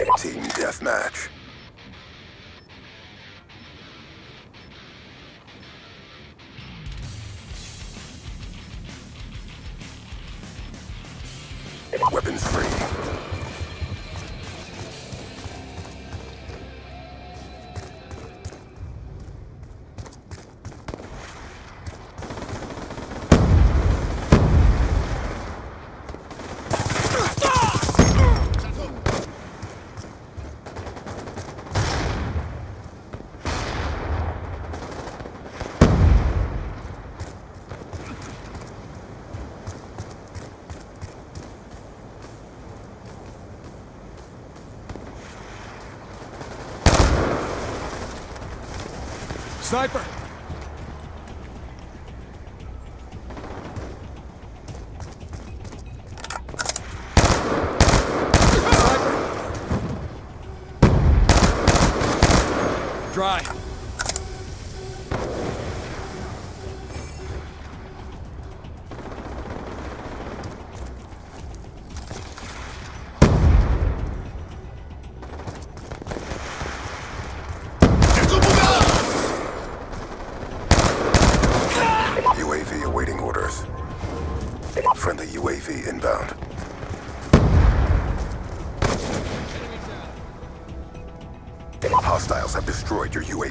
Team deathmatch. Sniper!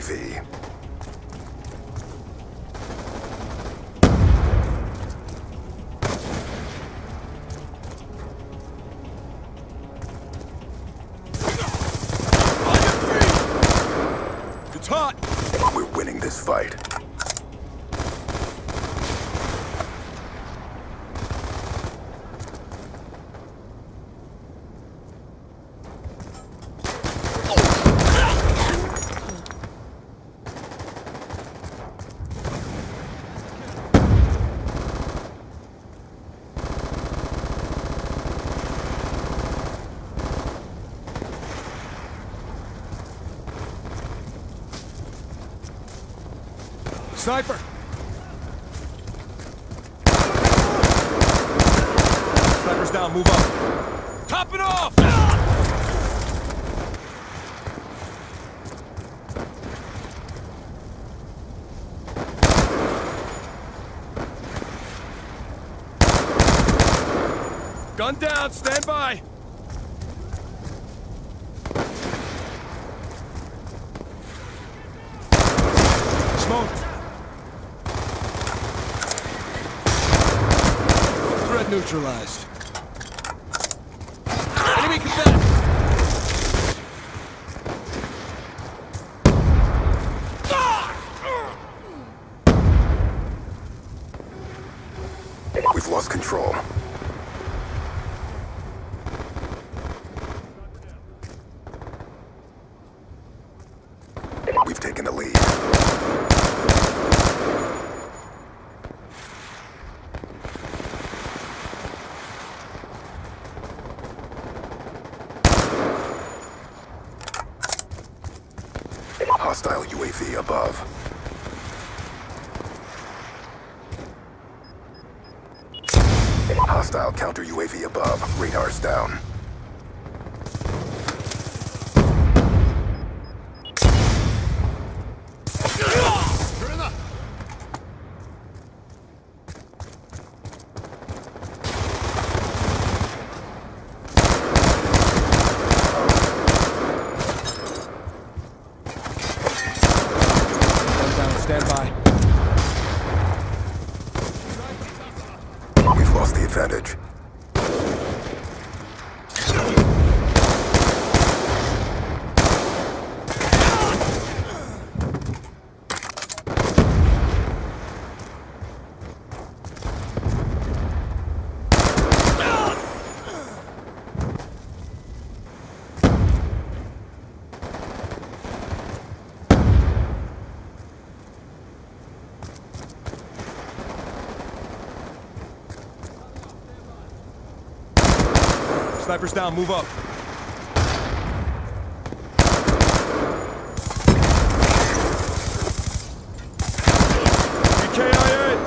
Destroyed your UAV. It's hot! We're winning this fight. Sniper! Sniper's down, move up. Top it off! Gun down, stand by! Smoked. Threat neutralized. Enemy combatant! We've lost control. We've taken the lead. Hostile above. Hostile counter UAV above. Radar's down. Gun down, stand by. We've lost the advantage. Sniper's down, move up. EKIA!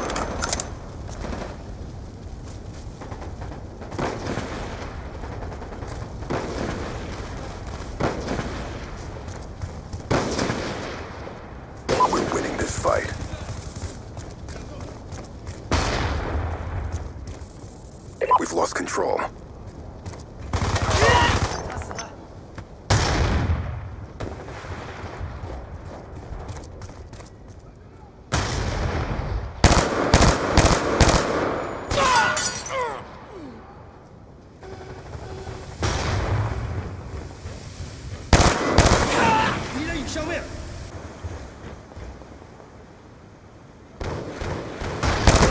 We've lost control.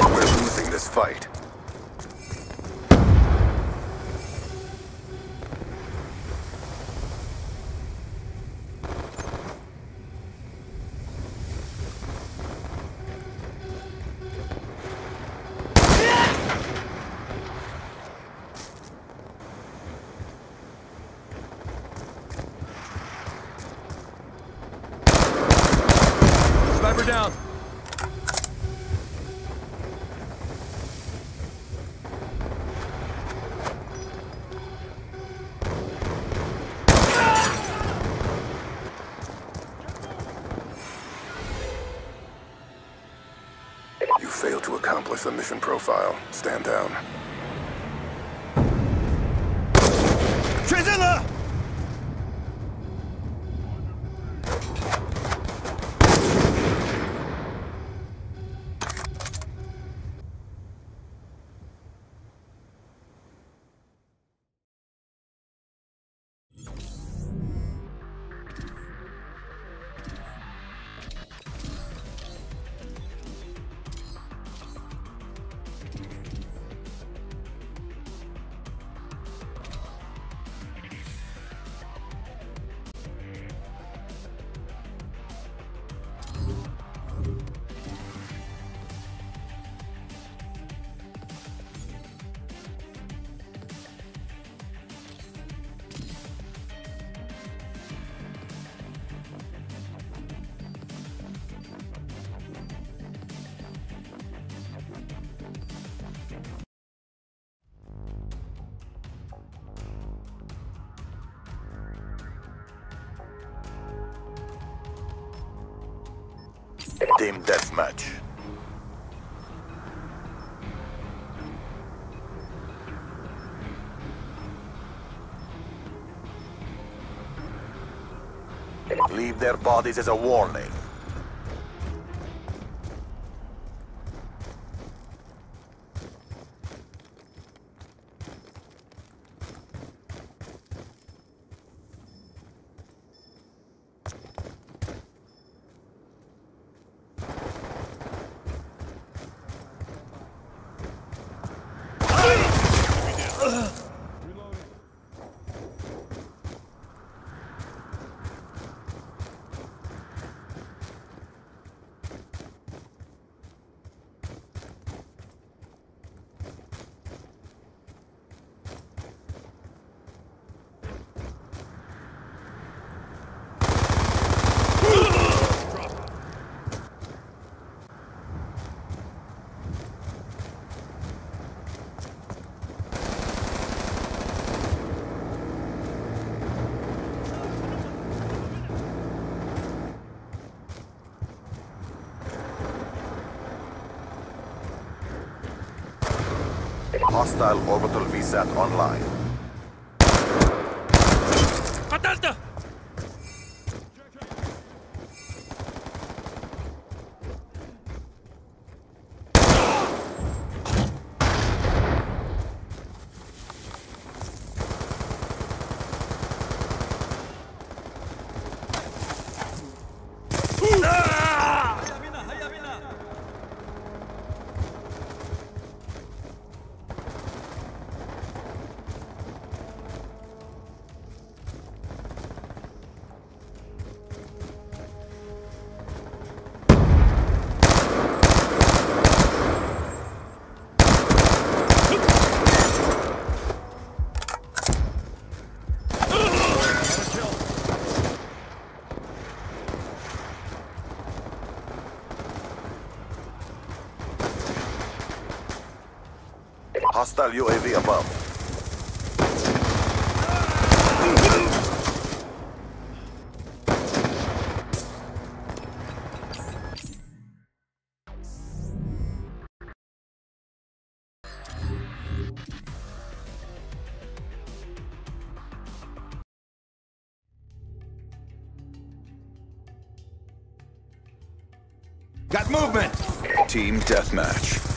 We're losing this fight. Sniper down. You failed to accomplish the mission profile. Stand down. Team deathmatch. Leave their bodies as a warning. Hostile orbital VSAT online. Hostile UAV above. Got movement! Team Deathmatch.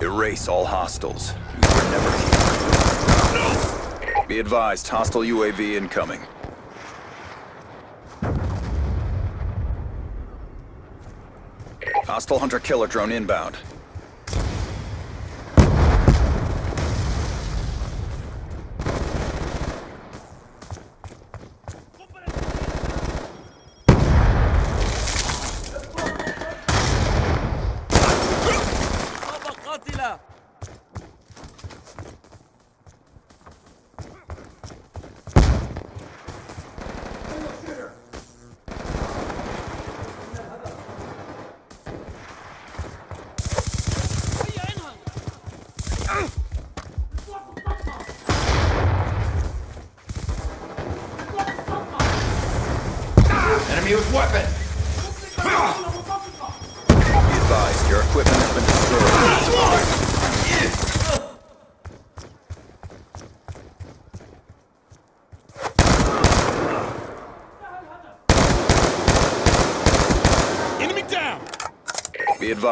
Erase all hostiles never no! Be advised, hostile UAV incoming. Hostile hunter-killer drone inbound.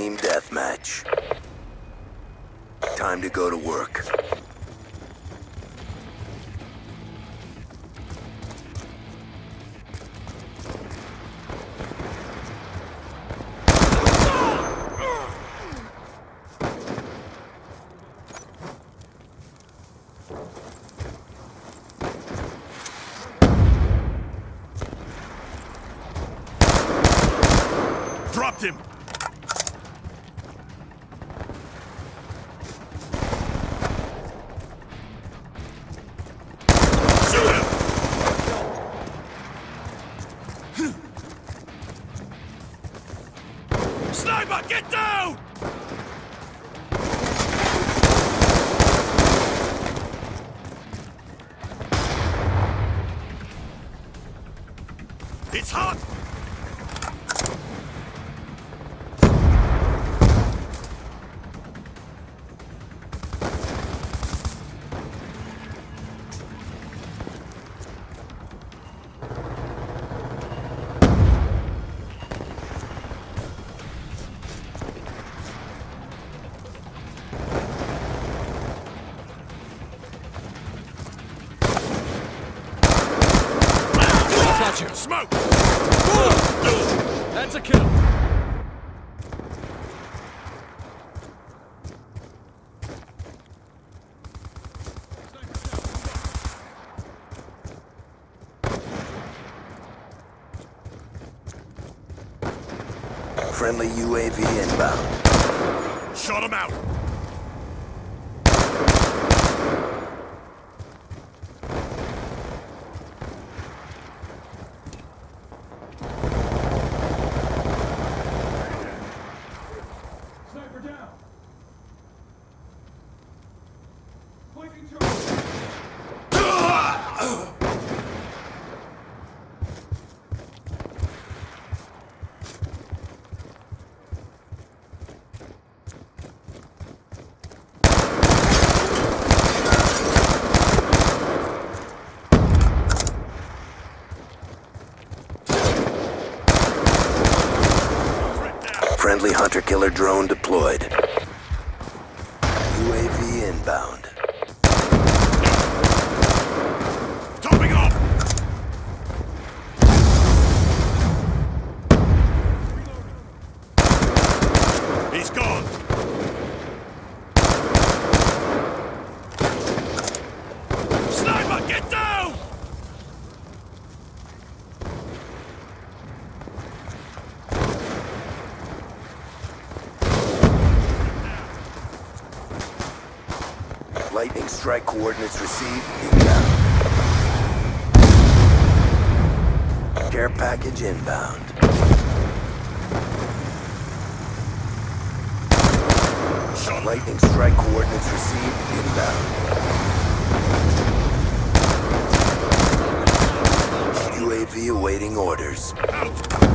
Team deathmatch. Time to go to work. Smoke! That's a kill! Friendly UAV inbound. Shot him out! Sniper down! Placing charge! Hunter-killer drone deployed. UAV inbound. Topping off! He's gone! Sniper, get down! Lightning strike coordinates received. Inbound. Care package inbound. Lightning strike coordinates received. Inbound. UAV awaiting orders. out!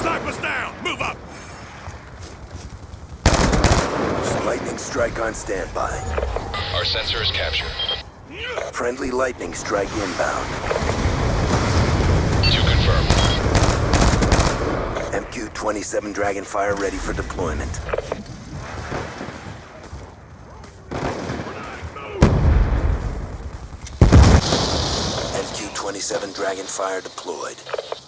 Sniper's down! Move up! Lightning strike on standby. Our sensor is captured. Friendly lightning strike inbound. To confirm. MQ-27 Dragonfire ready for deployment. MQ-27 Dragonfire deployed.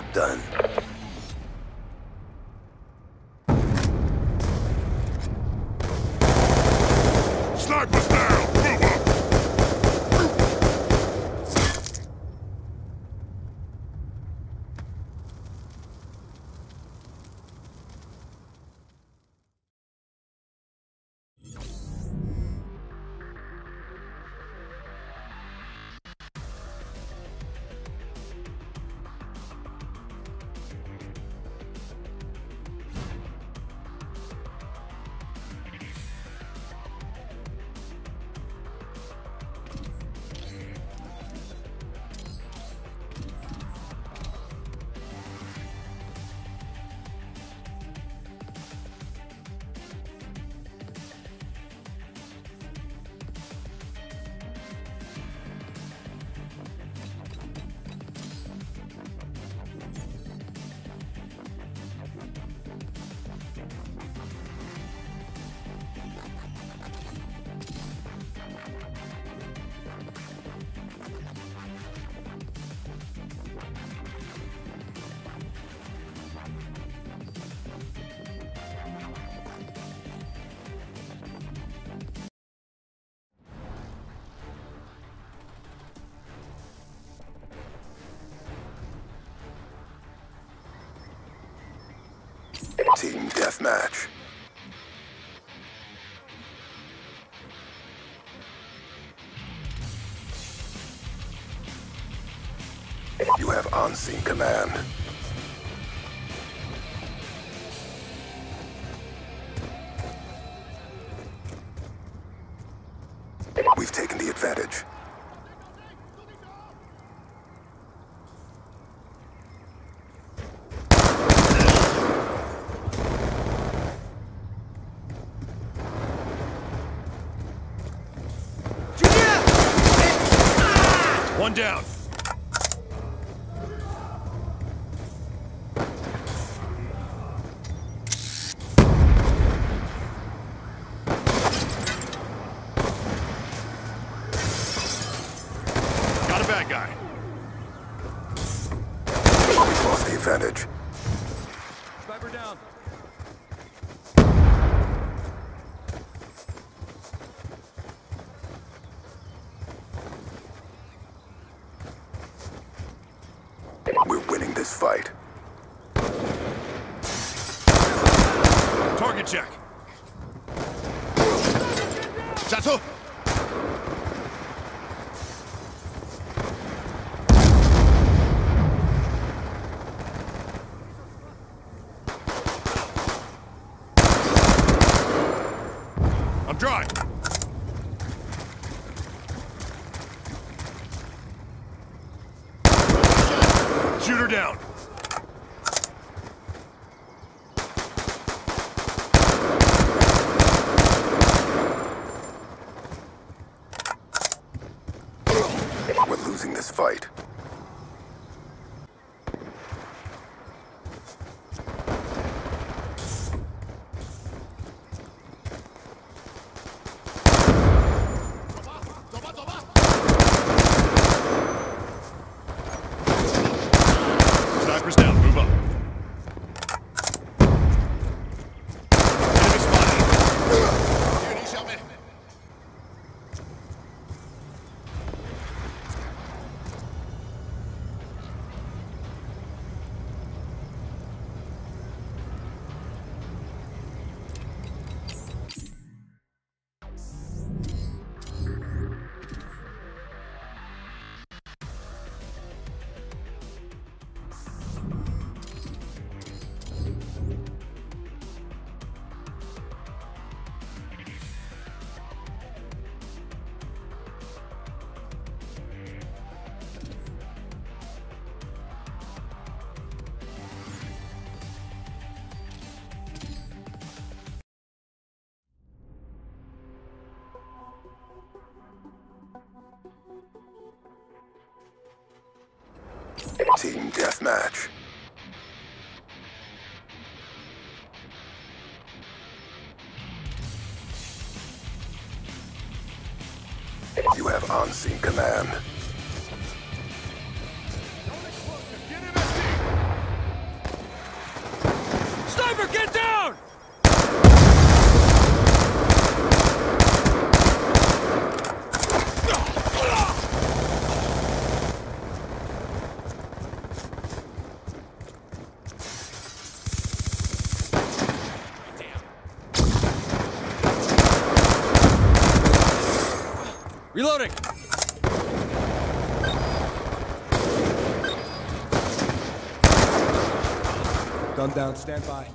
Job done. Aftermath. Team Deathmatch. You have on-scene command. down. Stand by.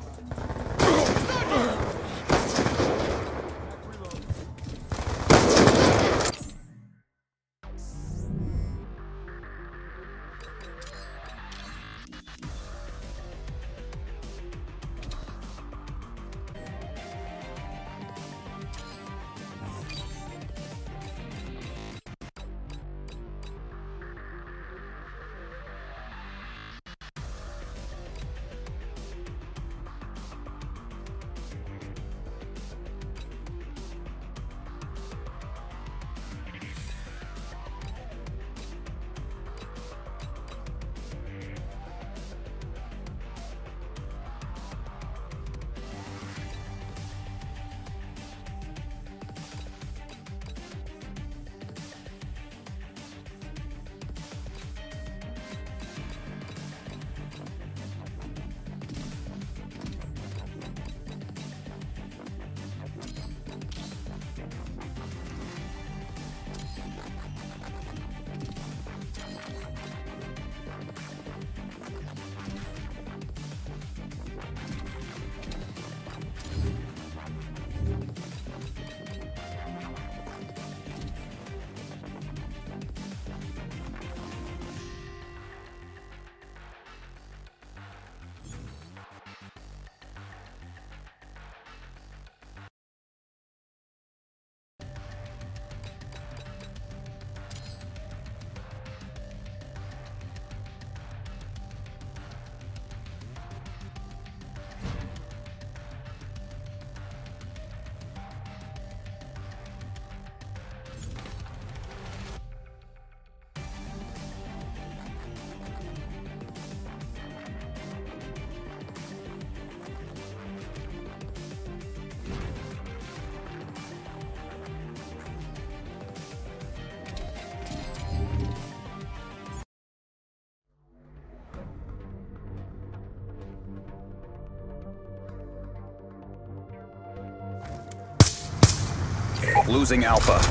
Losing Alpha.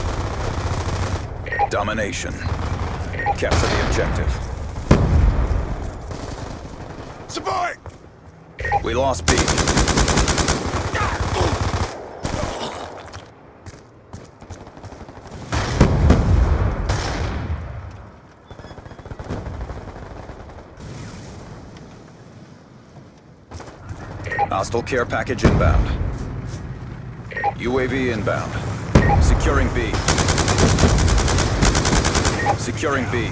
Domination. Capture the objective. Support! We lost B. Hostile care package inbound. UAV inbound. Securing B. Securing B.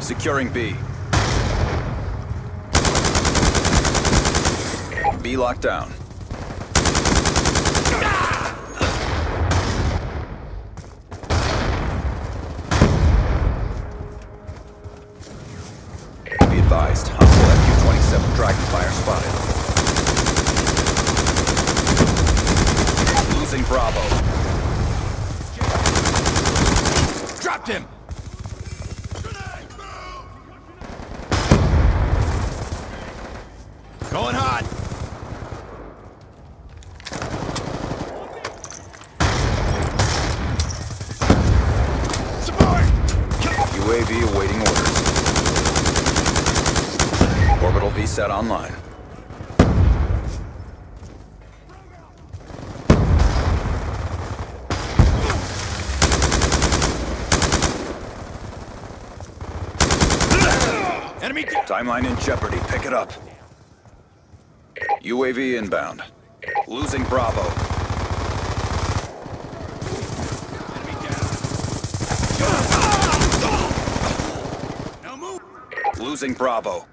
Securing B. B locked down. Be advised, hostile MQ-27 Dragonfire spotted. Losing Bravo. Dropped him! Going hot! Support! UAV awaiting orders. Orbital VSAT online. Enemy down! Timeline in jeopardy. Pick it up. UAV inbound. Losing Bravo. Losing Bravo.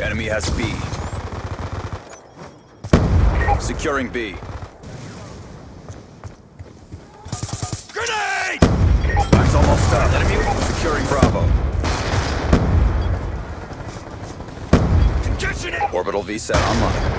Enemy has B. Securing B. Orbital VSAT online.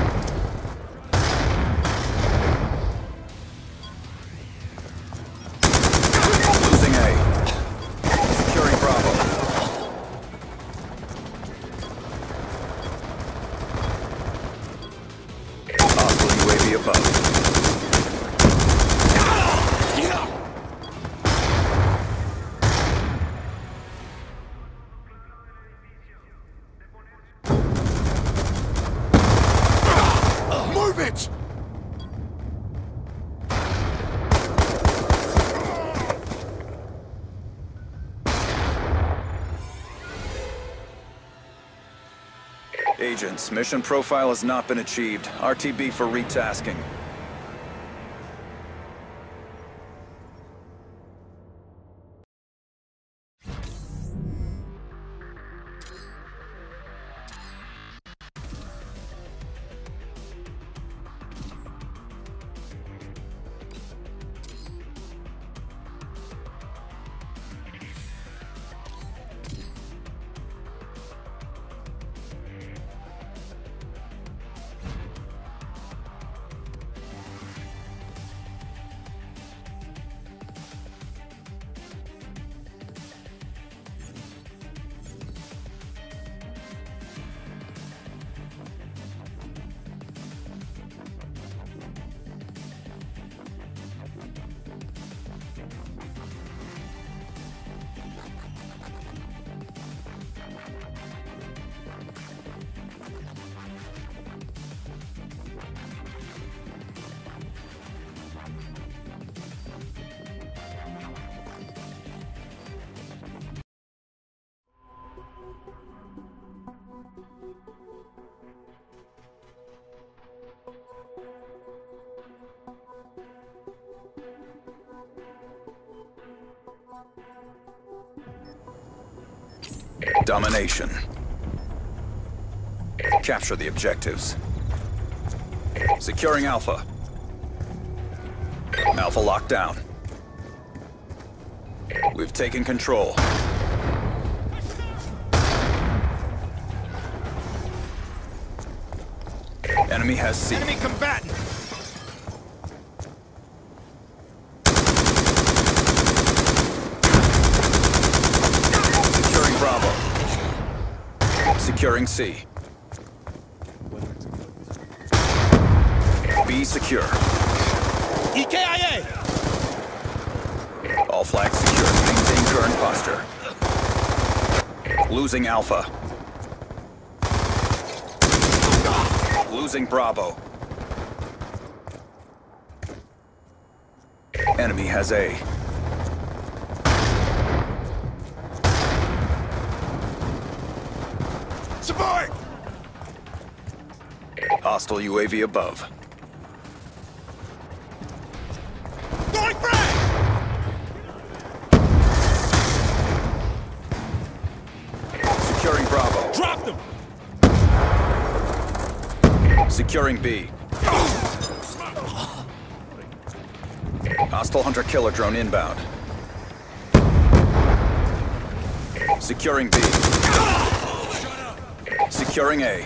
Mission profile has not been achieved. RTB for retasking. Domination. Capture the objectives. Securing Alpha. Alpha locked down. We've taken control. Enemy has C. Enemy combatant! Securing Bravo. Securing C. B secure. EKIA! All flags secure. Maintain current posture. Losing Alpha. Losing Bravo. Enemy has A. Support! Hostile UAV above. Throwing frag! Securing Bravo. Drop them! Securing B. Hostile hunter-killer drone inbound. Securing B. Securing A.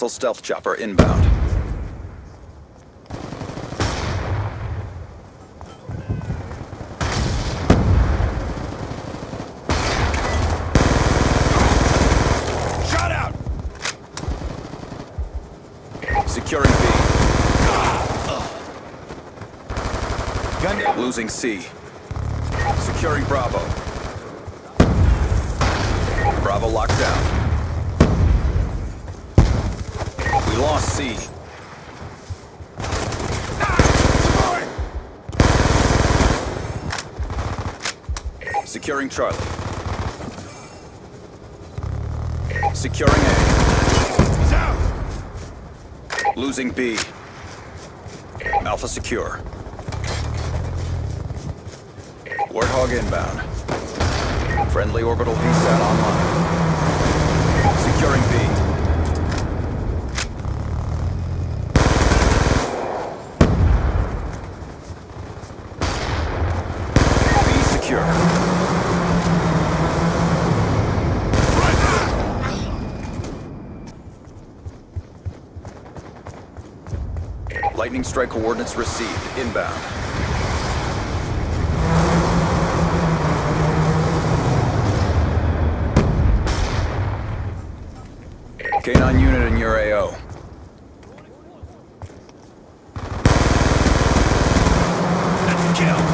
Hostile stealth chopper inbound. Shot out! Securing B. Gun down. Losing C. Securing Bravo. Bravo locked down. We lost C. Support! Securing Charlie. Securing A. Losing B. Alpha secure. Warthog inbound. Friendly orbital VSAT online. Securing. B secure. Lightning strike coordinates received. Inbound. K9 unit in your AO. That's a kill!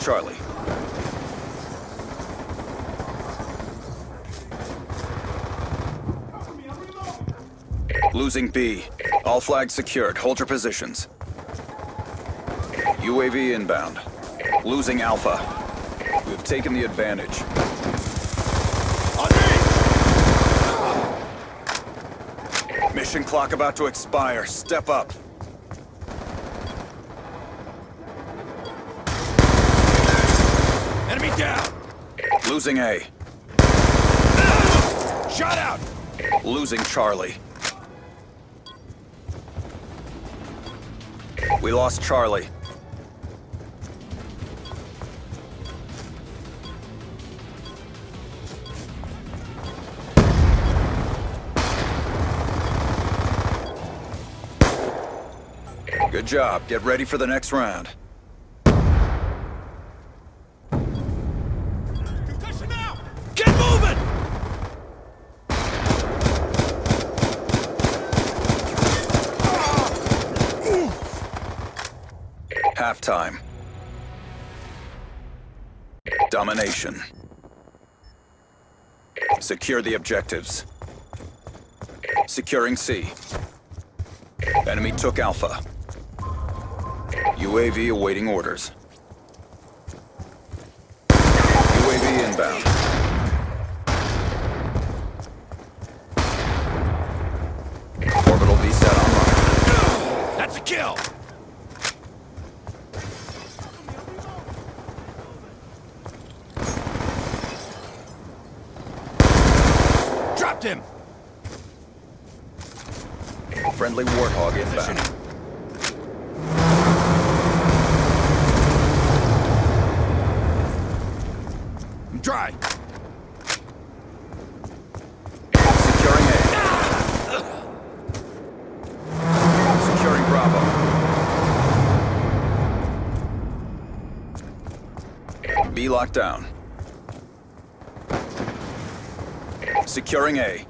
Charlie. Losing B. All flags secured. Hold your positions. UAV inbound. Losing Alpha. We've taken the advantage. Mission clock about to expire. Step up. Losing A. Shot out! Losing Charlie. We lost Charlie. Good job. Get ready for the next round. Concussion out! Get moving! Halftime. Domination. Secure the objectives. Securing C. Enemy took Alpha. UAV awaiting orders. UAV inbound. Orbital VSAT online. That's a kill! Dropped him! Friendly Warthog inbound. I'm dry. Securing A. Securing Bravo. B locked down. Securing A.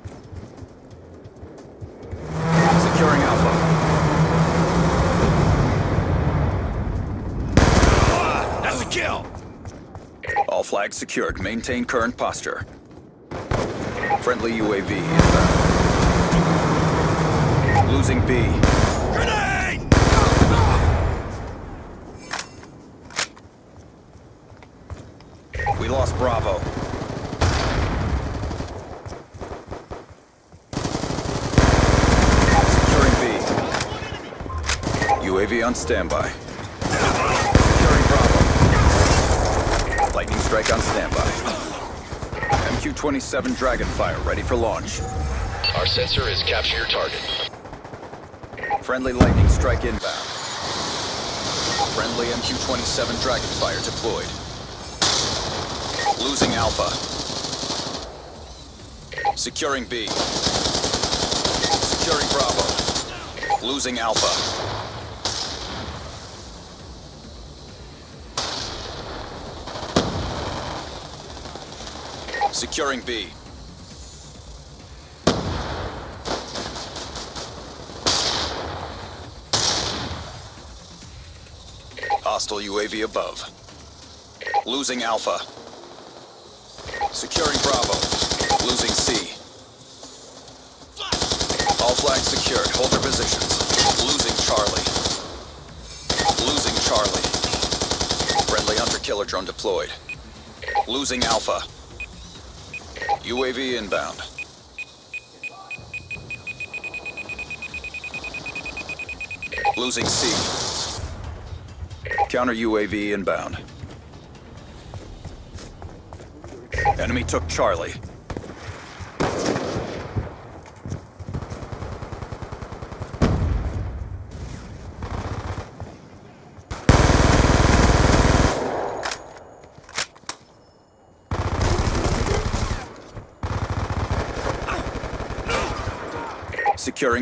Securing Alpha. That's a kill! All flags secured. Maintain current posture. Friendly UAV inbound. Losing B. Grenade! We lost Bravo. Securing B. UAV on standby. Securing Bravo. Lightning strike on standby. MQ-27 Dragonfire ready for launch. Our sensor is capture your target. Friendly lightning strike inbound. Friendly MQ-27 Dragonfire deployed. Losing Alpha. Securing B. Securing Bravo. Losing Alpha. Securing B. Hostile UAV above. Losing Alpha. Securing Bravo. Losing C. All flags secured. Hold your positions. Losing Charlie. Losing Charlie. Friendly hunter killer drone deployed. Losing Alpha. UAV inbound. Losing C. Counter UAV inbound. Enemy took Charlie.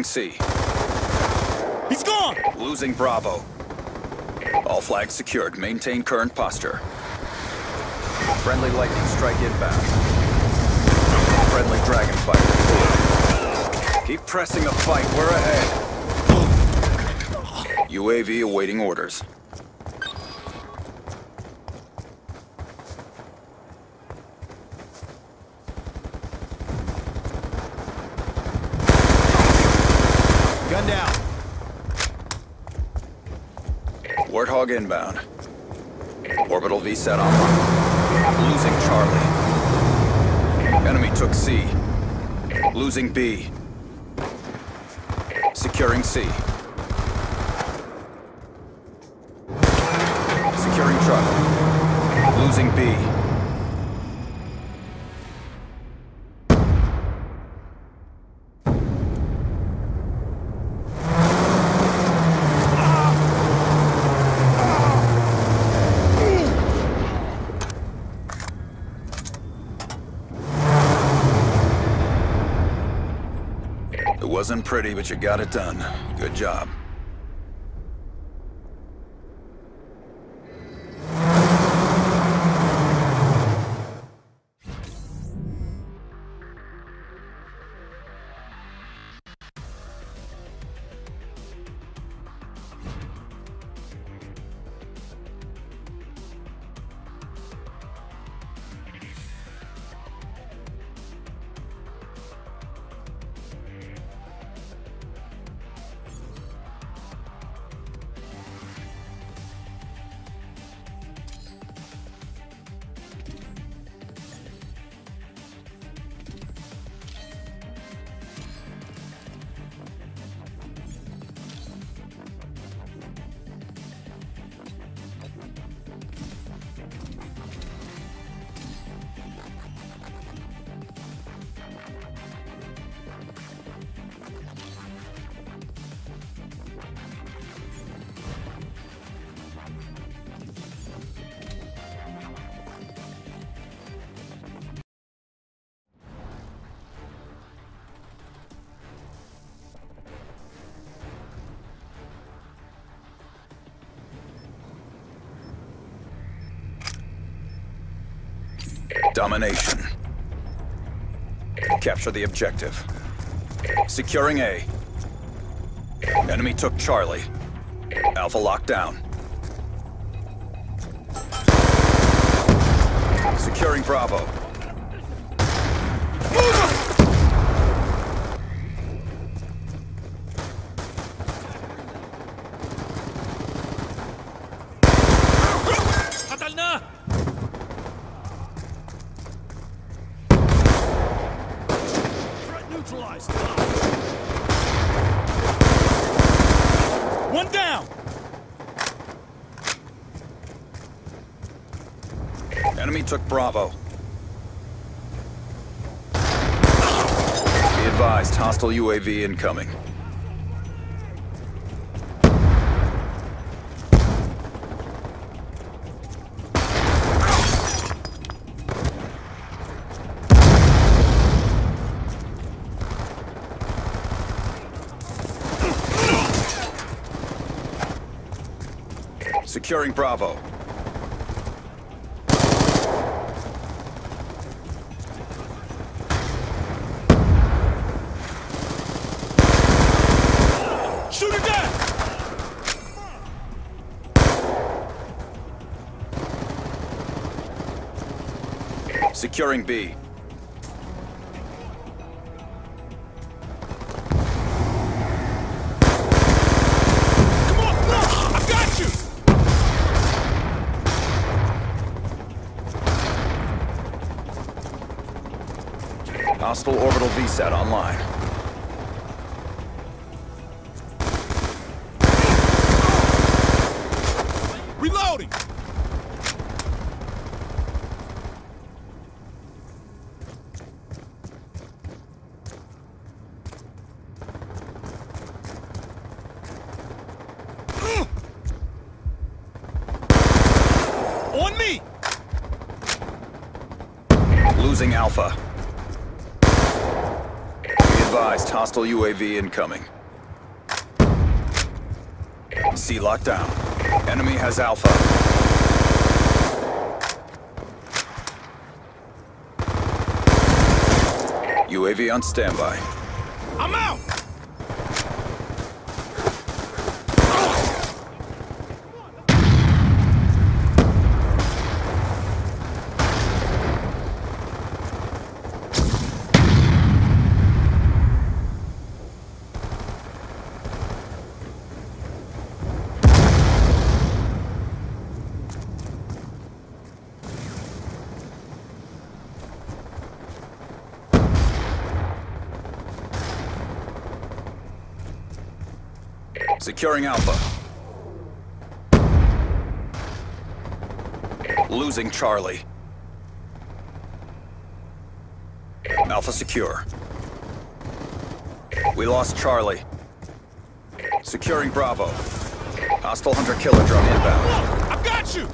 Securing C. He's gone! Losing Bravo. All flags secured. Maintain current posture. Friendly lightning strike inbound. Friendly dragonfire deployed. Keep pressing the fight. We're ahead. UAV awaiting orders. Gun down. Warthog inbound. Orbital VSAT online. Losing Charlie. Enemy took C. Losing B. Securing C. Securing Charlie. Losing B. but you got it done. Good job. Domination. Capture the objective. Securing A. Enemy took Charlie. Alpha lockdown. Securing Bravo. Took Bravo. Be advised, hostile UAV incoming. Securing Bravo. Shoot her down. Securing B. Come on. I got you. Hostile orbital VSAT online. Reloading. On me. Losing Alpha. Be advised, hostile Incoming. C lockdown. Enemy has Alpha. UAV on standby. I'm out. Securing Alpha. Losing Charlie. Alpha secure. We lost Charlie. Securing Bravo. Hostile hunter-killer drone inbound. I've got you.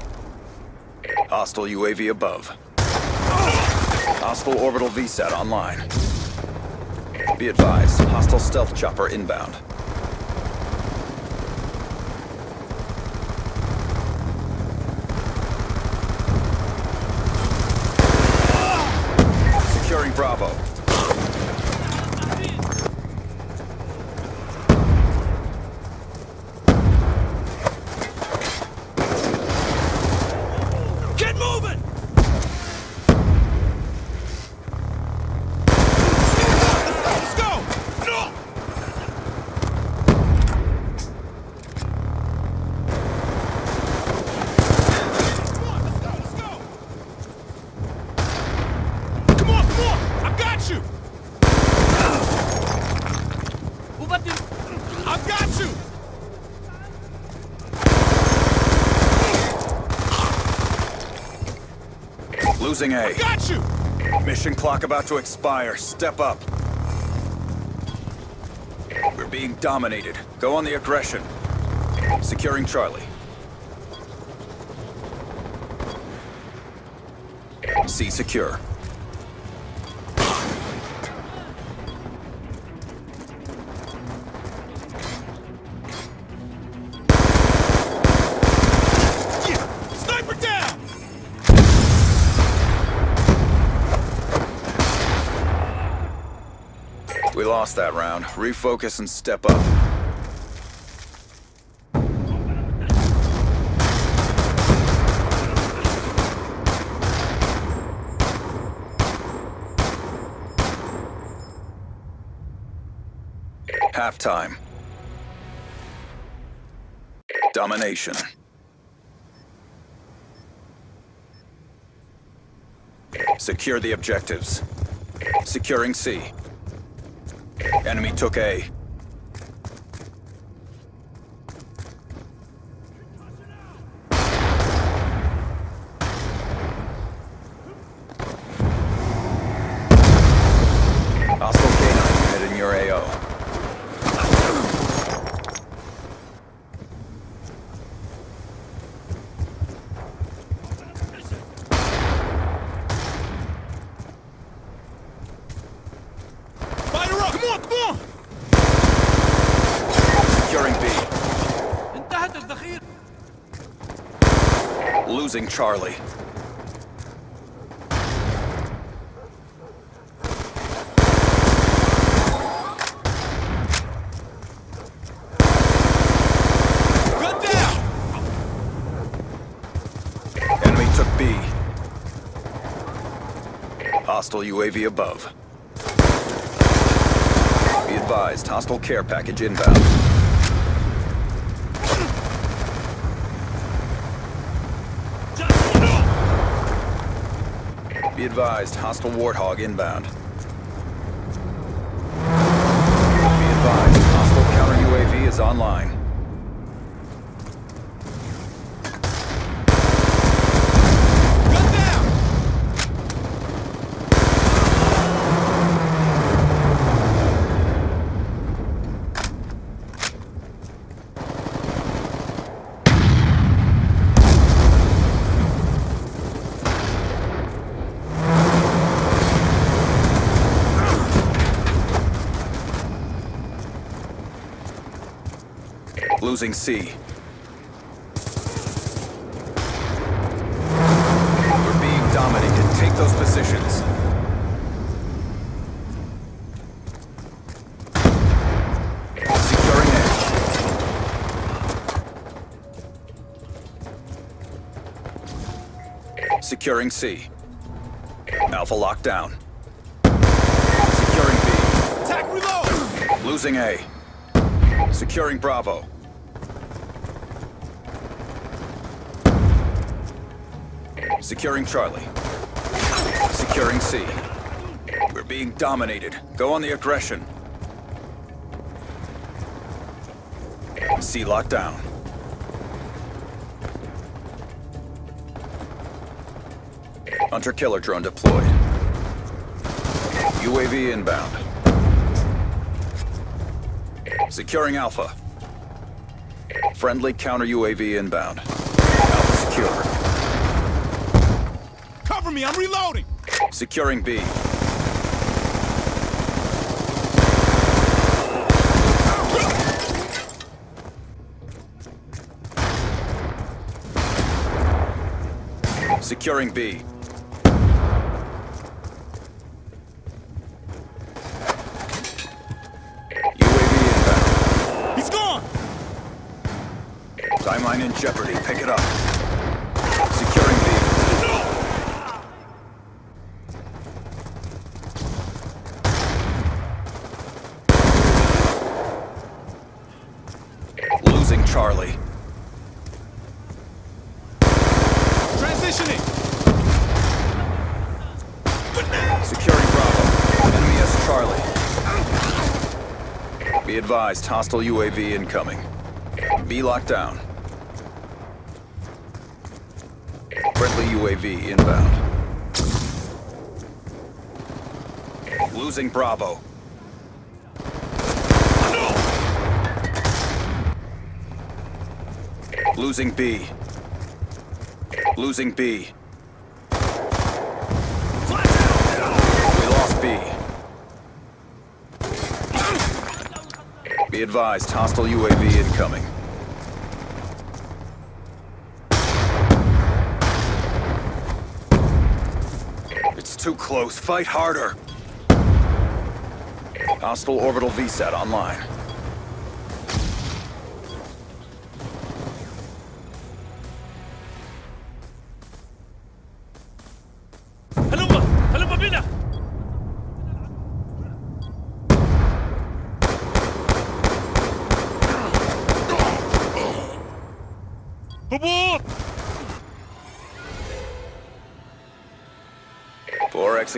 Hostile UAV above. Hostile orbital VSAT online. Be advised, hostile stealth chopper inbound. Securing Bravo. Get moving. Let's go. No. Come on, let's go, let's go. Come on, come on. I got you. I got you. A. Got you. Mission clock about to expire. Step up. We're being dominated. Go on the aggression. Securing Charlie. C secure. Lost that round. Refocus and step up. Halftime. Domination. Secure the objectives. Securing C. Enemy took A. Losing Charlie. Enemy took B. Hostile UAV above. Be advised, hostile care package inbound. Be advised, hostile Warthog inbound. Be advised, hostile counter UAV is online. Gun down! Losing C. We're being dominated. Take those positions. Securing A. Securing C. Alpha lockdown. Securing B. Attack reload! Losing A. Securing Bravo. Securing Charlie. Securing C. We're being dominated. Go on the aggression. C locked down. Hunter killer drone deployed. UAV inbound. Securing Alpha. Friendly counter UAV inbound. Alpha secure. Cover me, I'm reloading! Securing B. Securing B. UAV inbound. He's gone! Timeline in jeopardy. Pick it up. Securing B. Losing Charlie. Transitioning! Securing Bravo. Enemy S Charlie. Be advised, hostile UAV incoming. Be locked down. Friendly UAV inbound. Losing Bravo. Losing B. Losing B. advised, hostile UAV incoming. It's too close. Fight harder. Hostile orbital VSAT online.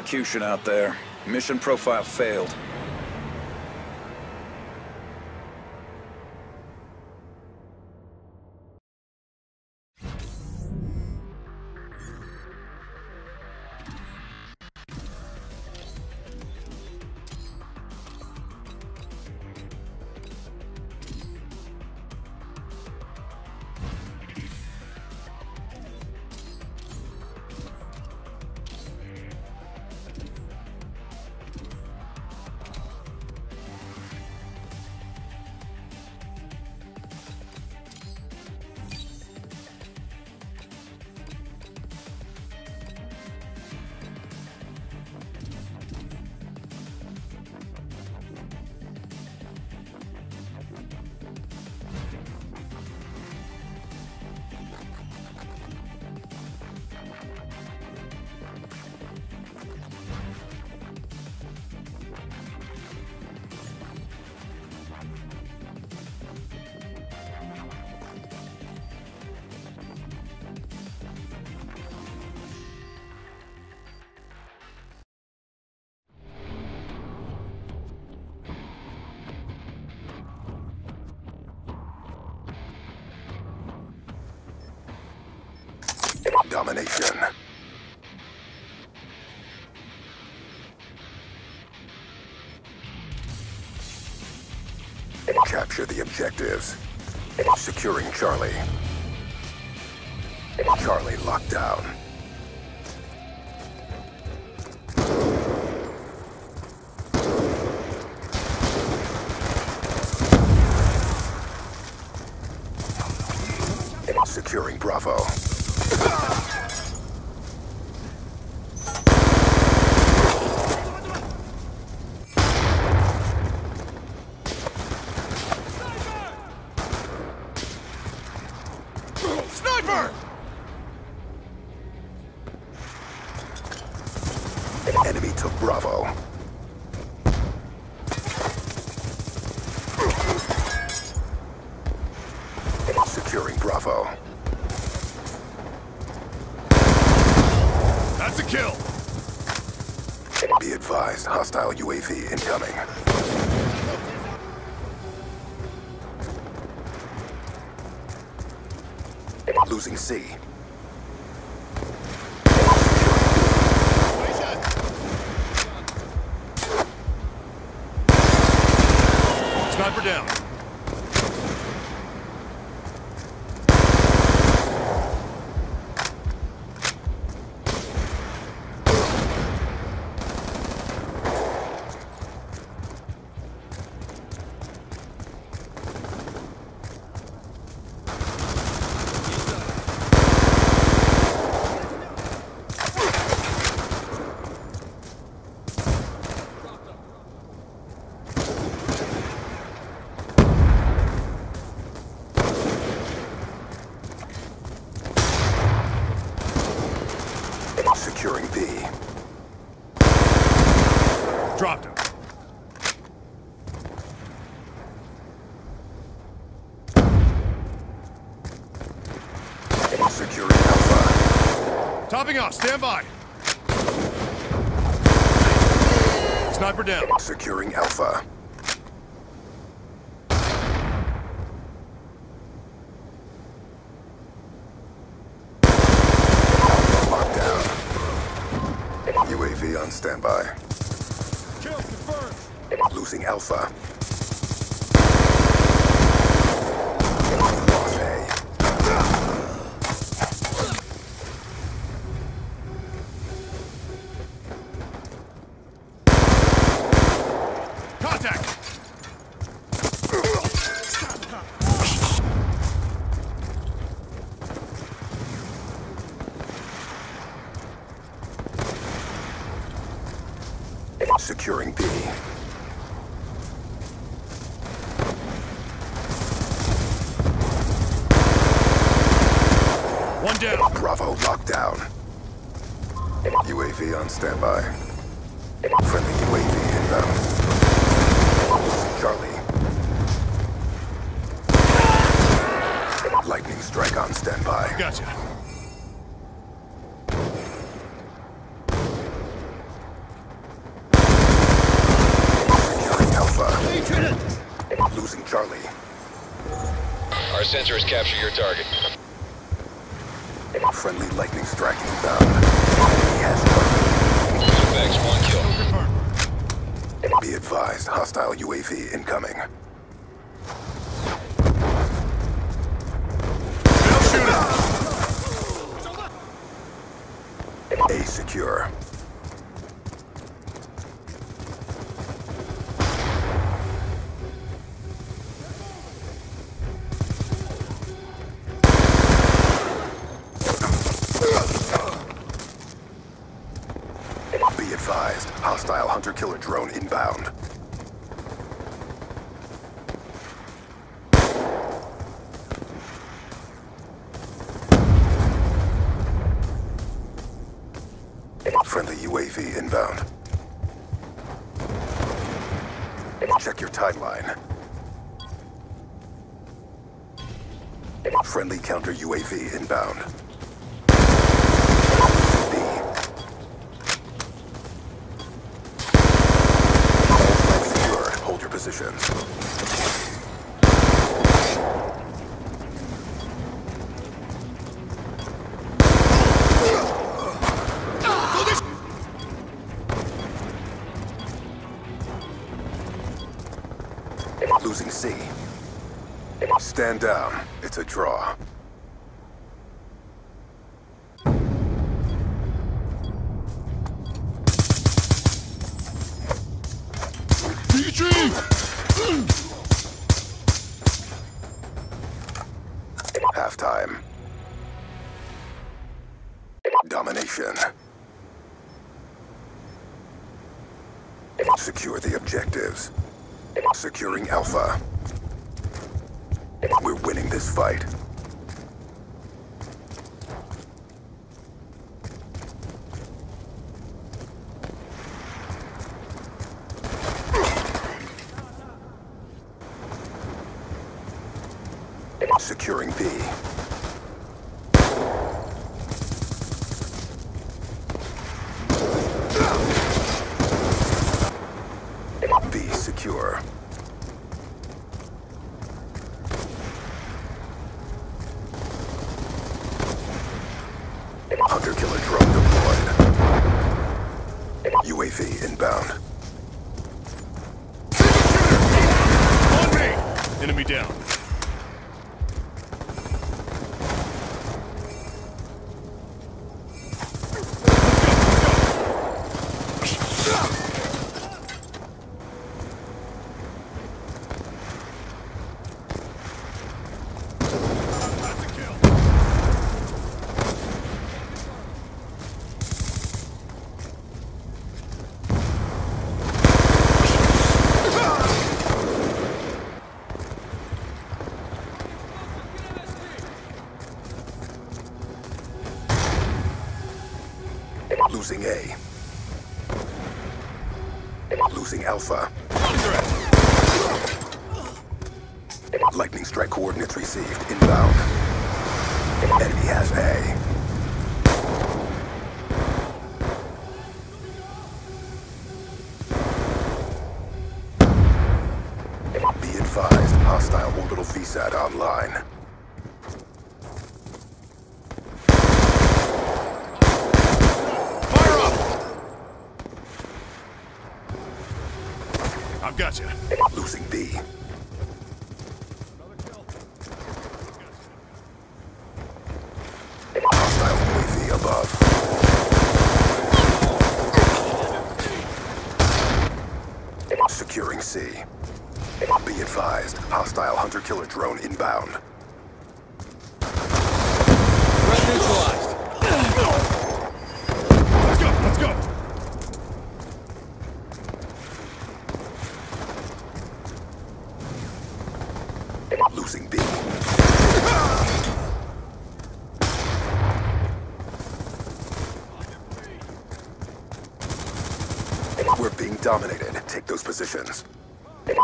execution out there. Mission profile failed. objectives. Securing Charlie. Charlie locked down. Sniper! Enemy took Bravo. Moving off, stand by. Sniper down. Securing Alpha. Captures capture your target. Friendly lightning strike down. He has target. Effects, one kill. Be advised, hostile UAV incoming. down. losing A. killer drone inbound. Neutralized. Let's go, let's go. Losing We're being dominated. Take those positions.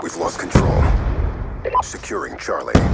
We've lost control. Securing Charlie.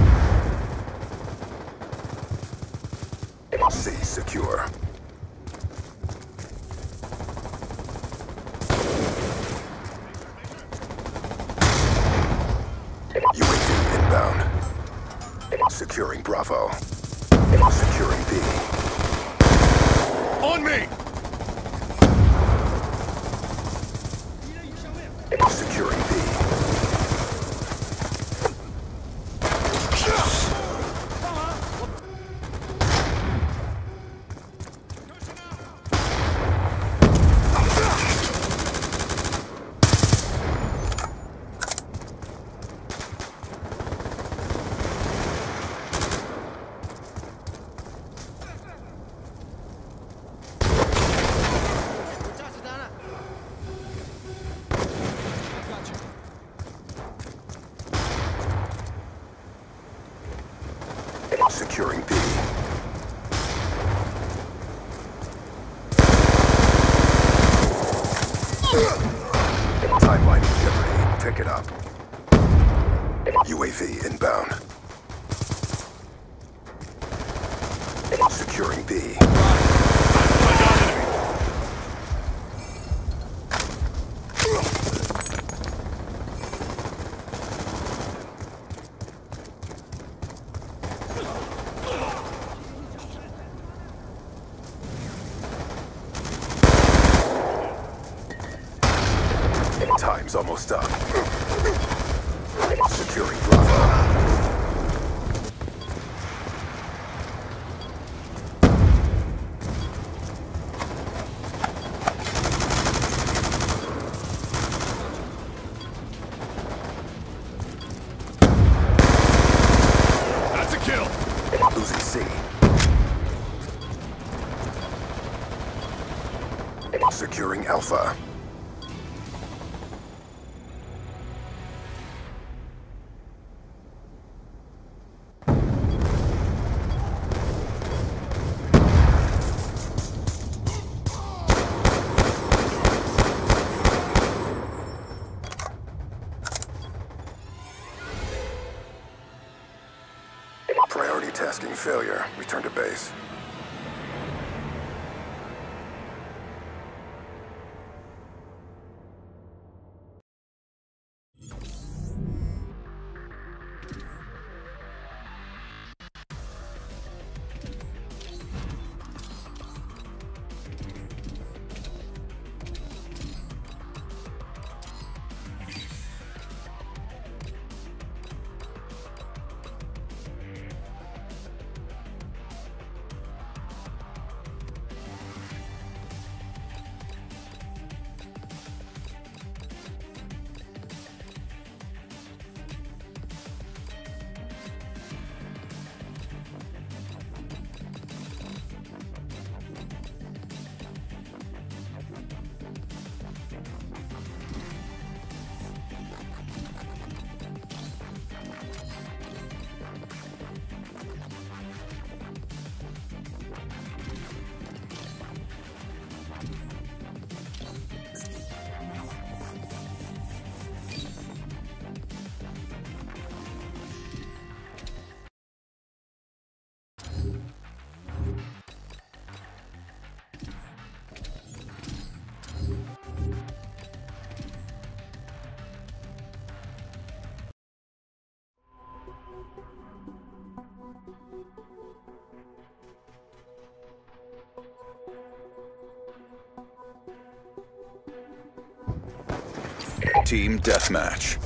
Team Deathmatch.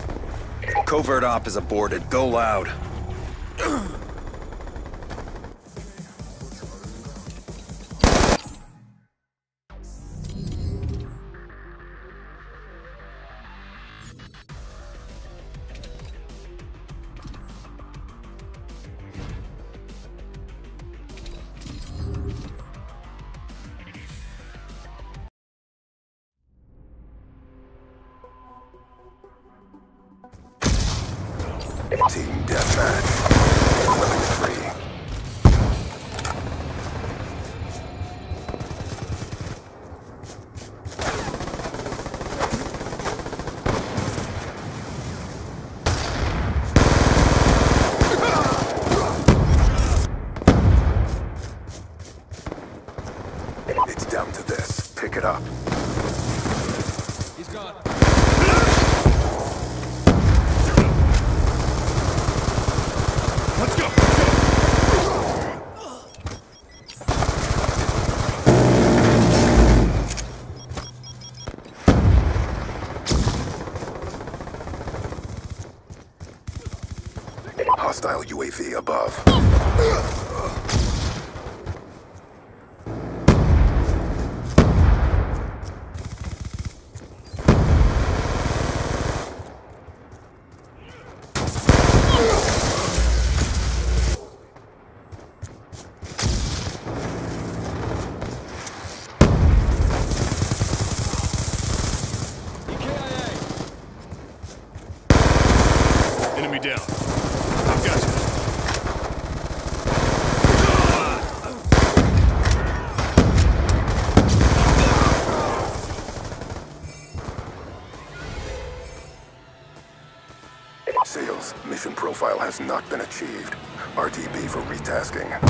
Covert Op is aborted. Go loud. not been achieved. RTB for retasking.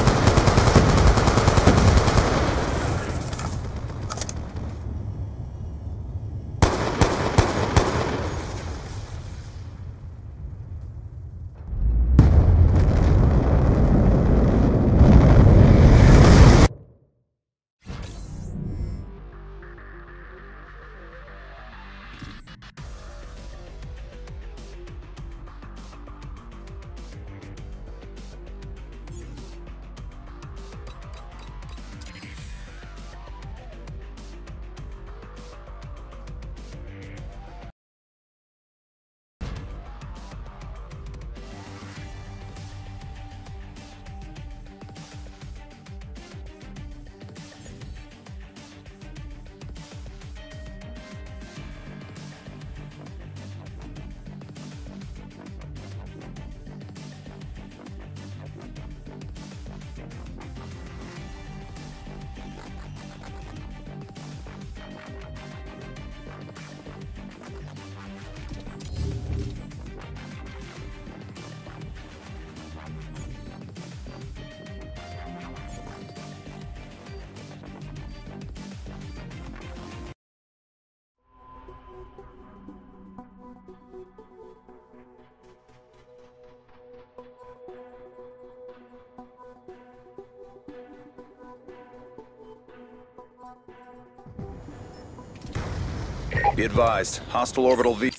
Be advised, hostile orbital V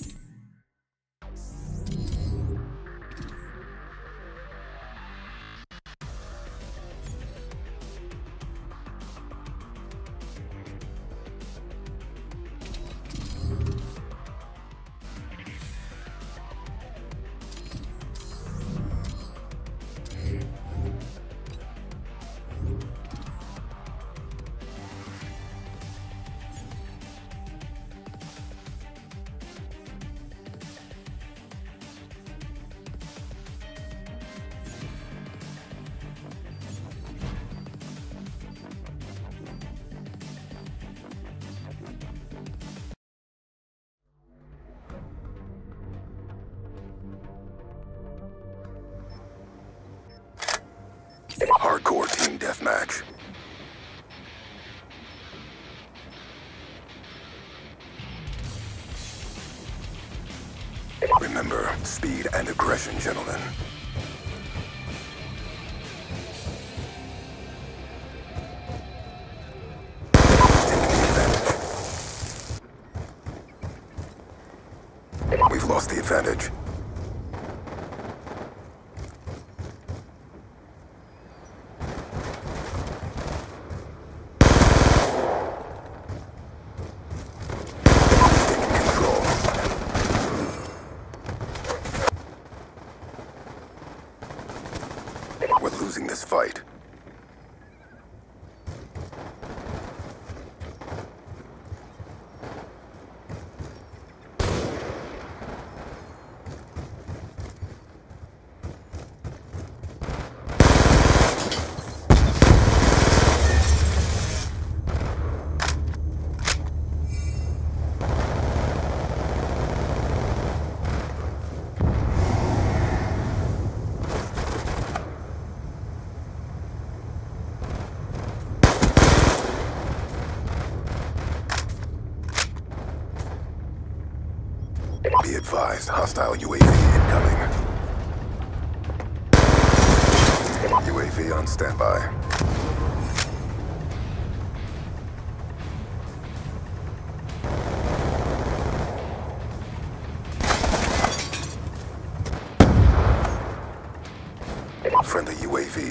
gentlemen.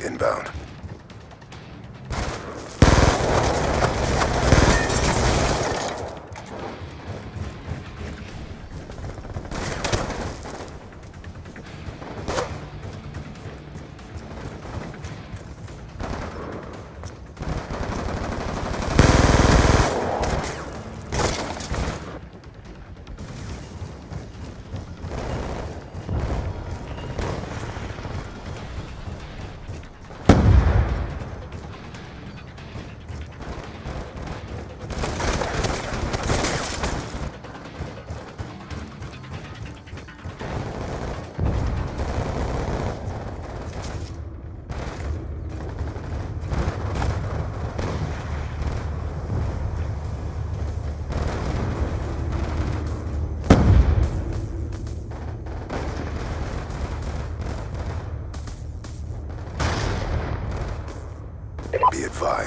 inbound.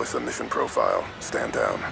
With the mission profile. Stand down.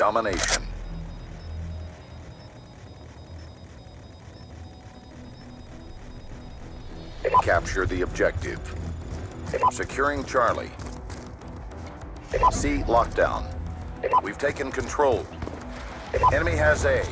Domination. Capture the objective. Securing Charlie. C lockdown. We've taken control. Enemy has A.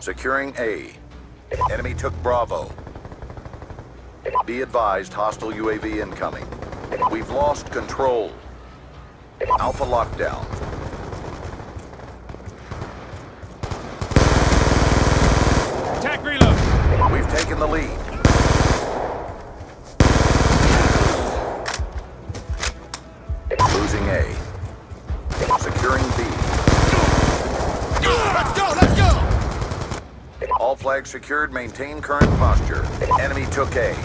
Securing A. Enemy took Bravo. Be advised, hostile UAV incoming. We've lost control. Alpha lockdown. Attack reload! We've taken the lead. Losing A. Securing B. Let's go, let's go! Secured. Maintain current posture. Enemy took A.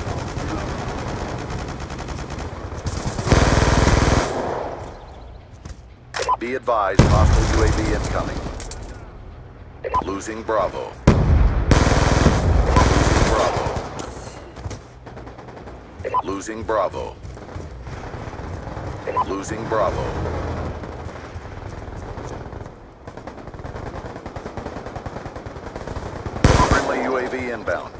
Be advised, hostile UAV incoming. Losing Bravo. Losing Bravo. Losing Bravo. Losing Bravo. Friendly UAV inbound.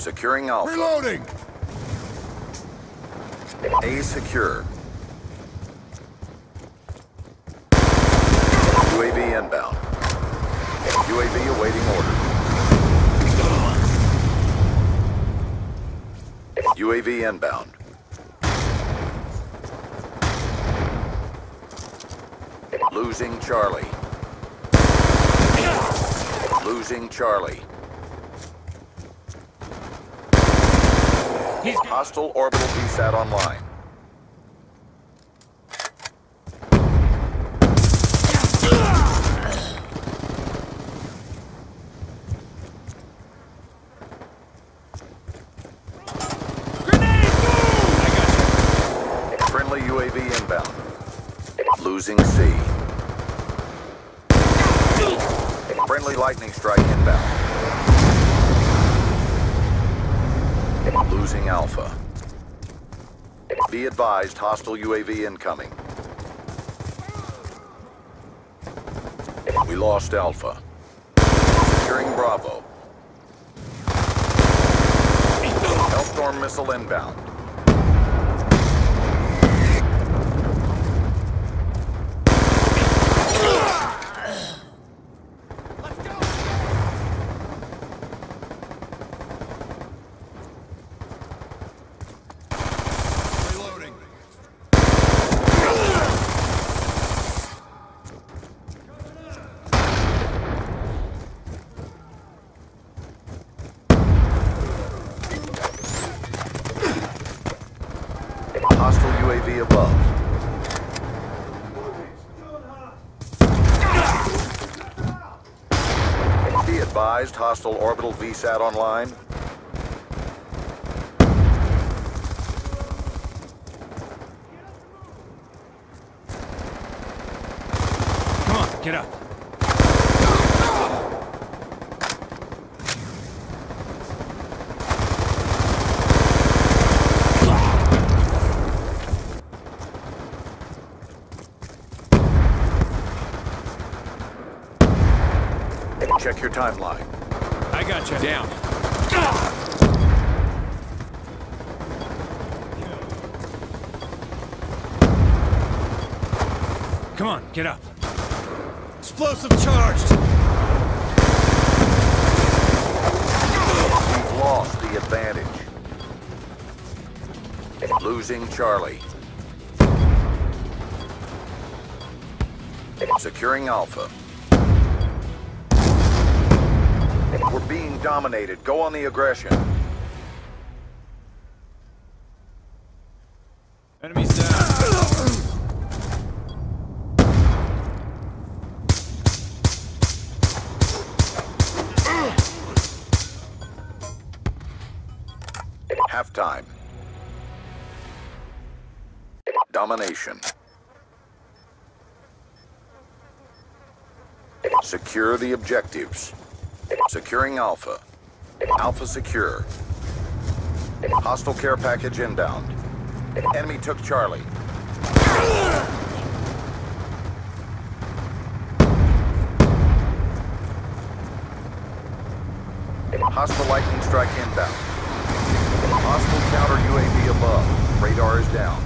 Securing Alpha. Reloading! A secure. UAV inbound. UAV awaiting order. UAV inbound. Losing Charlie. Losing Charlie. Hostile orbital VSAT online. Friendly UAV inbound. Losing C. Friendly lightning strike inbound. Losing Alpha. Be advised, hostile UAV incoming. We lost Alpha. Securing Bravo. Hellstorm missile inbound. Reloading. Hostile UAV above. Advised, hostile orbital VSAT online. Come on, get up. Check your timeline. I got you. Down. Come on, get up. Explosive charged! We've lost the advantage. Losing Charlie. Securing Alpha. We're being dominated. Go on the aggression. Enemies down. Halftime. Domination. Secure the objectives. Securing Alpha. Alpha secure. Hostile care package inbound. Enemy took Charlie. Hostile lightning strike inbound. Hostile counter UAV above. Radar is down.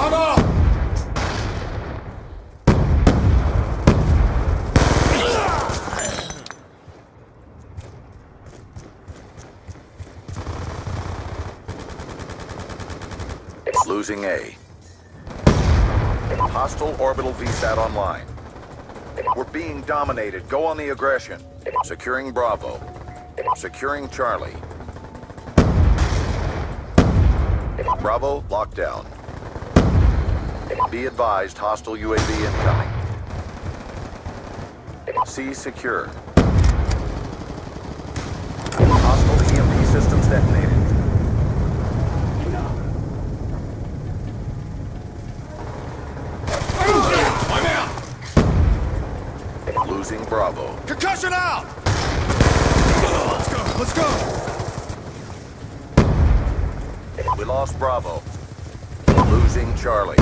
I'm up! Losing A. Hostile orbital VSAT online. We're being dominated. Go on the aggression. Securing Bravo. Securing Charlie. Bravo, locked down. Be advised, hostile UAV incoming. C secure. Hostile EMP systems detonated. I'm out! Losing Bravo. Concussion out! Let's go, let's go! We lost Bravo. Losing Charlie.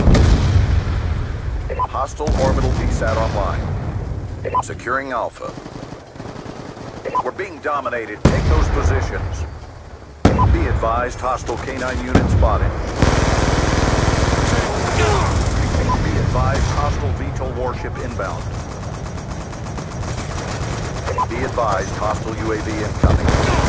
Hostile orbital VSAT online. Securing Alpha. We're being dominated. Take those positions. Be advised, hostile K-9 unit spotted. Be advised, hostile VTOL warship inbound. Be advised, hostile UAV incoming.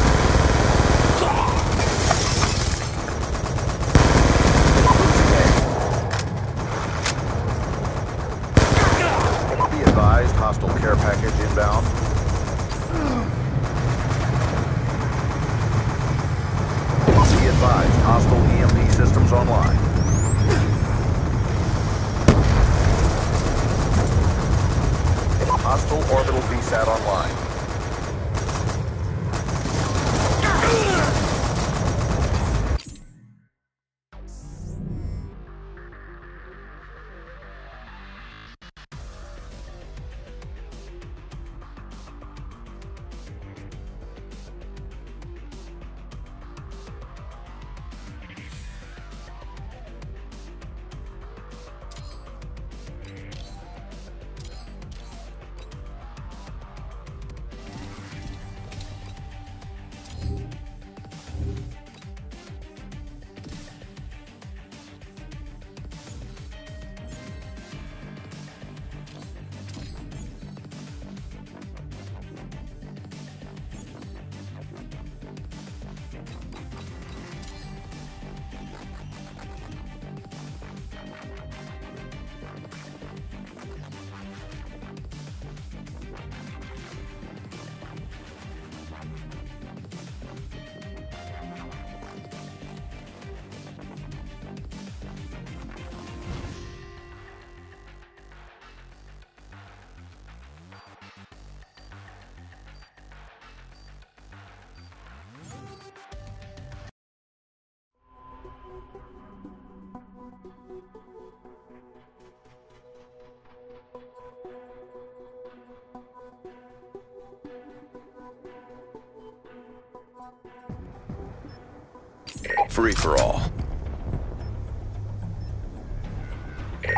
Free for all.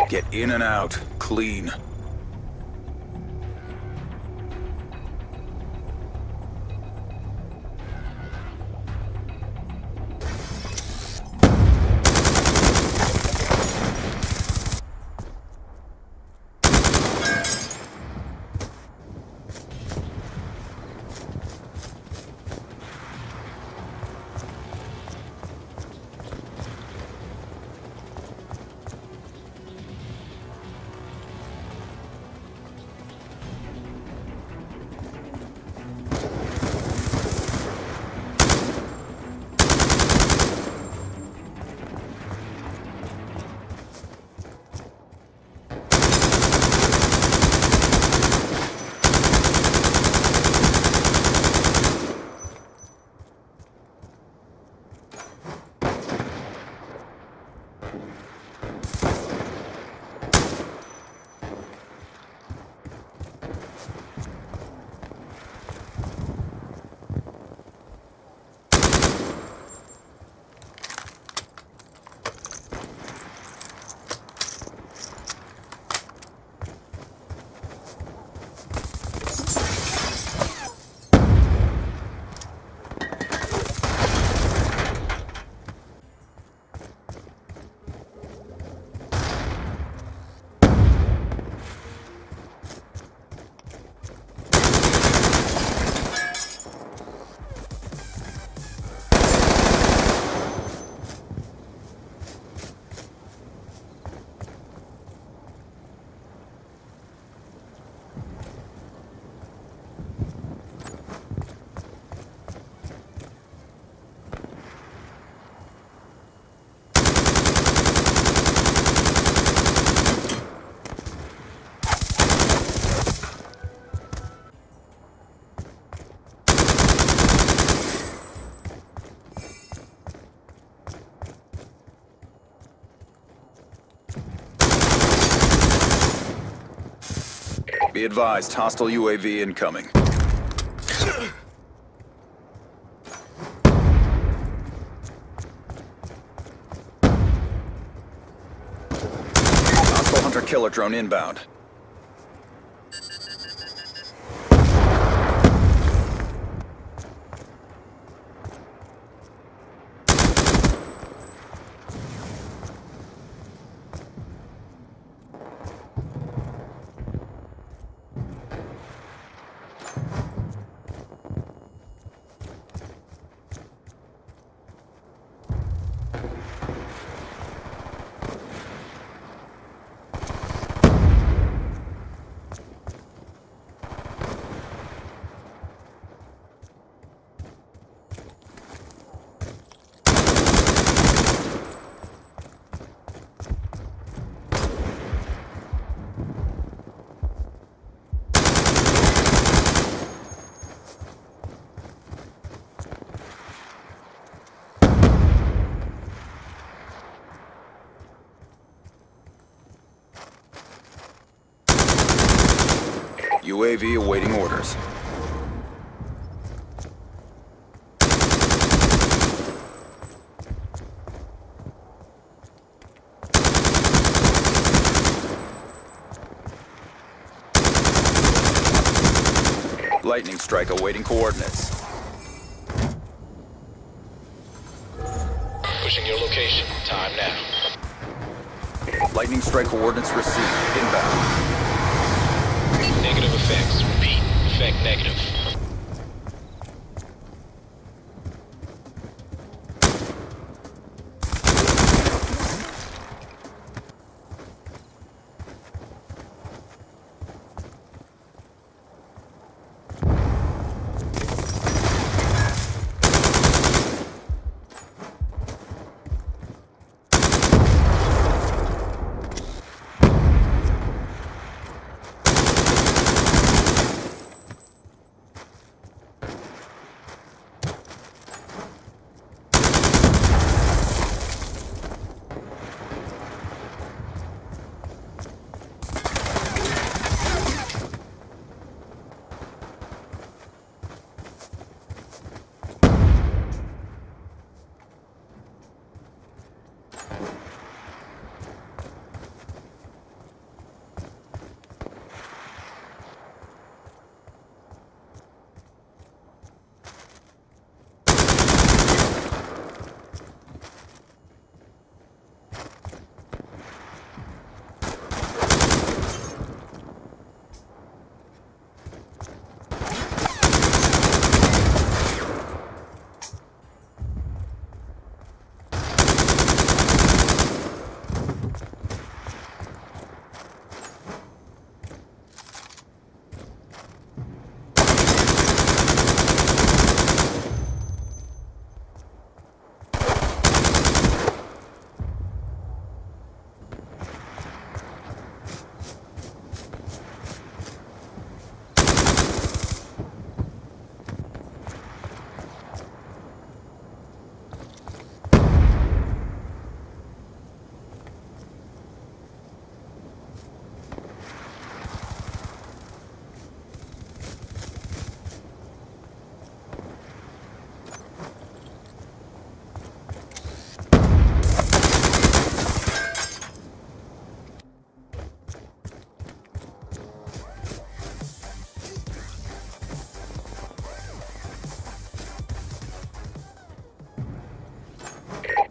Get in and out, clean. Be advised, hostile UAV incoming. Hostile hunter-killer drone inbound. UAV awaiting orders. Lightning strike awaiting coordinates. Pushing your location. Time now. Lightning strike coordinates received. Inbound. Negative effects. Repeat. Effect negative.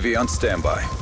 UAV on standby.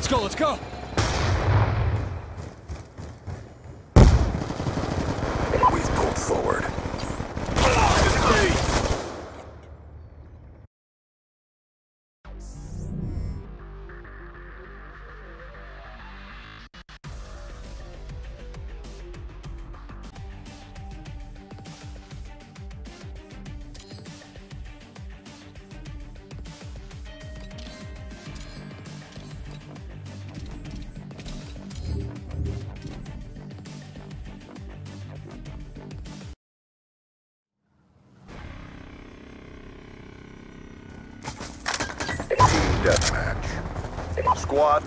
Let's go, let's go!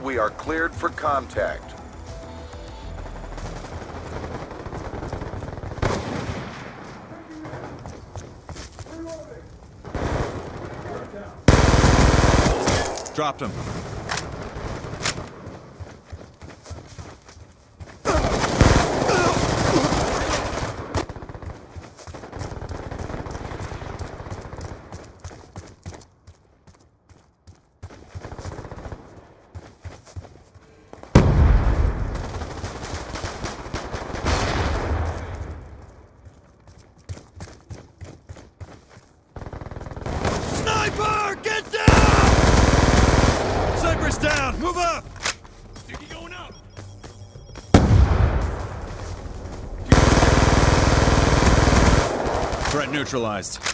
we are cleared for contact. Dropped him. neutralized.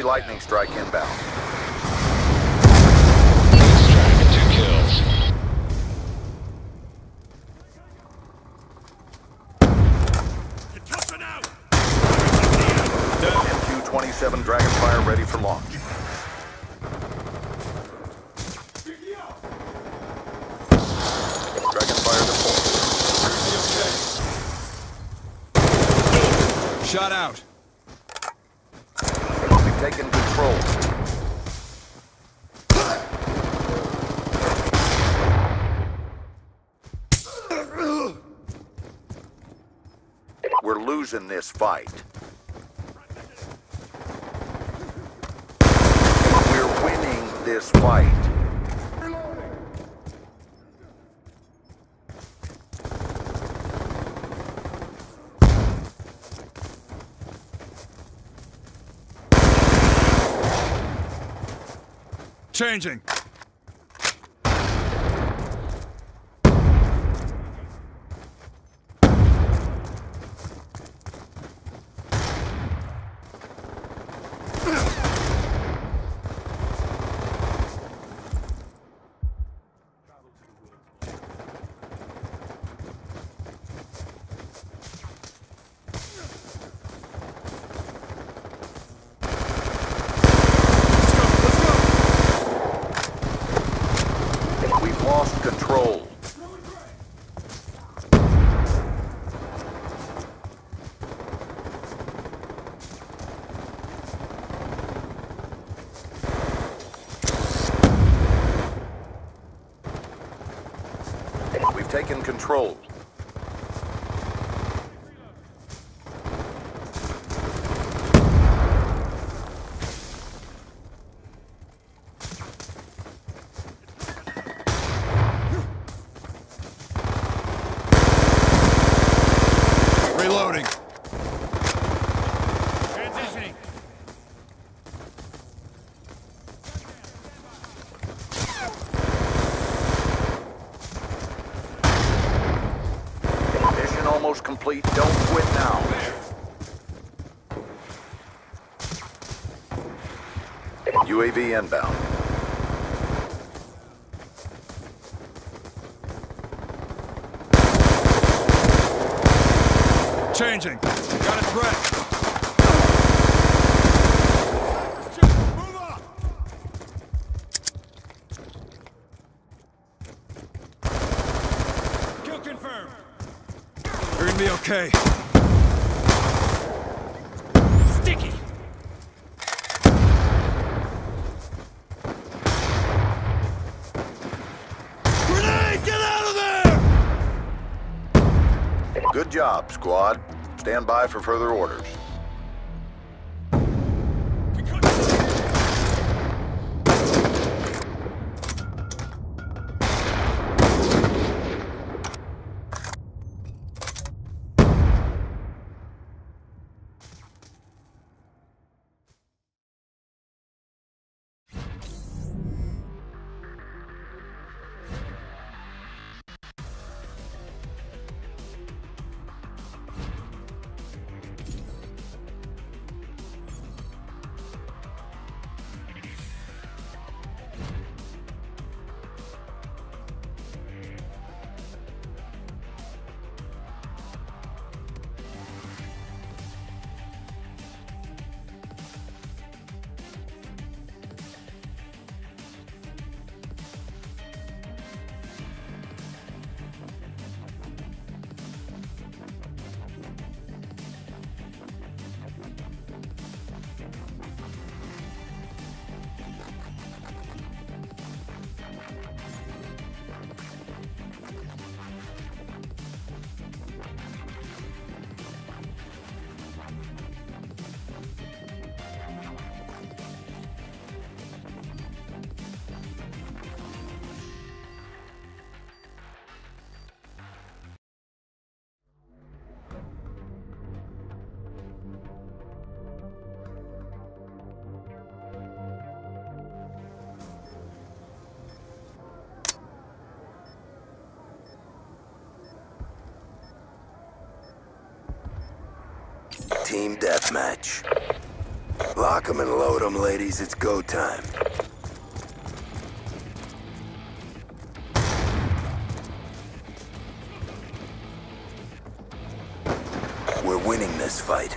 like fight. We're winning this fight. Changing. control. inbound. Squad. Stand by for further orders. lock Lock 'em and load 'em, ladies. It's go time. We're winning this fight.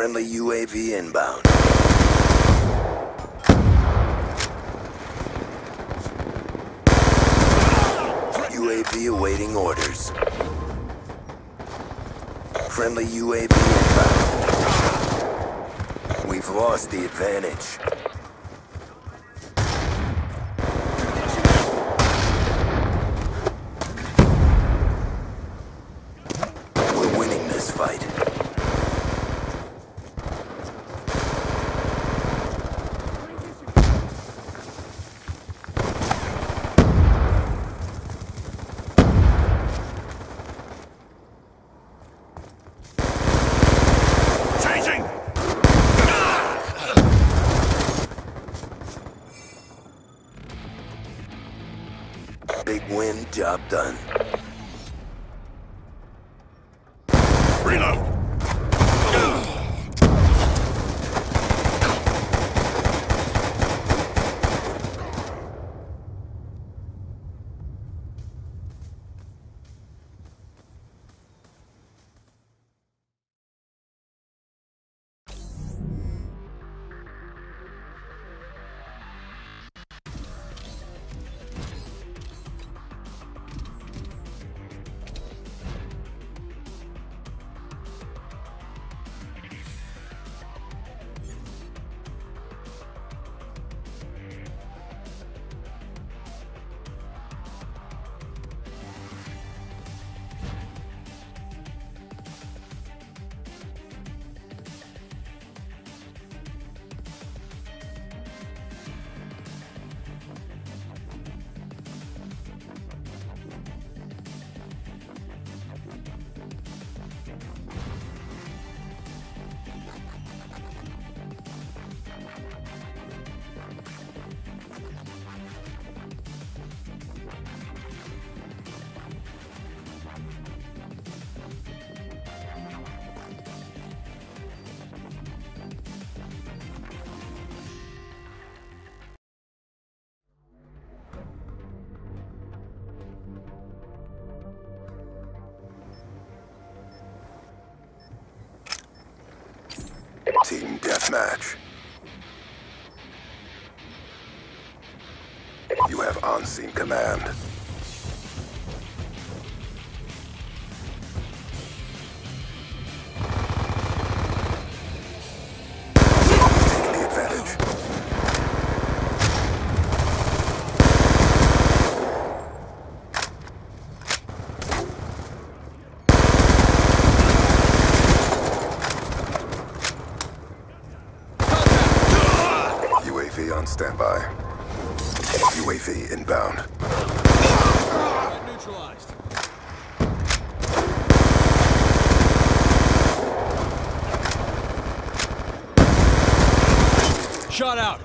Friendly UAV inbound. UAV awaiting orders. Friendly UAV inbound. We've lost the advantage. job done. Shot out.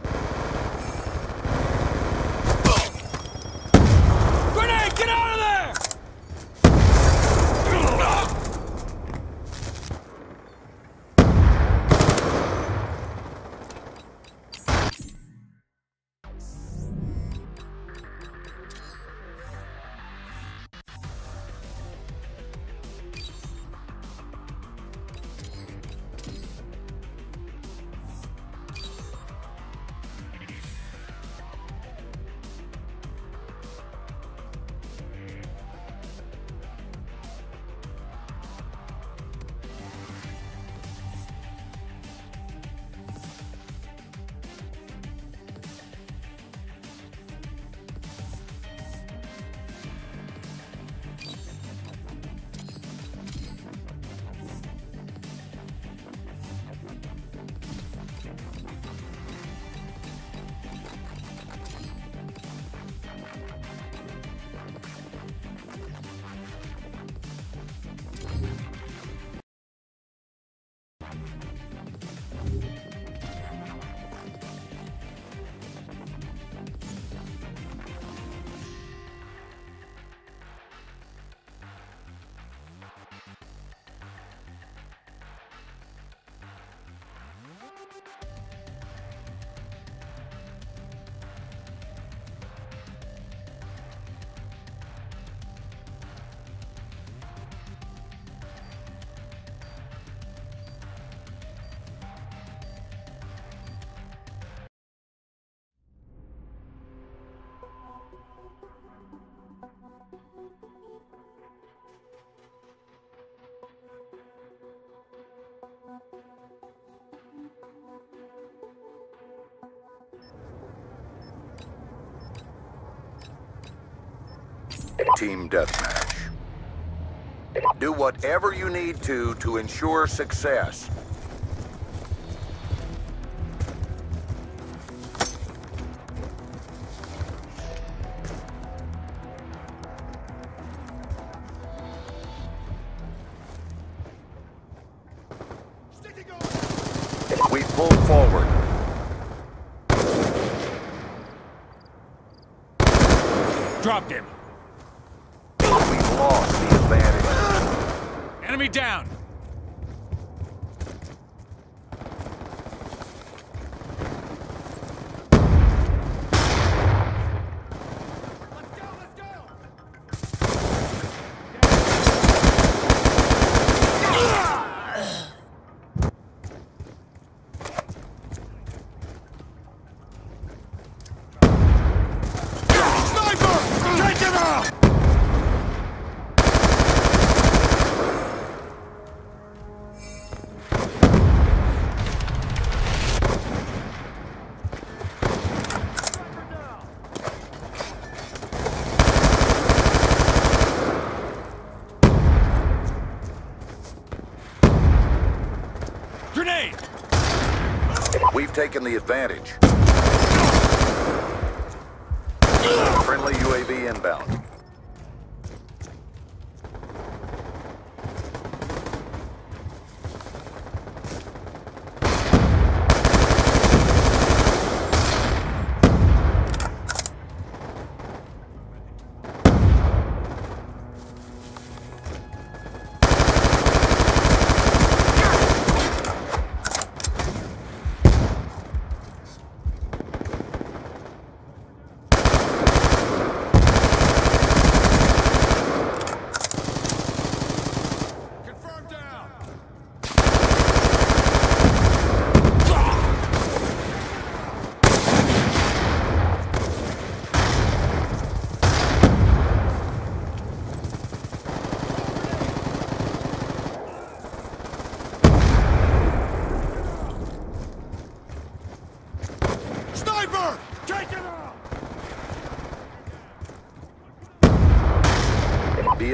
Team Deathmatch. Do whatever you need to to ensure success. The advantage. Friendly UAV inbound. Confirmed down. Sniper! Take it out! Be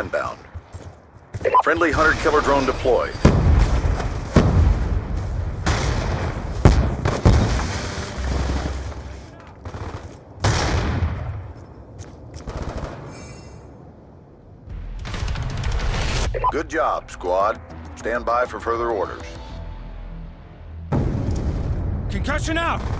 inbound. Friendly hunter-killer drone deployed. Good job, squad. Stand by for further orders. Concussion out!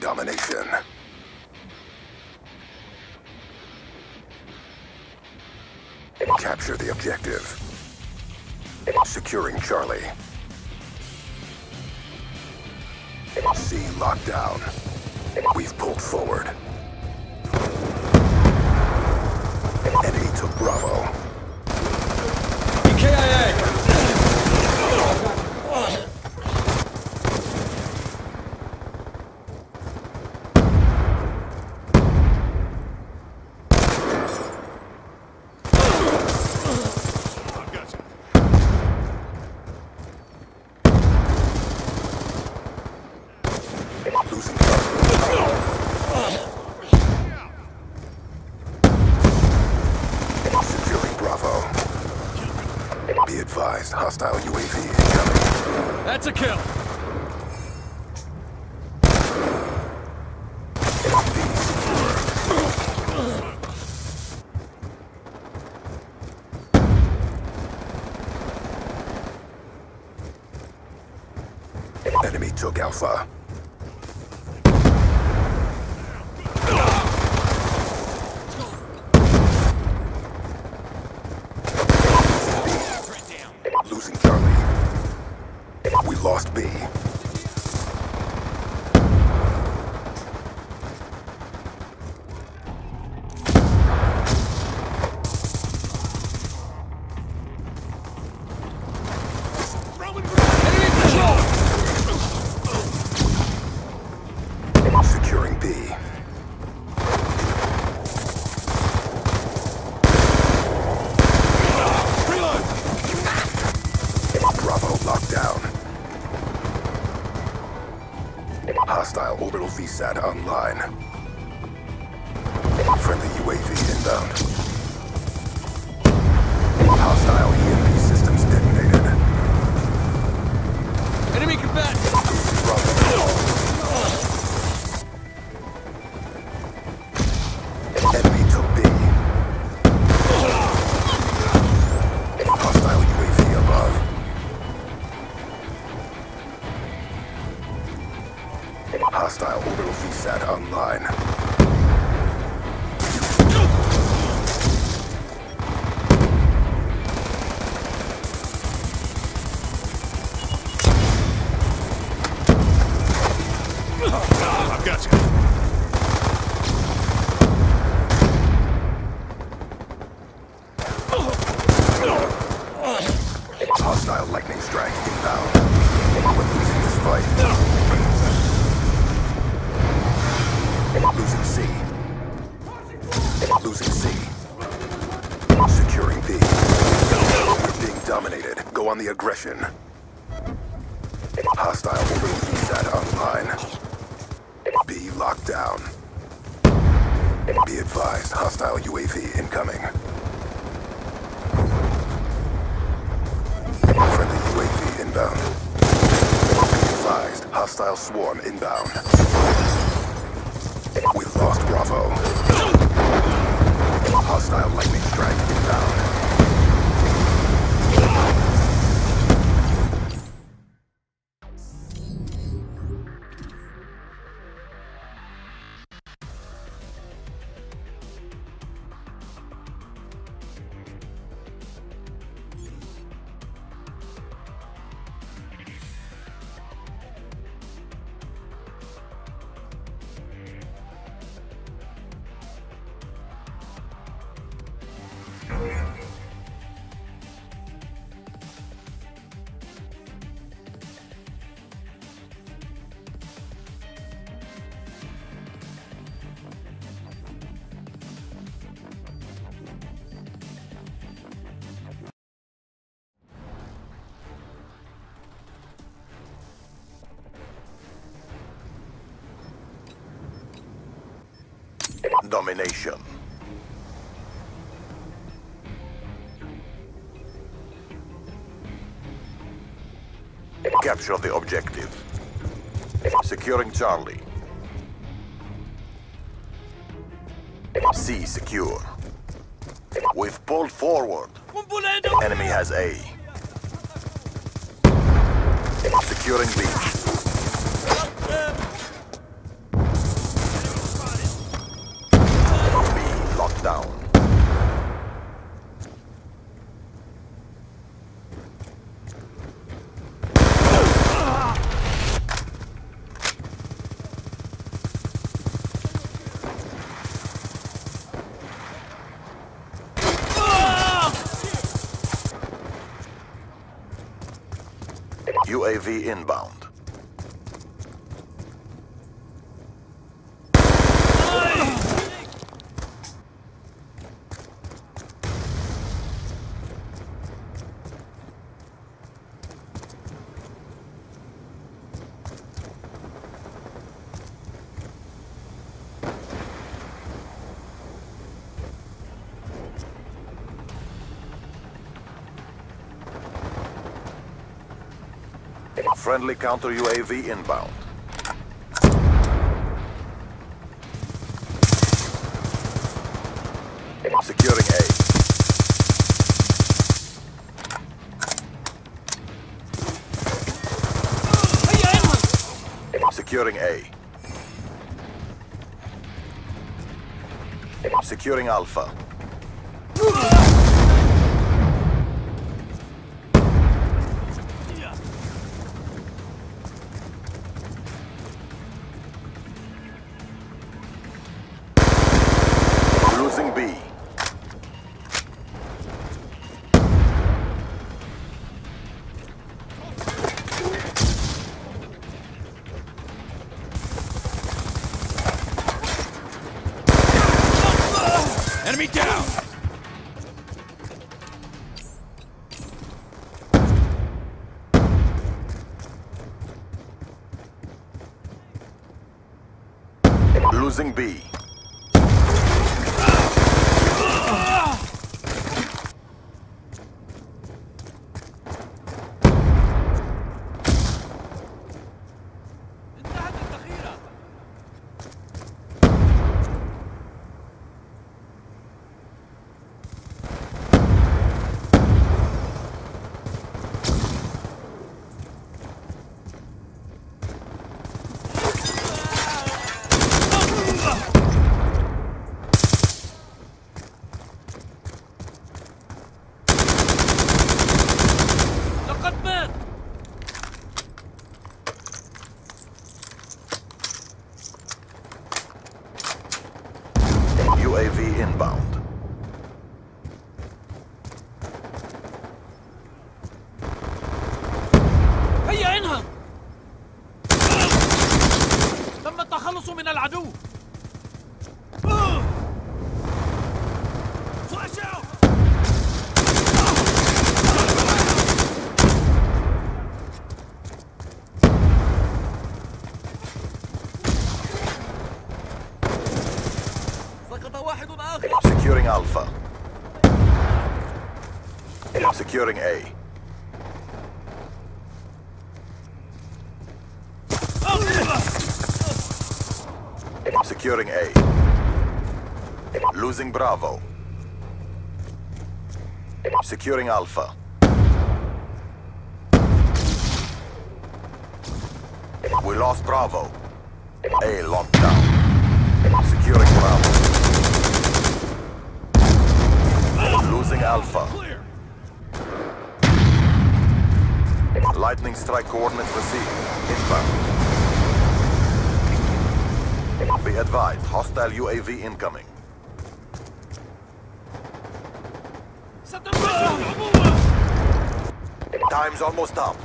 Domination. Capture the objective. Securing Charlie. C lockdown. We've pulled forward. that online. aggression. capture the objective. Securing Charlie. Friendly counter UAV inbound. Securing A. Securing A. Securing Alpha. Losing B. Securing Alpha. We lost Bravo. Almost up.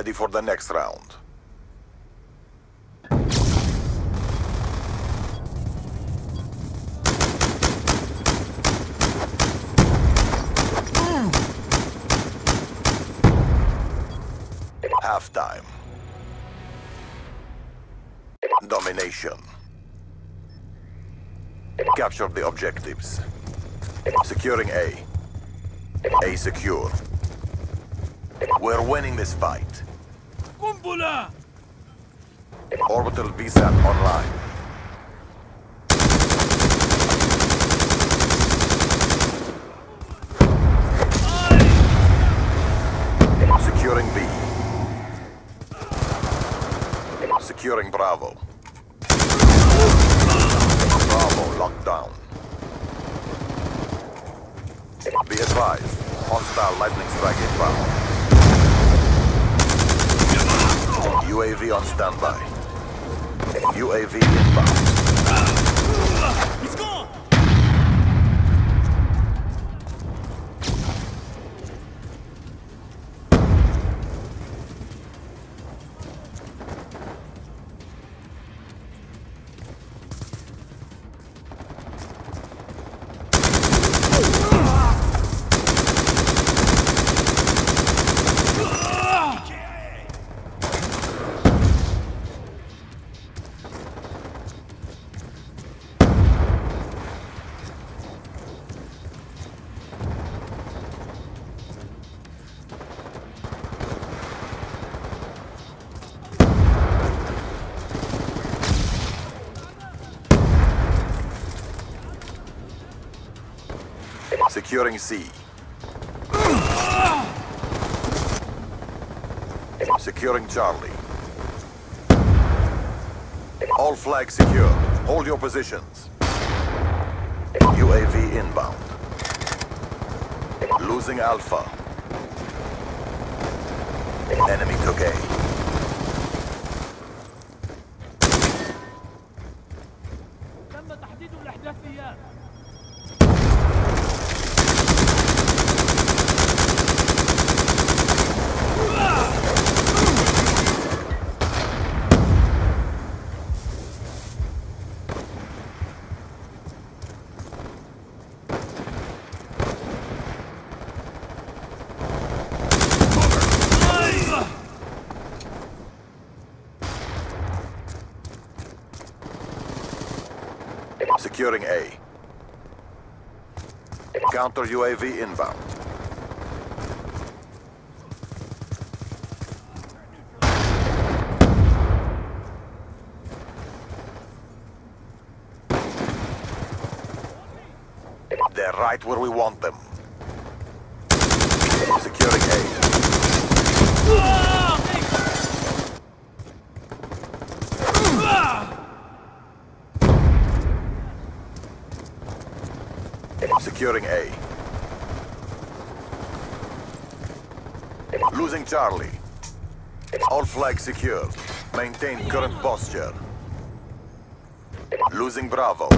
Ready for the next round. Halftime. Domination. Capture the objectives. Securing A. A secure. We're winning this fight. Orbital VSAT online. Securing C. Securing Charlie. All flags secure. Hold your positions. UAV inbound. Losing Alpha. Enemy took A. Counter UAV inbound. They're right where we want them. Securing A. Securing A. Losing Charlie. All flags secured. Maintain current posture. Losing Bravo.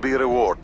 Be rewarded.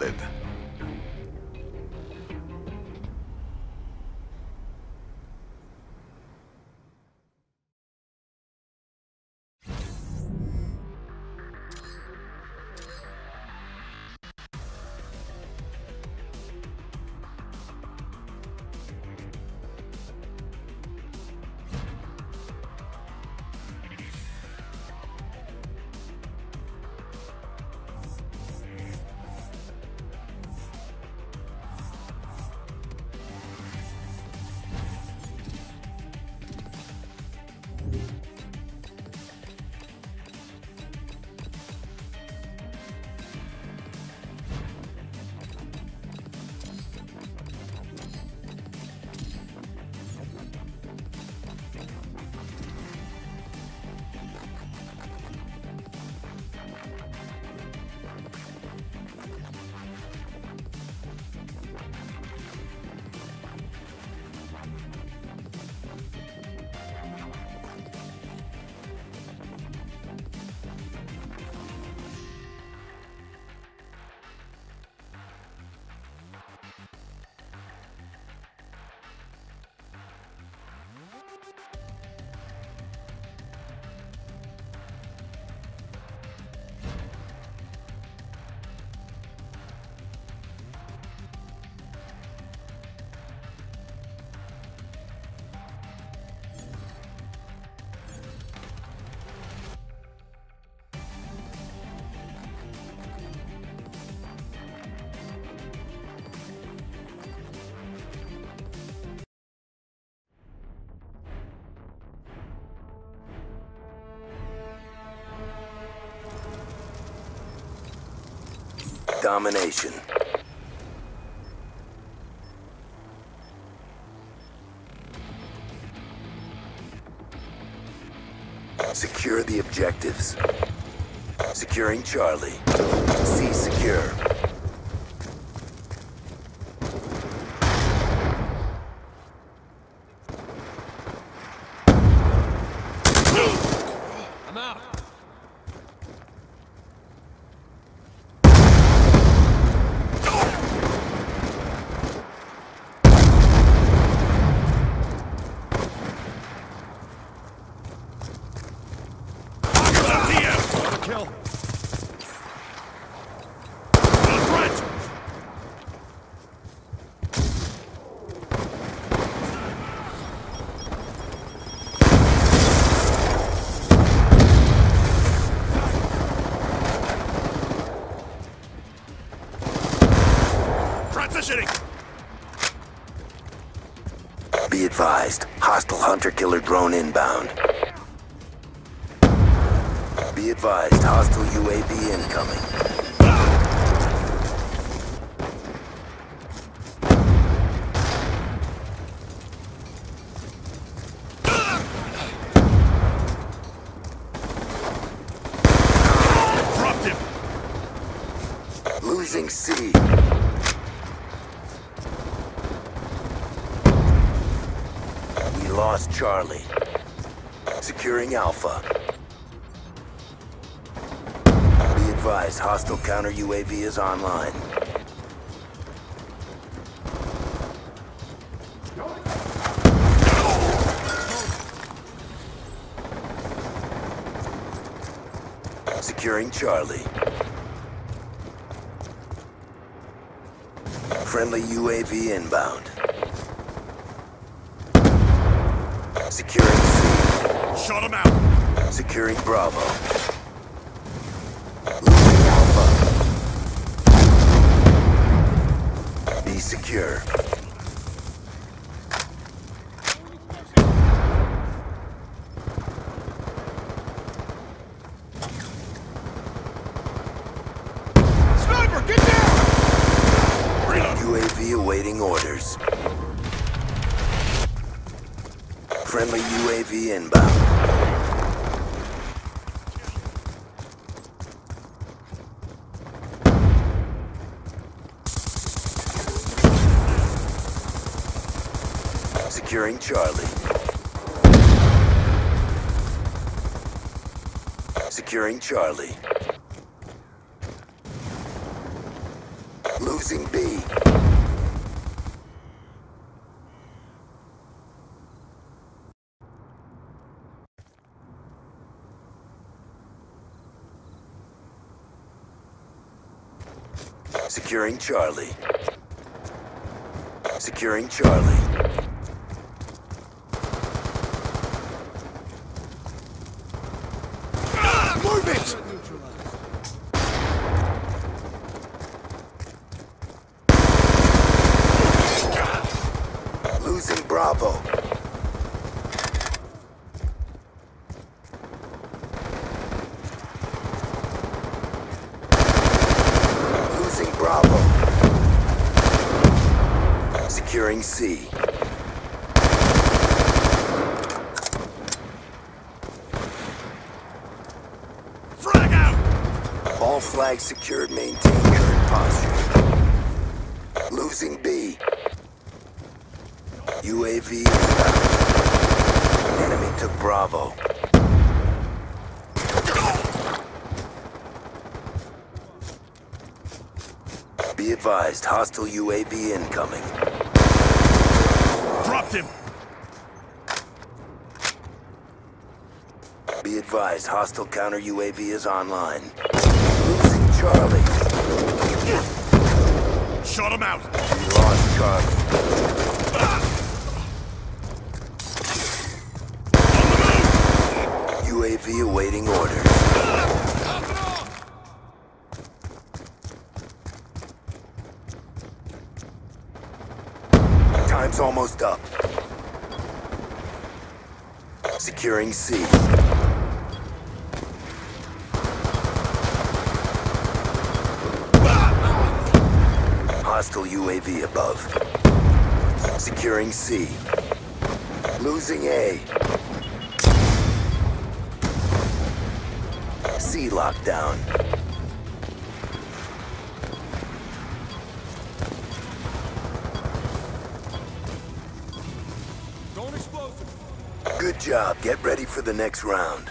Domination. Secure the objectives. Securing Charlie. C secure. Transitioning! Be advised, hostile hunter-killer drone inbound. Be advised, hostile UAV incoming. Dropped him! Losing C. We lost Charlie. Securing Alpha. Be advised, hostile counter UAV is online. Securing Charlie. Friendly UAV inbound. Securing C. Shot him out! Securing Bravo. Securing Charlie. Losing B. Securing Charlie. Securing Charlie. Move it! Losing Bravo. Losing Bravo. Securing C. Frag All secured. Maintain current posture. Losing B. UAV. Enemy took Bravo. Be advised, hostile UAV incoming. Dropped him! Be advised, hostile counter UAV is online. Charlie. Shot him out! We lost Charlie. UAV awaiting orders. Time's almost up. Securing C. Hostile UAV above. Securing C. Losing A. C lockdown. Good job. Get ready for the next round.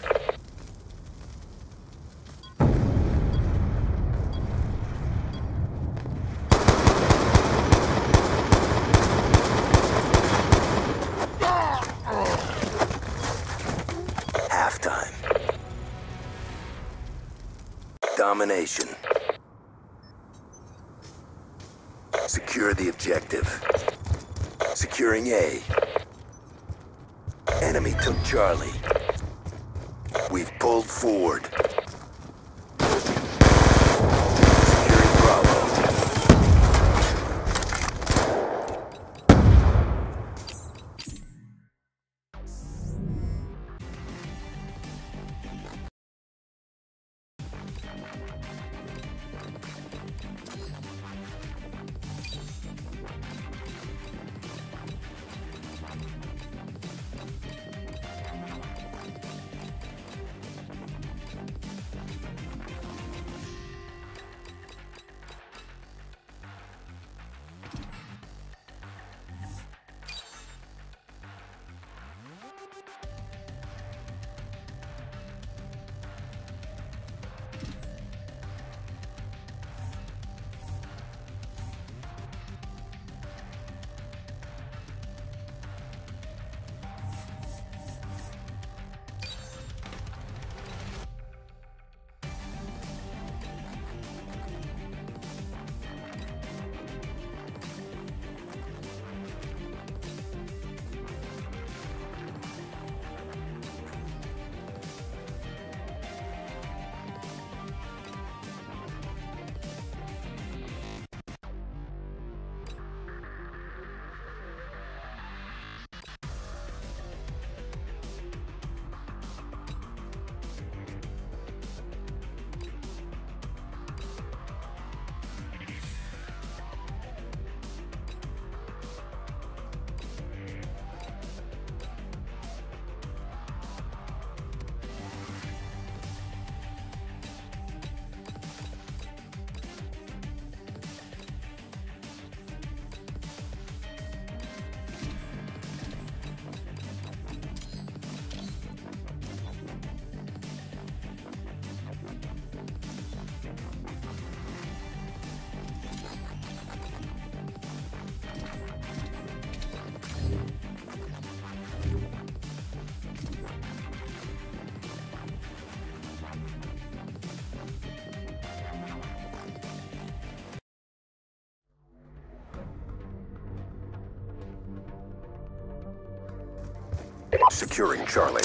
Securing Charlie.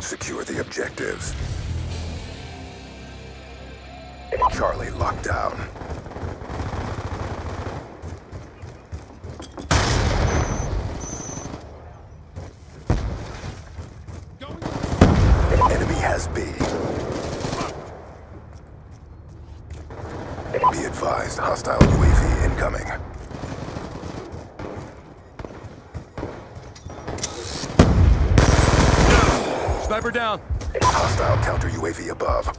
Secure the objectives. Charlie locked down. Enemy has B. Be advised, hostile UAV incoming. Sniper down. Hostile counter UAV above.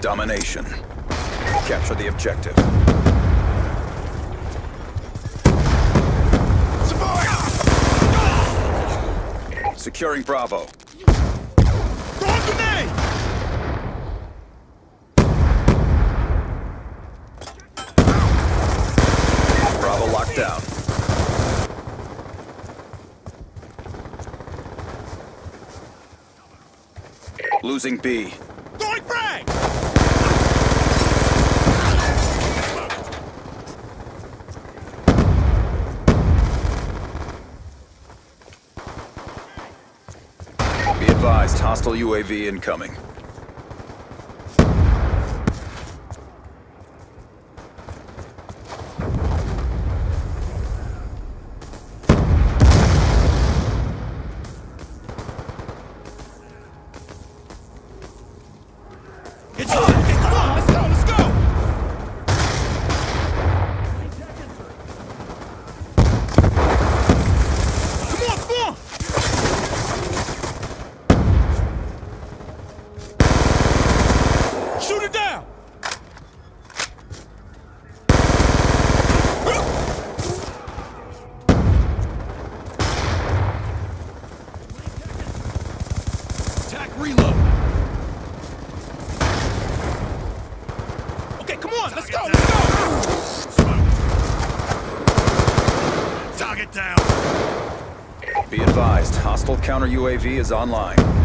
Domination. Capture the objective. Securing Bravo. losing B. Frag! Be advised, hostile UAV incoming. counter UAV is online.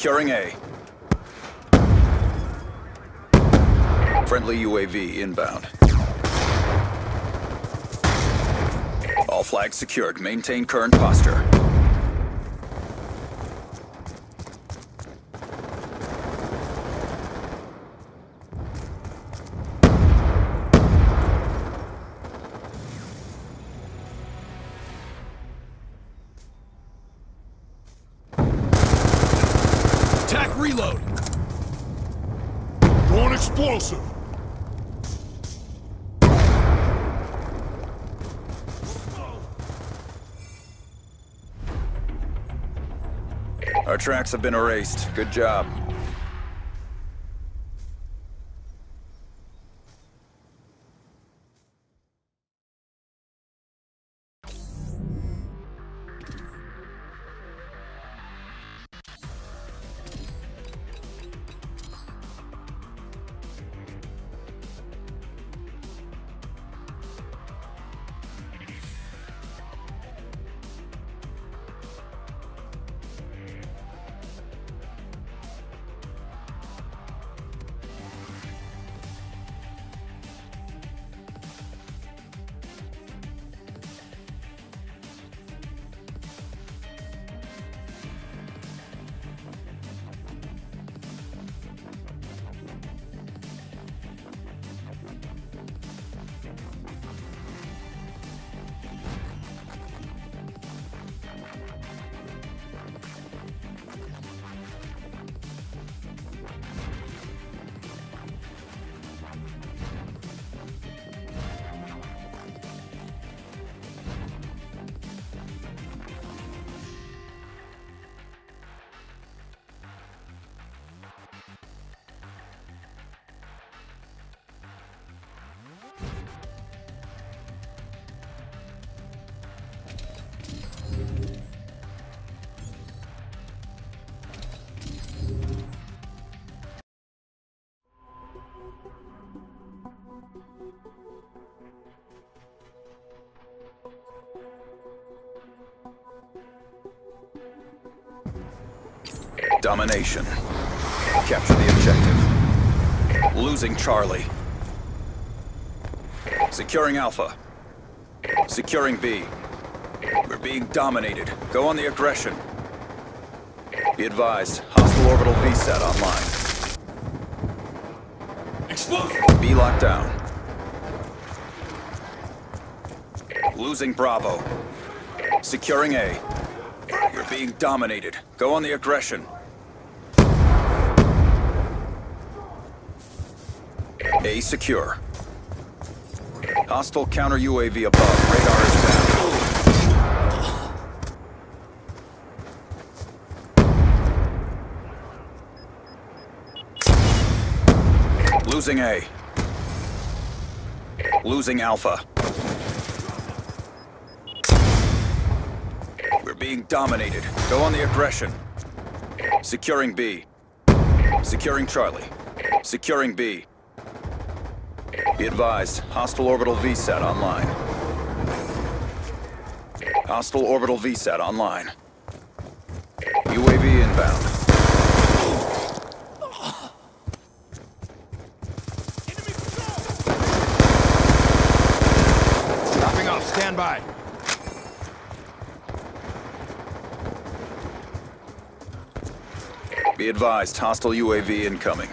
Securing A. Friendly UAV inbound. All flags secured. Maintain current posture. Have been erased. Good job. Domination. Capture the objective. Losing Charlie. Securing Alpha. Securing B. We're being dominated. Go on the aggression. Be advised, hostile orbital VSAT online. Explosive! B locked down. Losing Bravo. Securing A. You're being dominated. Go on the aggression. A secure. Hostile counter UAV above. Radar is down. Losing A. Losing Alpha. We're being dominated. Go on the aggression. Securing B. Securing Charlie. Securing B. Be advised, hostile orbital VSAT online. Hostile orbital VSAT online. UAV inbound. Stand by. Be advised, hostile UAV incoming.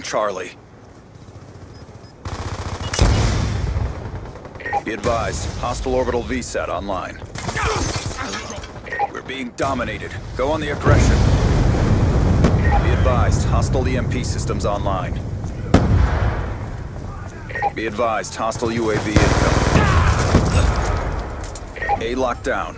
Charlie. Be advised, hostile orbital VSAT online. We're being dominated. Go on the aggression. Be advised, hostile EMP systems online. Be advised, hostile UAV incoming. A lockdown.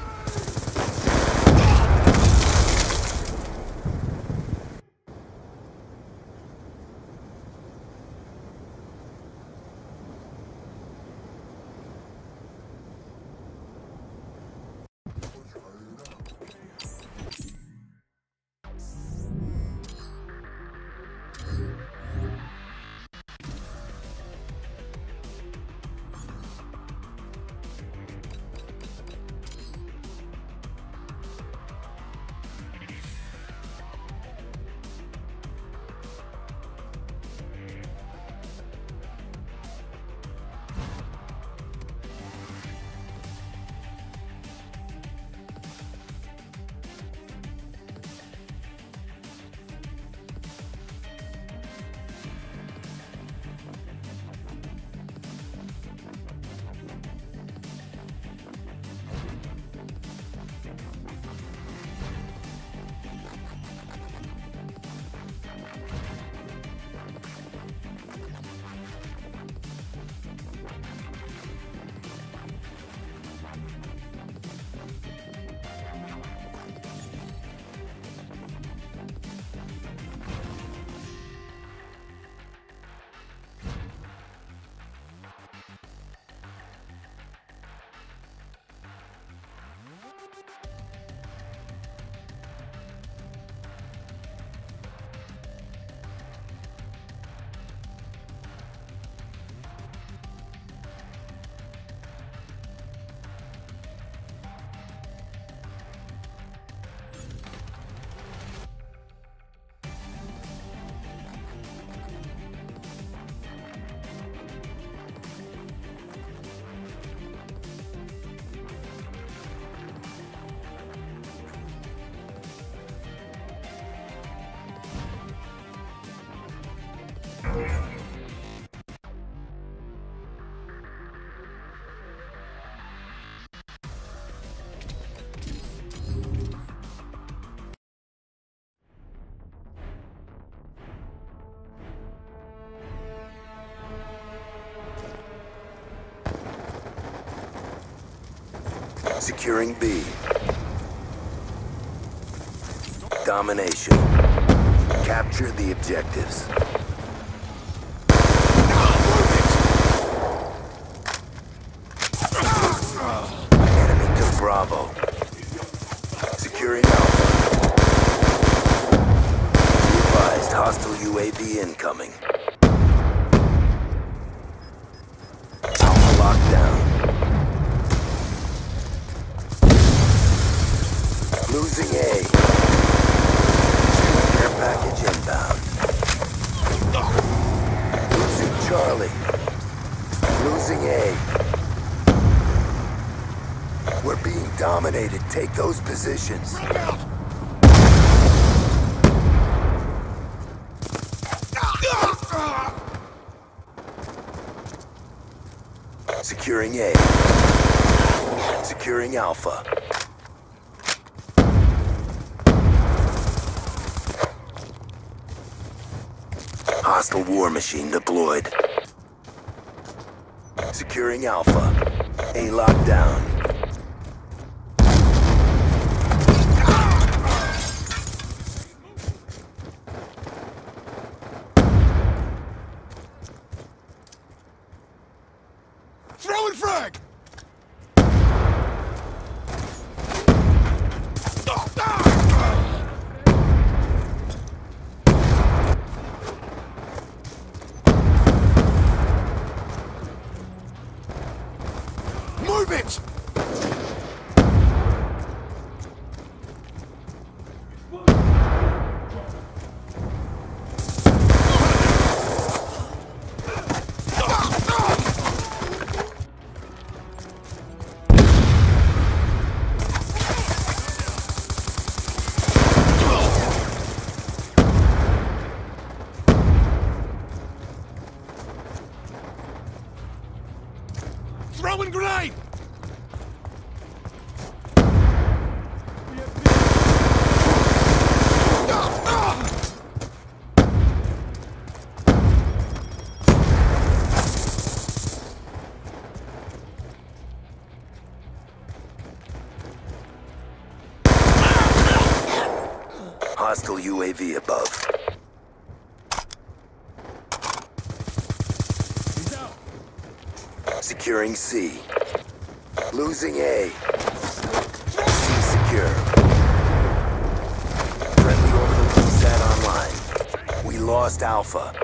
Securing B. Domination. Capture the objectives. Enemy took Bravo. Take those positions. Securing A. Securing Alpha. Hostile war machine deployed. Securing Alpha. A lockdown. Securing C. Losing A. C secure. Friendly orbital VSAT online. We lost Alpha.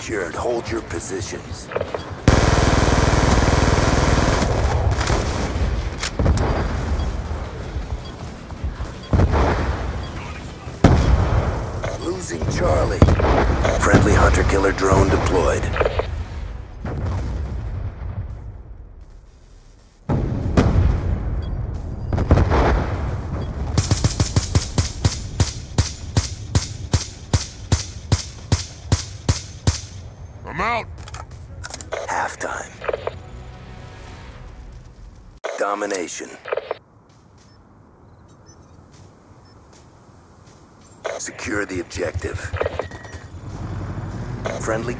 Secured. Hold your positions. Losing Charlie. Friendly hunter-killer drone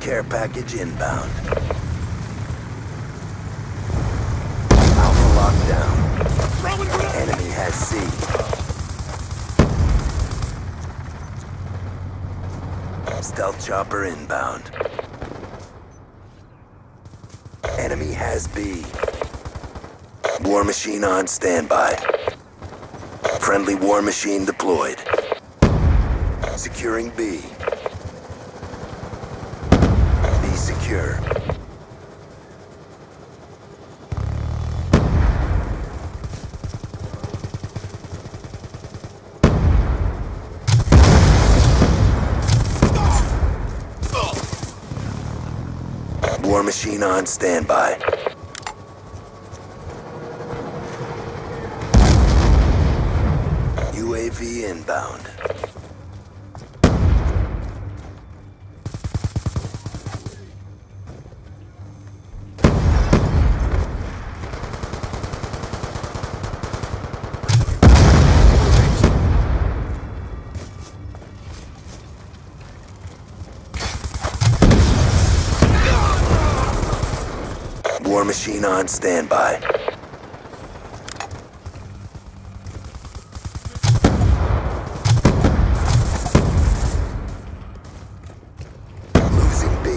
care package inbound. Alpha locked down. Enemy has C. Stealth chopper inbound. Enemy has B. War machine on standby. Friendly war machine deployed. Securing. B On standby. Machine on standby. Losing B.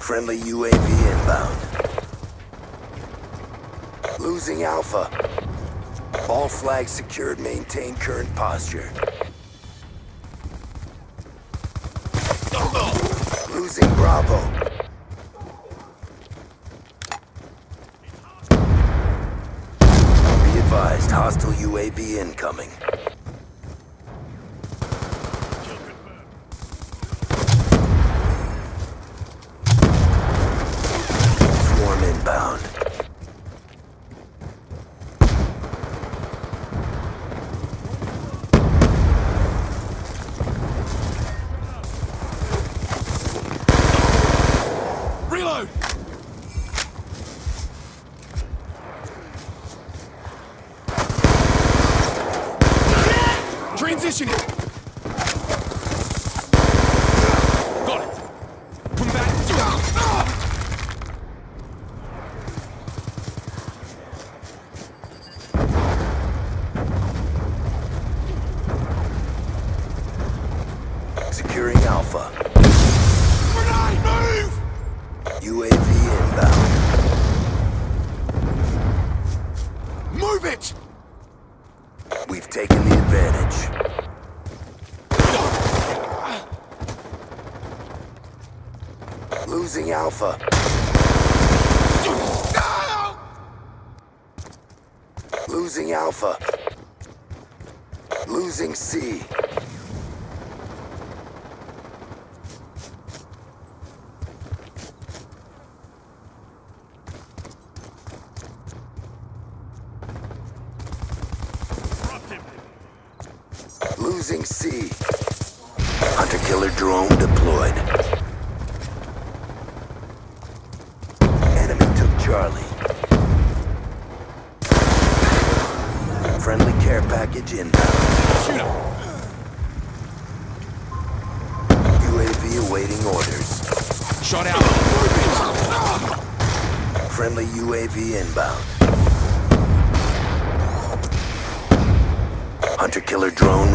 Friendly UAV inbound. Losing Alpha. All flags secured. Maintain current posture.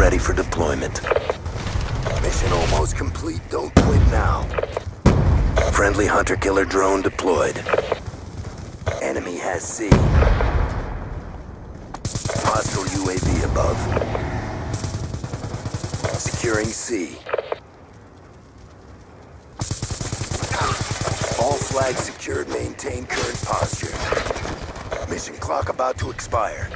ready for deployment. Mission almost complete. Don't quit now. Friendly hunter-killer drone deployed. Enemy has C. Hostile UAV above. Securing C. All flags secured. Maintain current posture. Mission clock about to expire.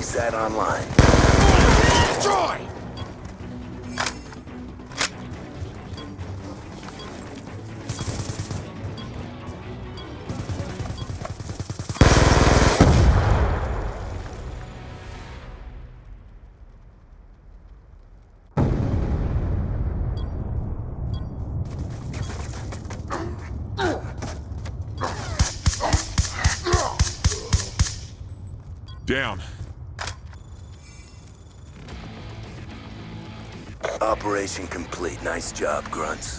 Police that online. Nice job, Grunts.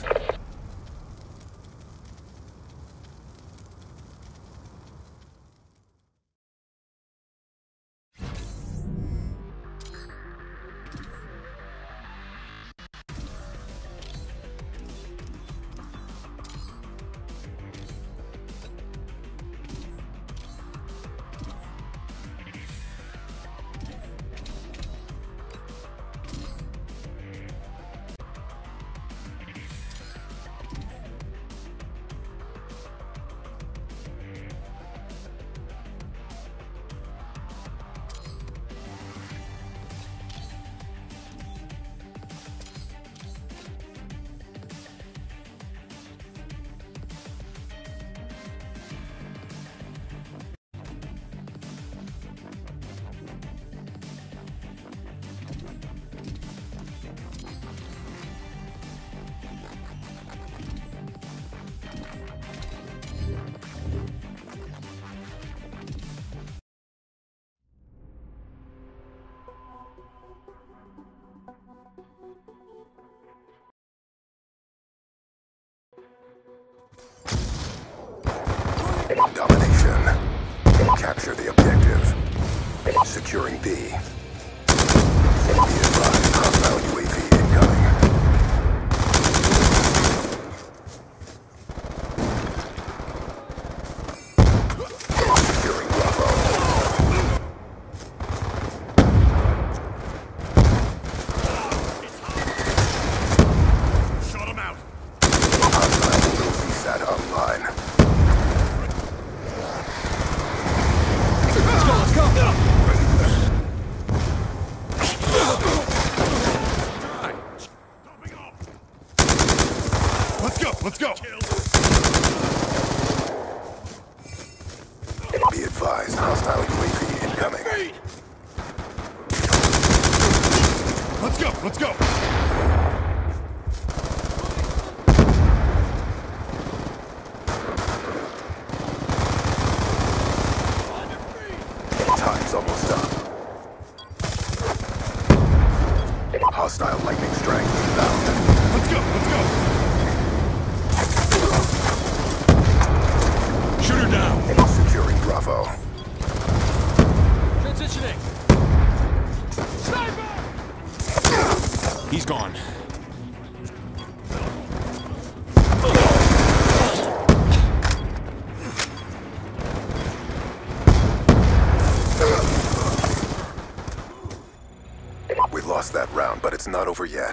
not over yet.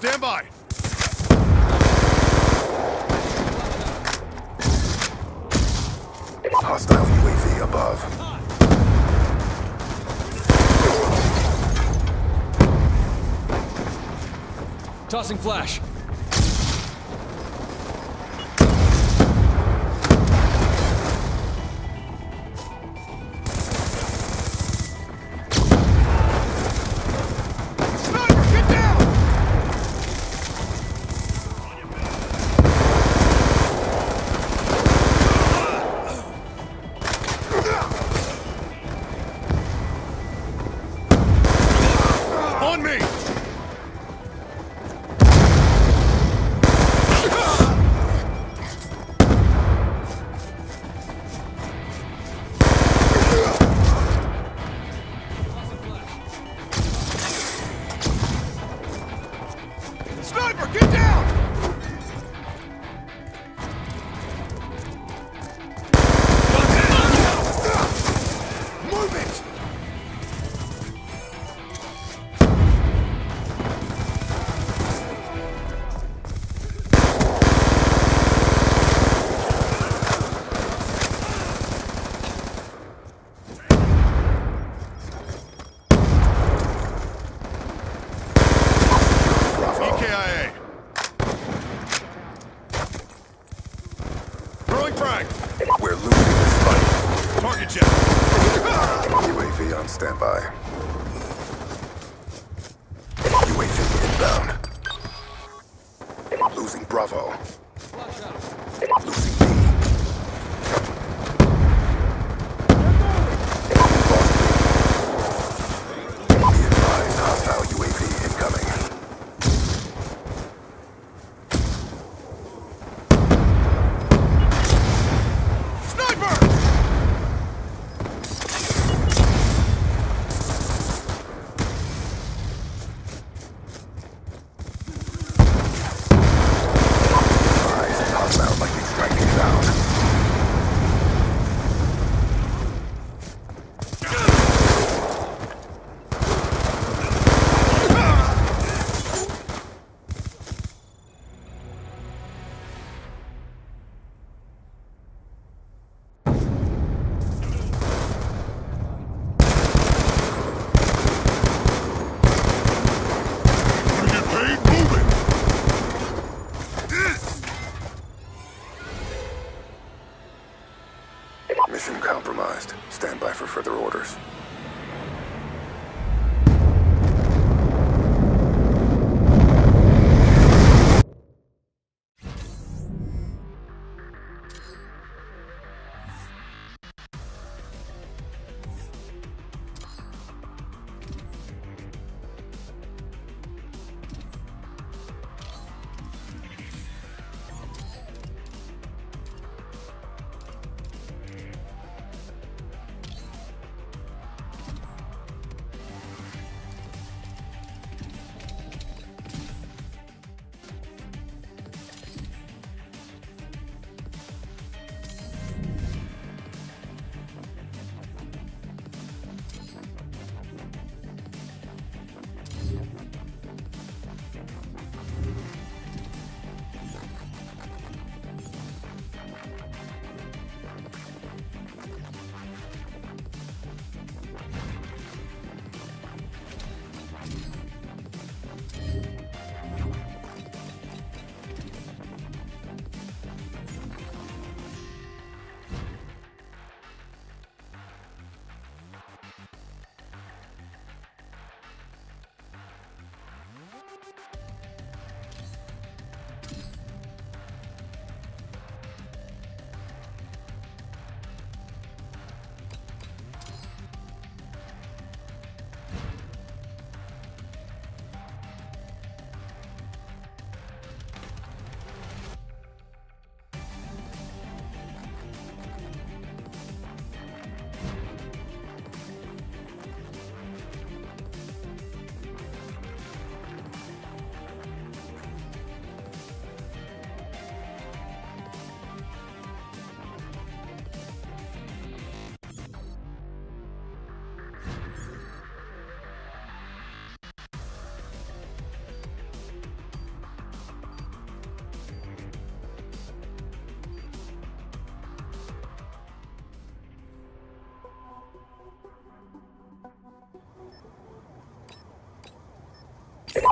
Stand by. Hostile UAV above. Tossing flash. Stand by.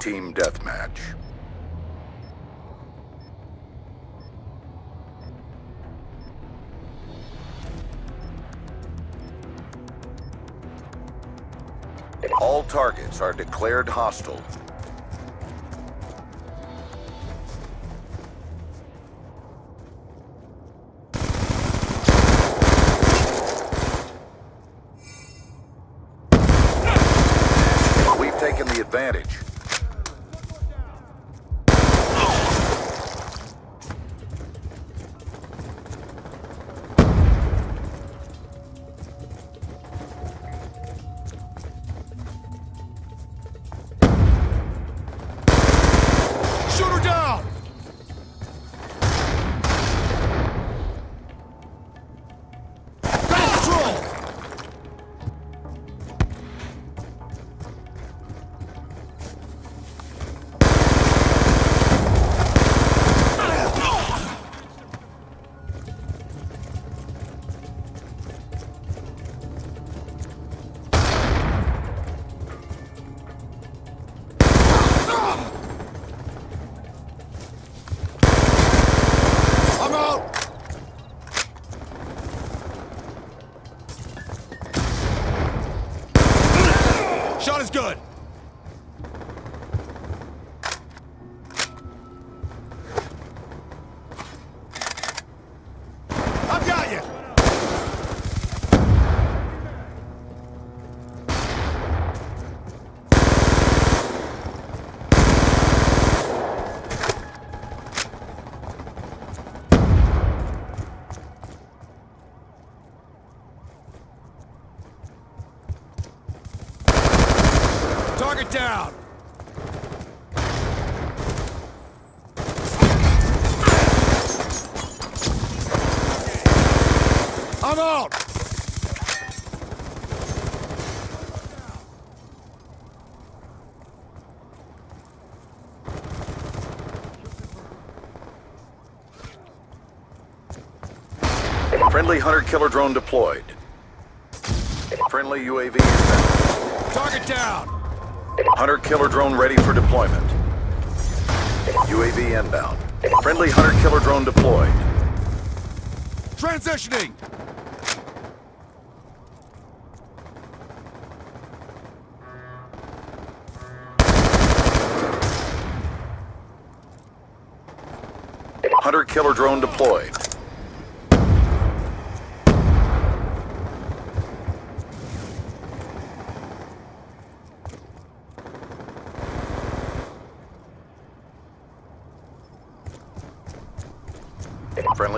Team deathmatch. All targets are declared hostile. Friendly hunter-killer drone deployed. Friendly UAV inbound. Target down! Hunter-killer drone ready for deployment. UAV inbound. Friendly hunter-killer drone deployed. Transitioning! Hunter-killer drone deployed. Friendly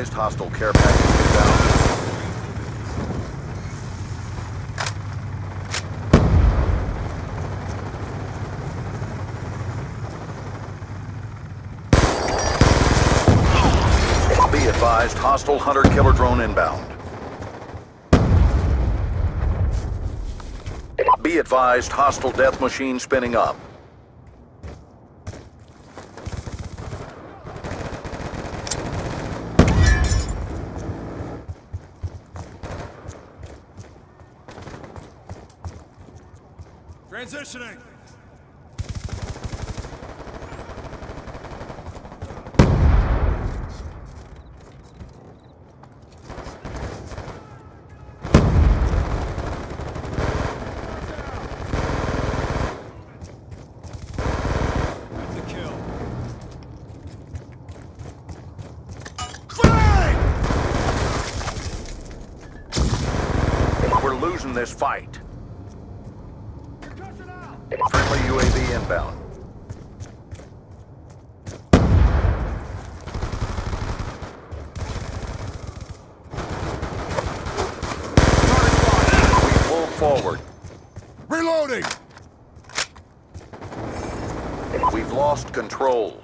Advised, hostile care package inbound. Be advised, hostile hunter-killer drone inbound. Be advised, hostile death machine spinning up. Transitioning. Got the kill. We're losing this fight. Friendly UAV inbound. We move forward. Reloading! We've lost control.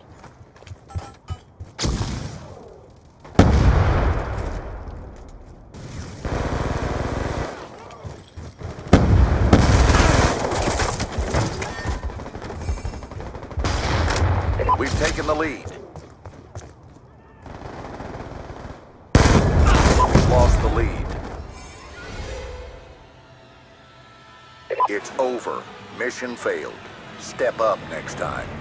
Mission failed. Step up next time.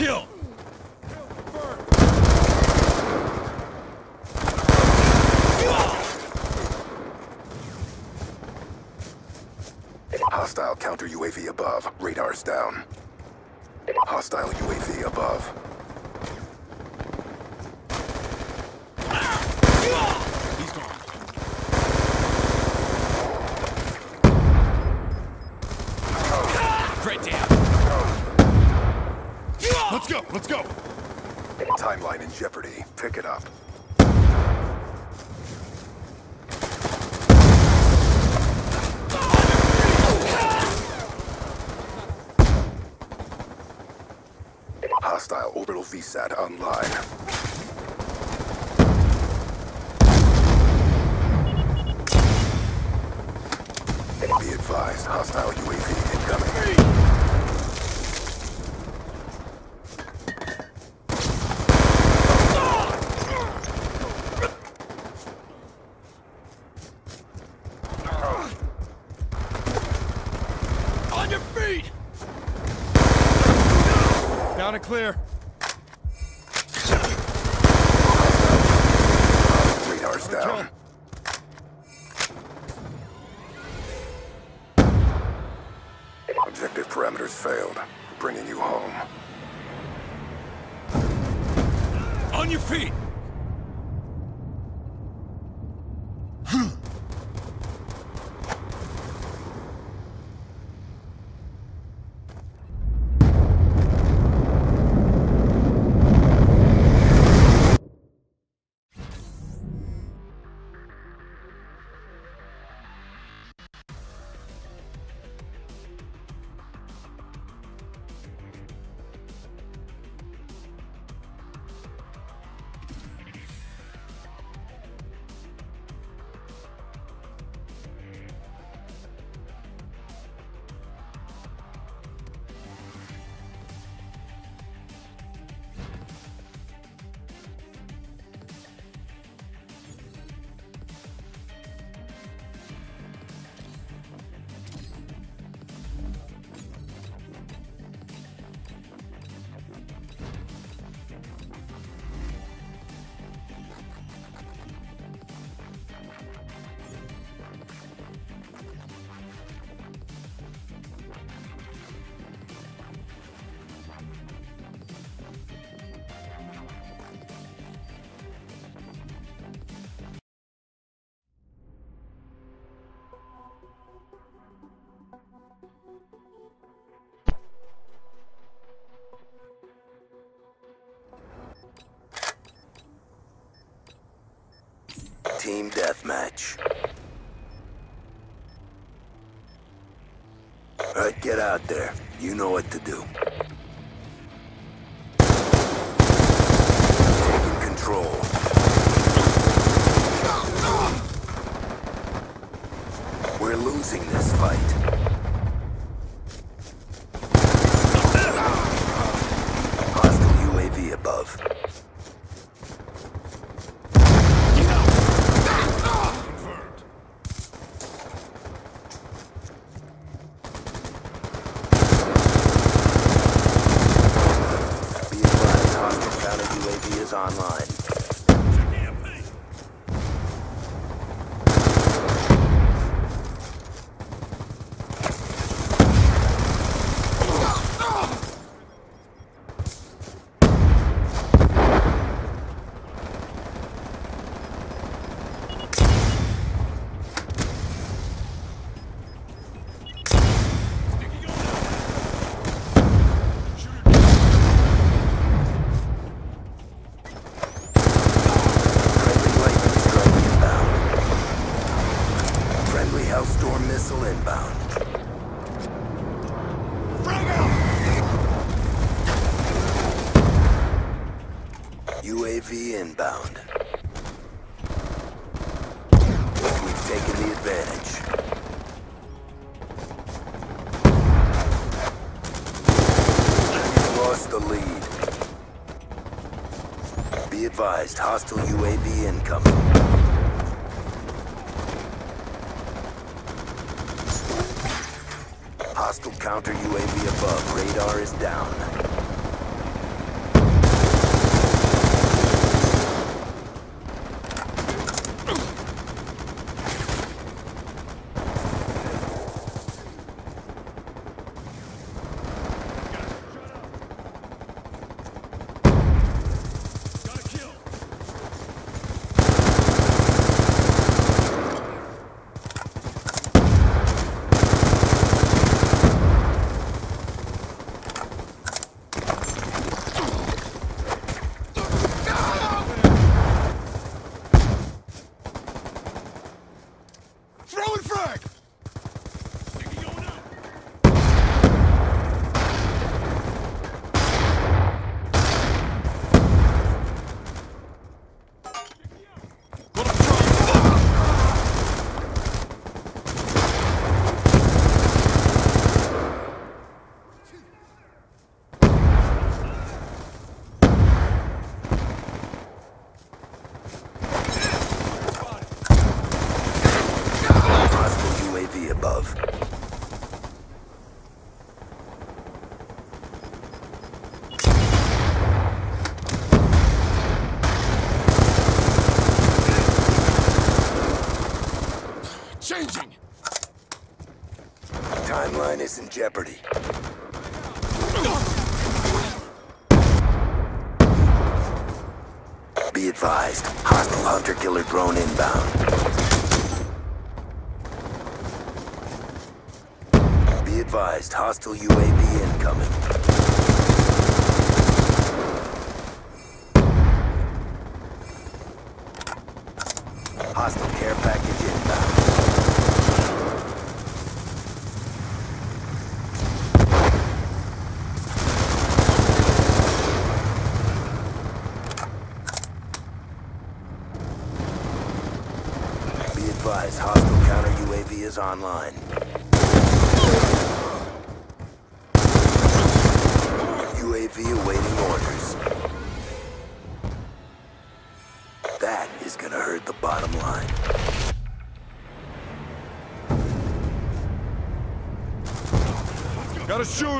Kill. Hostile counter UAV above. Radars down. Team Deathmatch. Alright, get out there. You know what to do. Taking control. We're losing this fight. Hostile UAV incoming. Hostile counter UAV above. Radar is down. advised. Hostile hunter-killer drone inbound. Be advised, hostile UAV incoming. gotta shoot.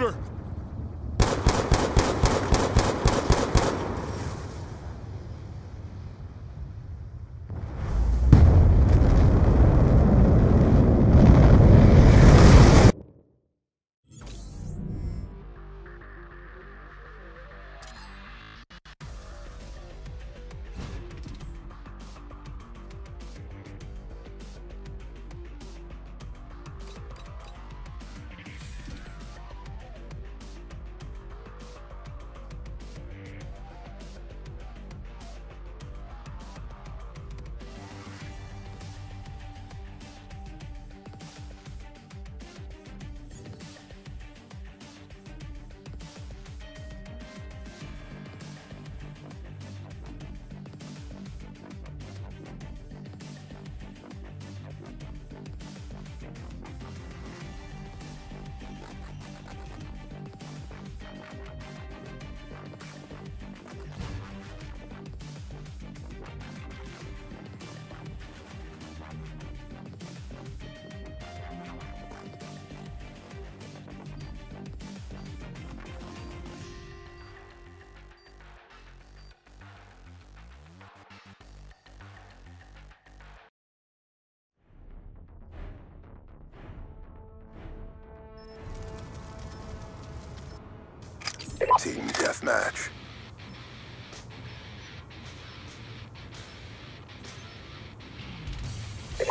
Team deathmatch.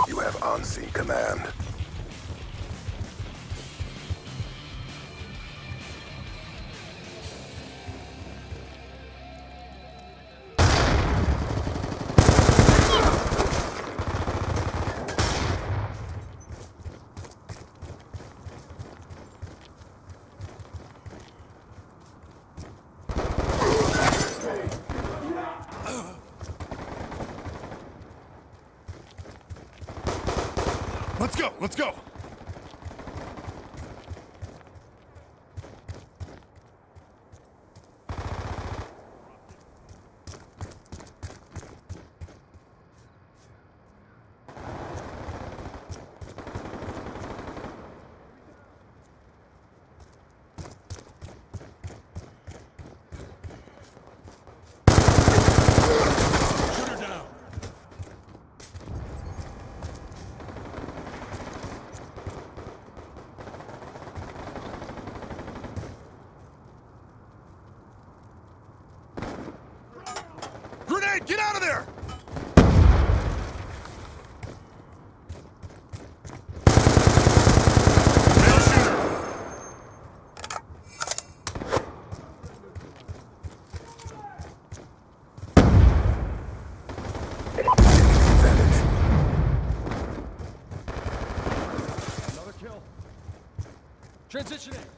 You have on-scene command. Positioning.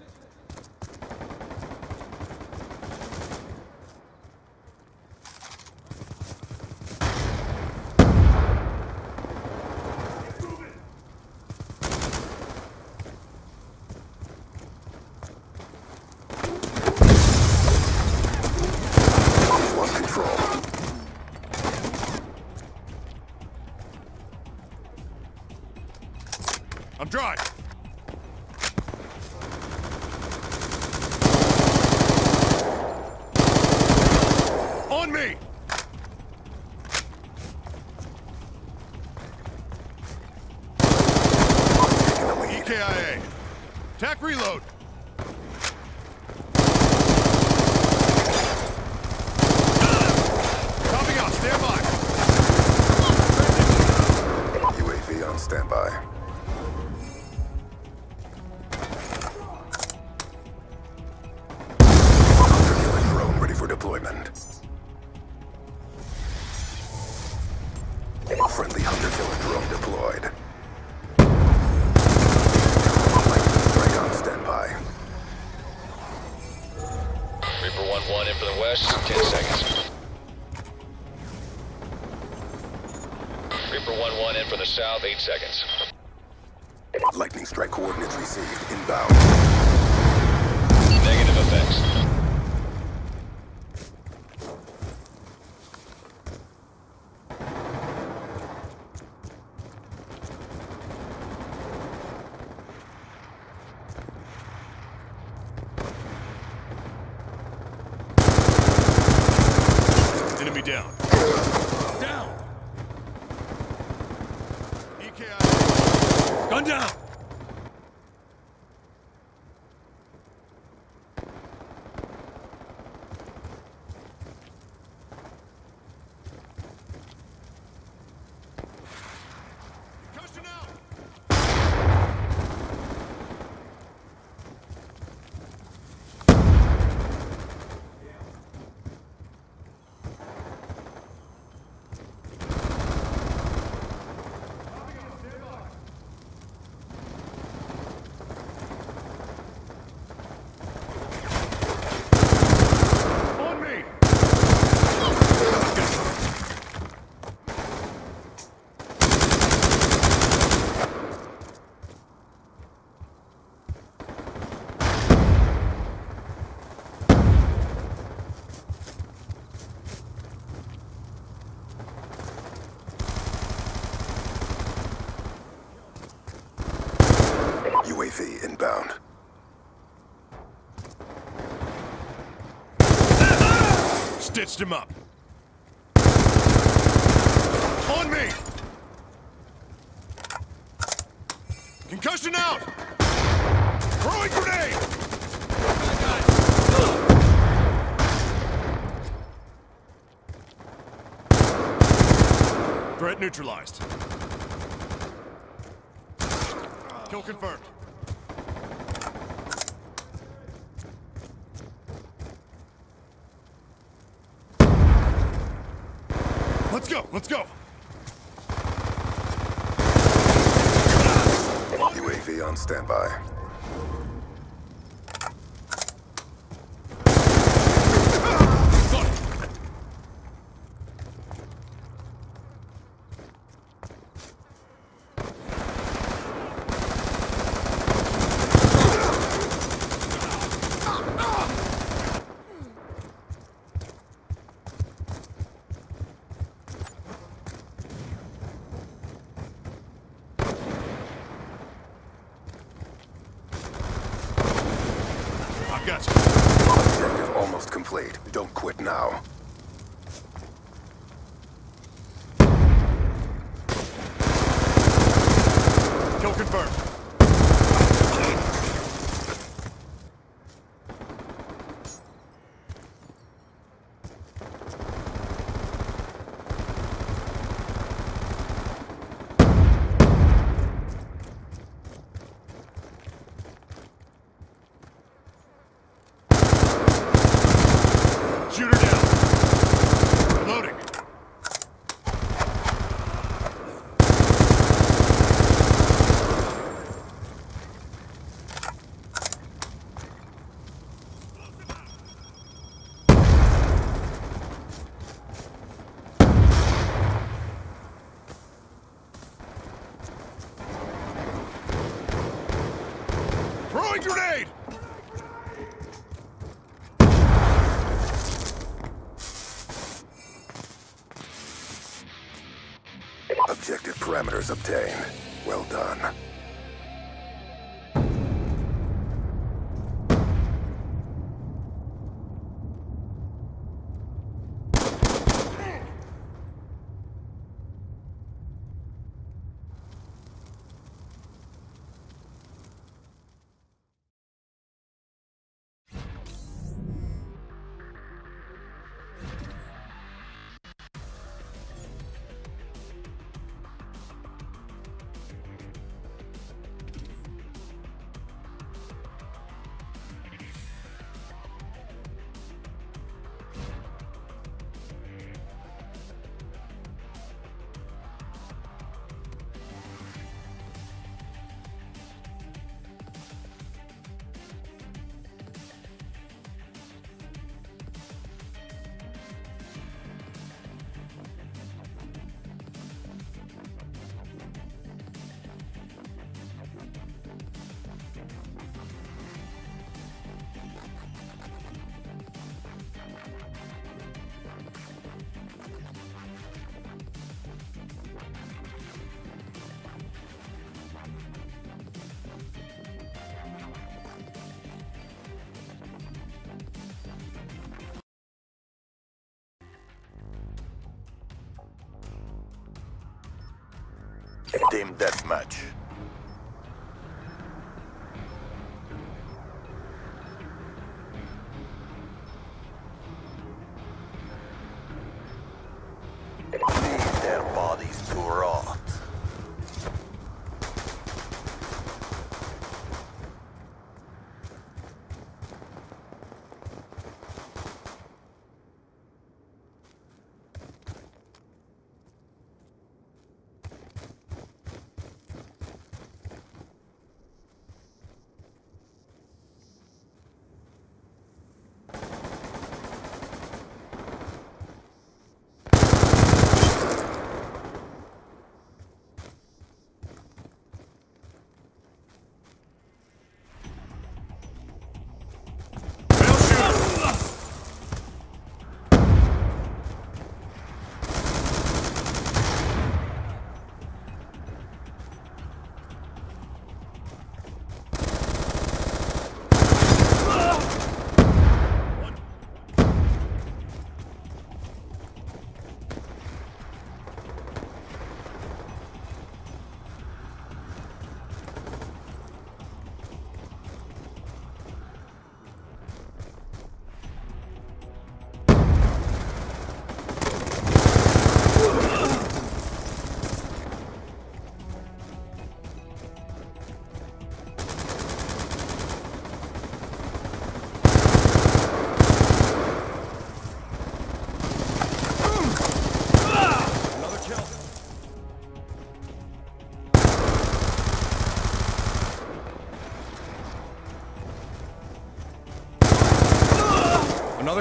second. Patched him up. On me! Concussion out! Throwing grenade! Threat neutralized. Kill confirmed. Objective parameters obtained. Well done. Team deathmatch.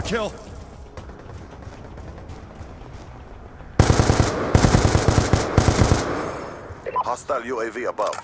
Another kill. Hostile UAV above.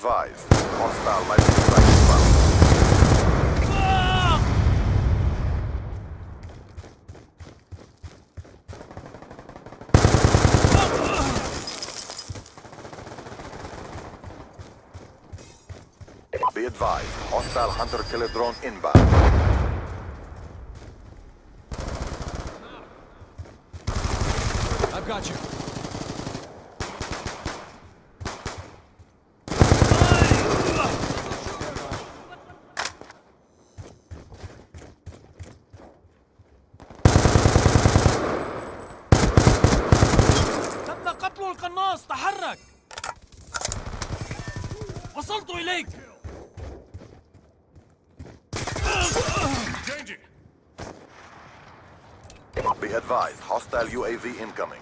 advised. Hostile Lightning Strike found. Be advised, hostile hunter-killer drone inbound. I've got you. Be advised, hostile UAV incoming.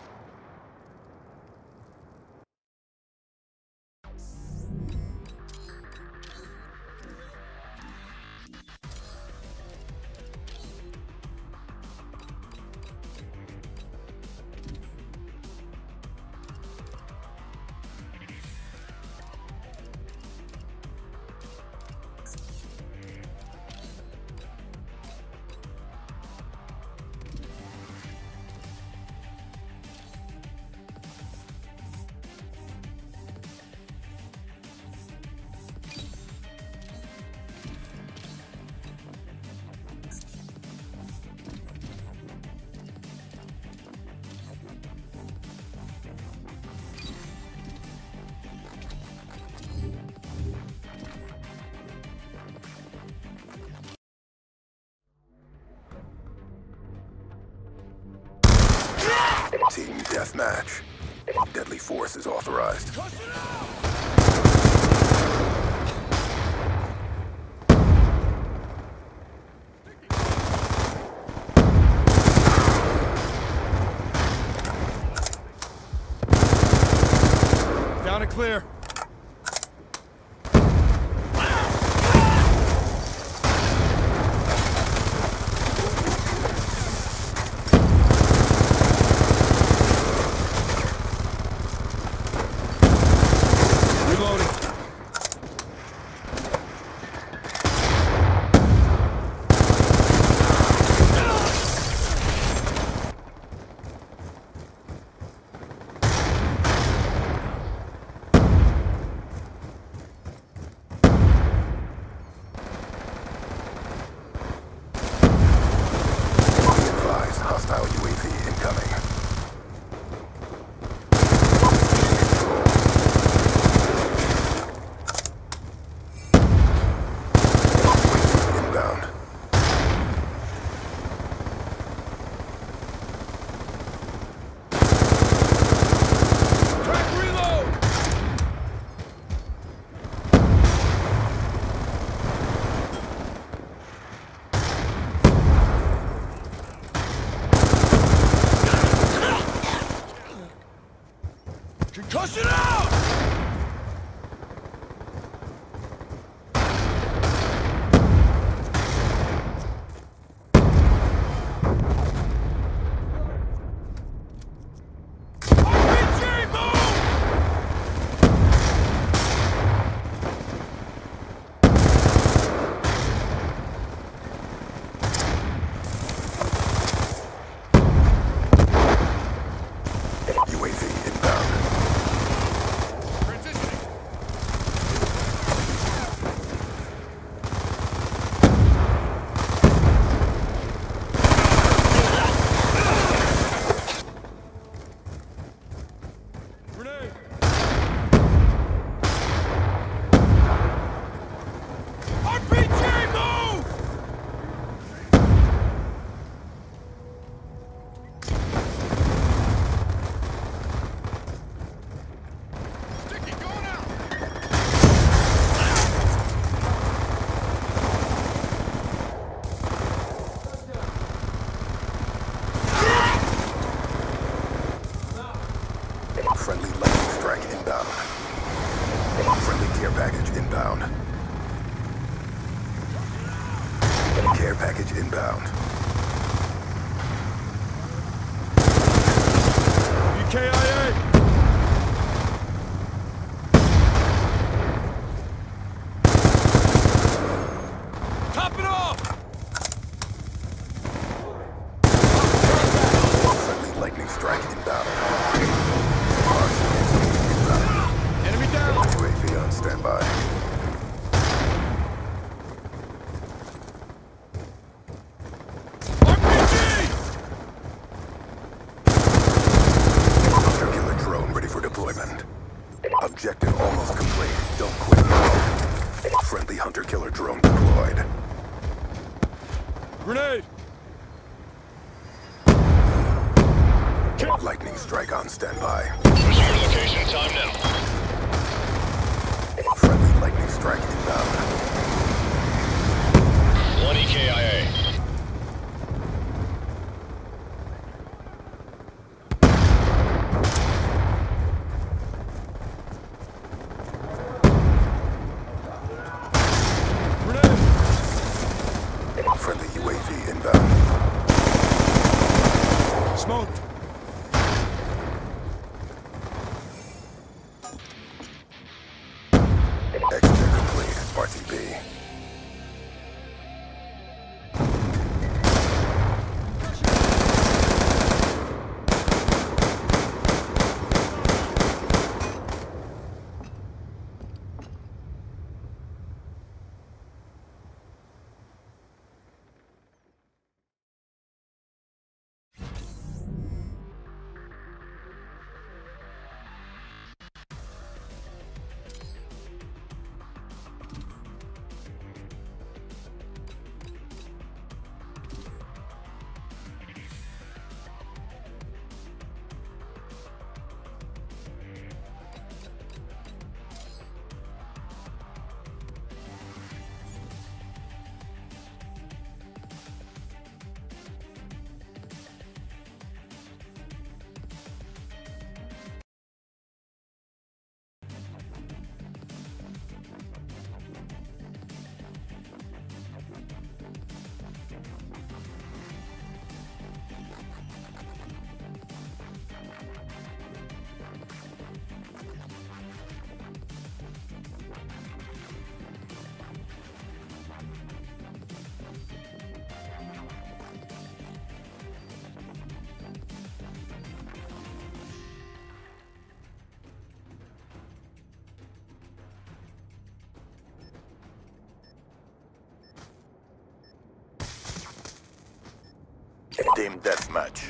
team deathmatch.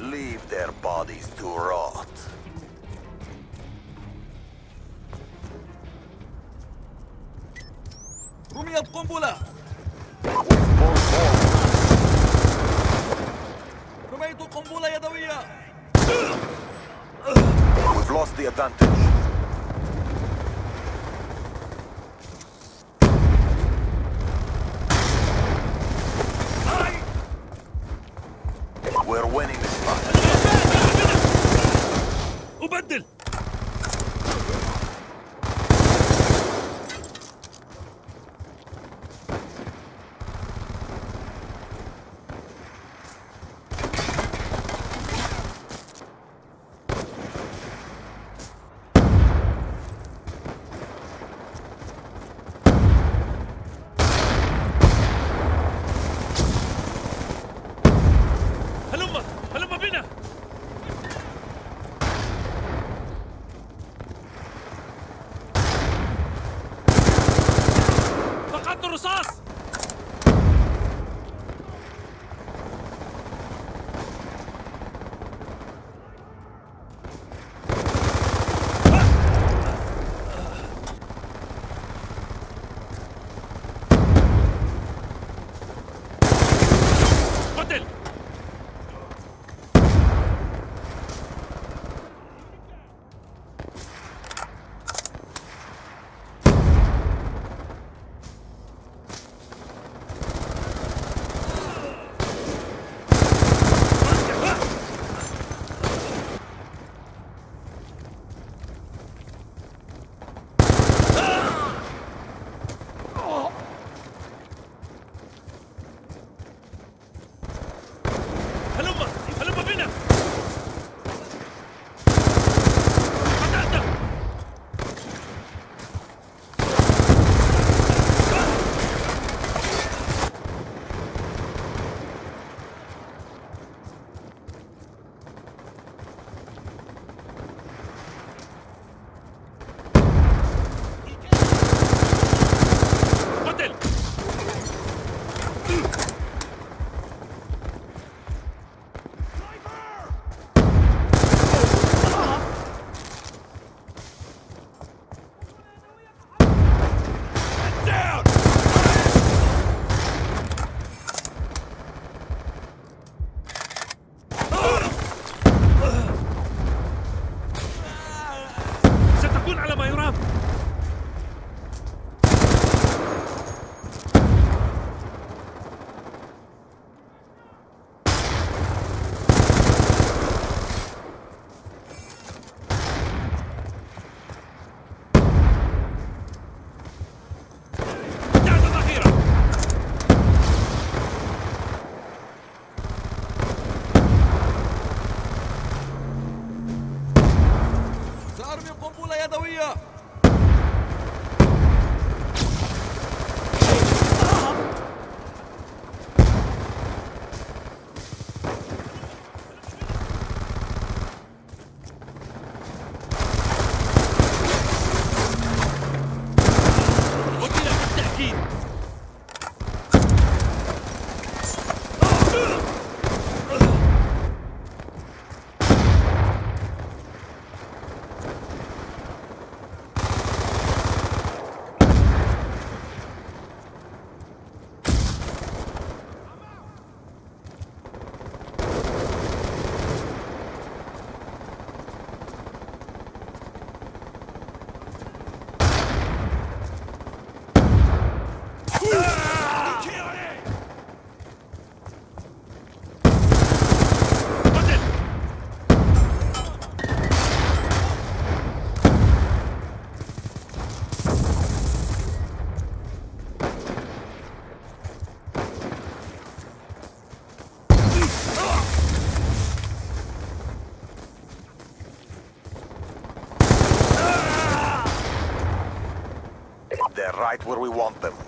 Leave their bodies to rot. رمي القنبلة رميت قنبلة يدوية We've lost the advantage. Right where we want them.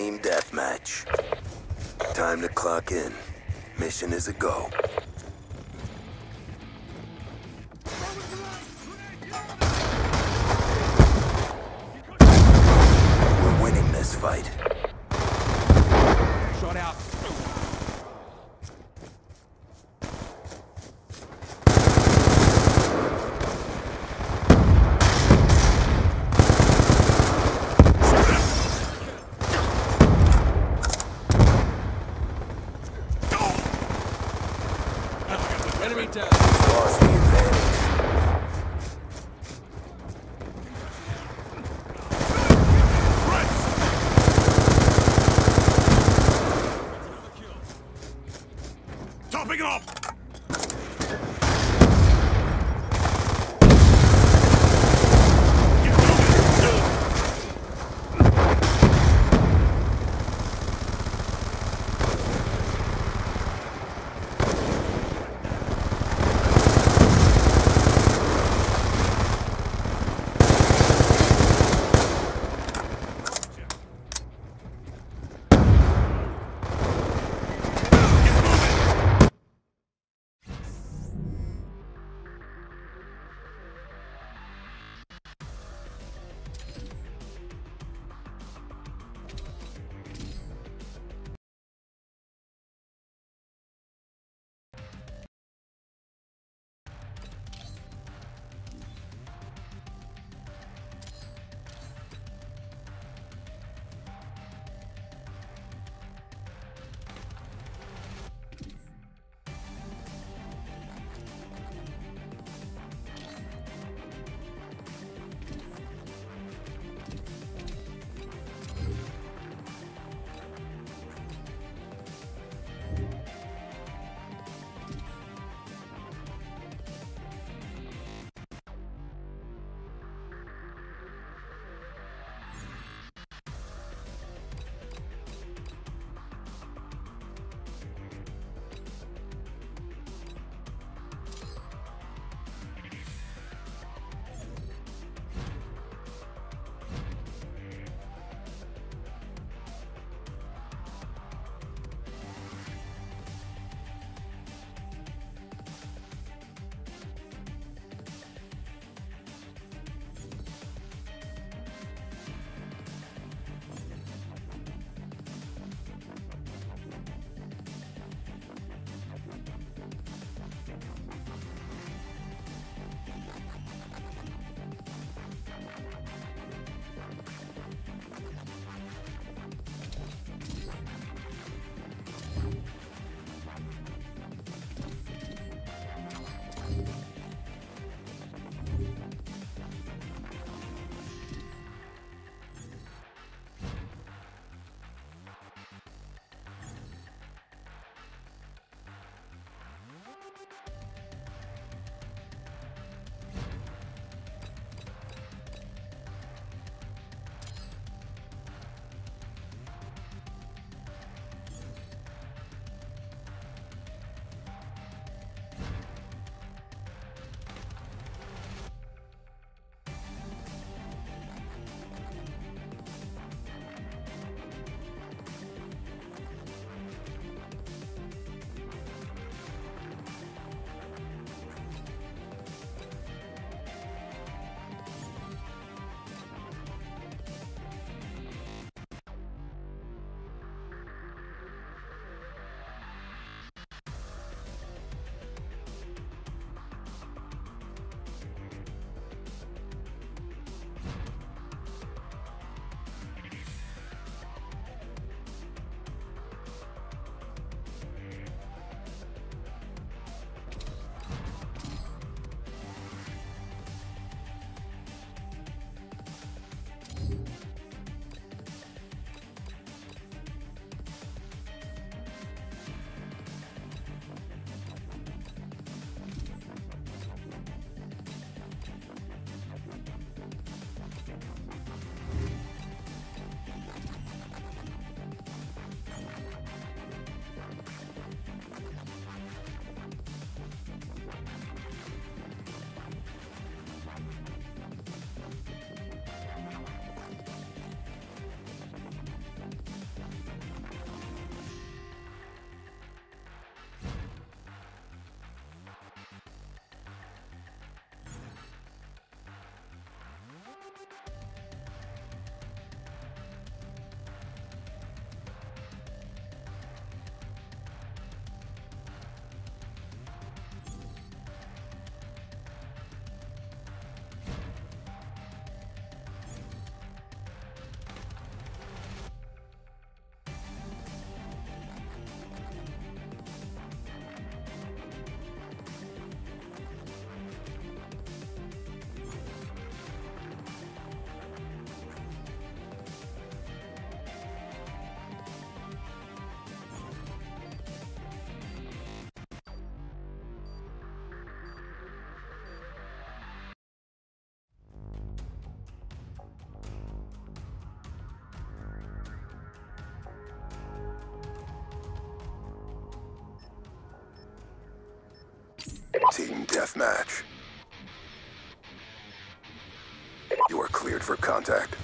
Team deathmatch. Time to clock in. Mission is a go. Team Deathmatch. You are cleared for contact.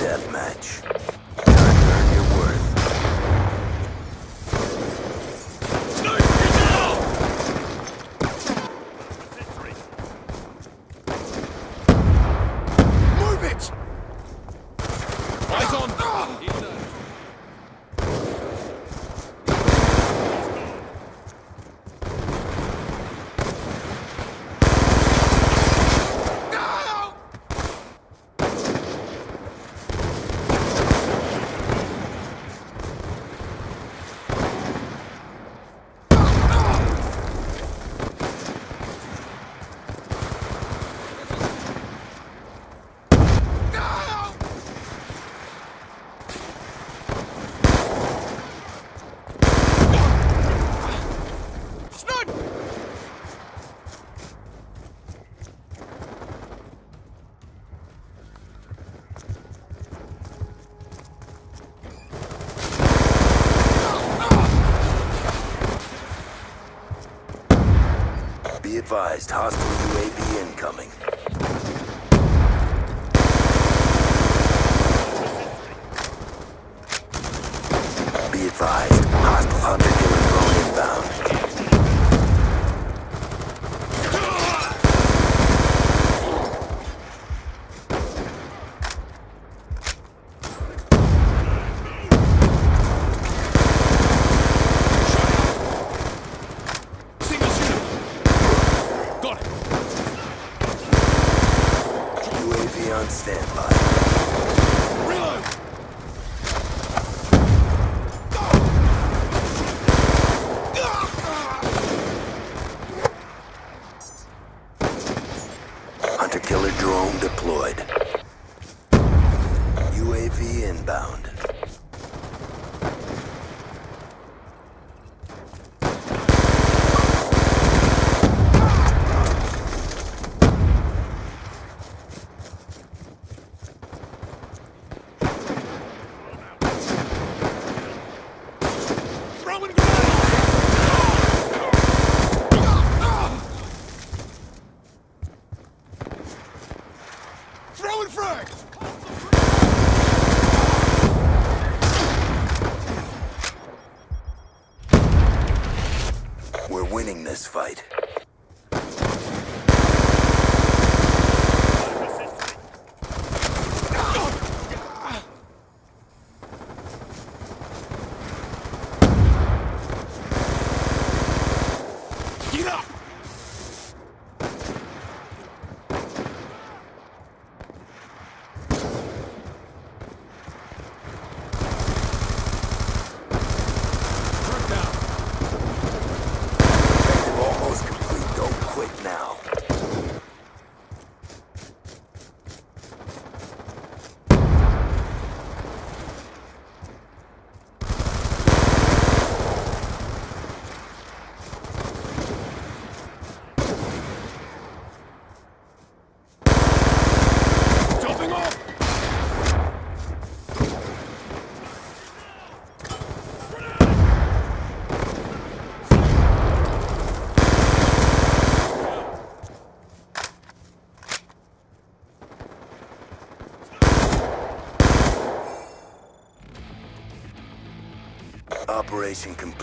Deathmatch. neutralized hostile.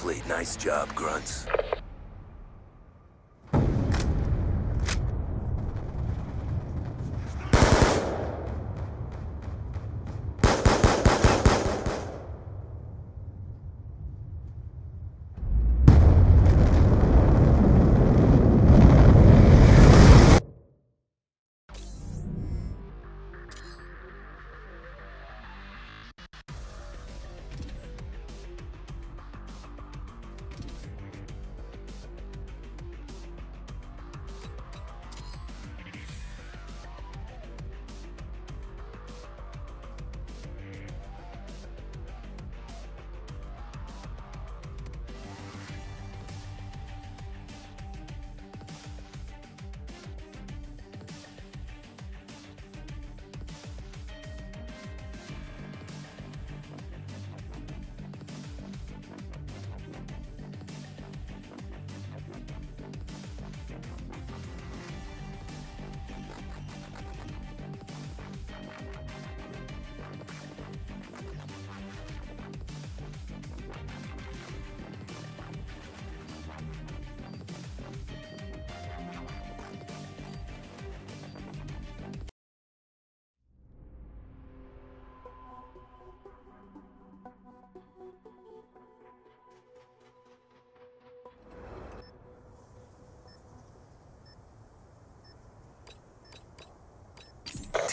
Complete. Nice job, Grunts.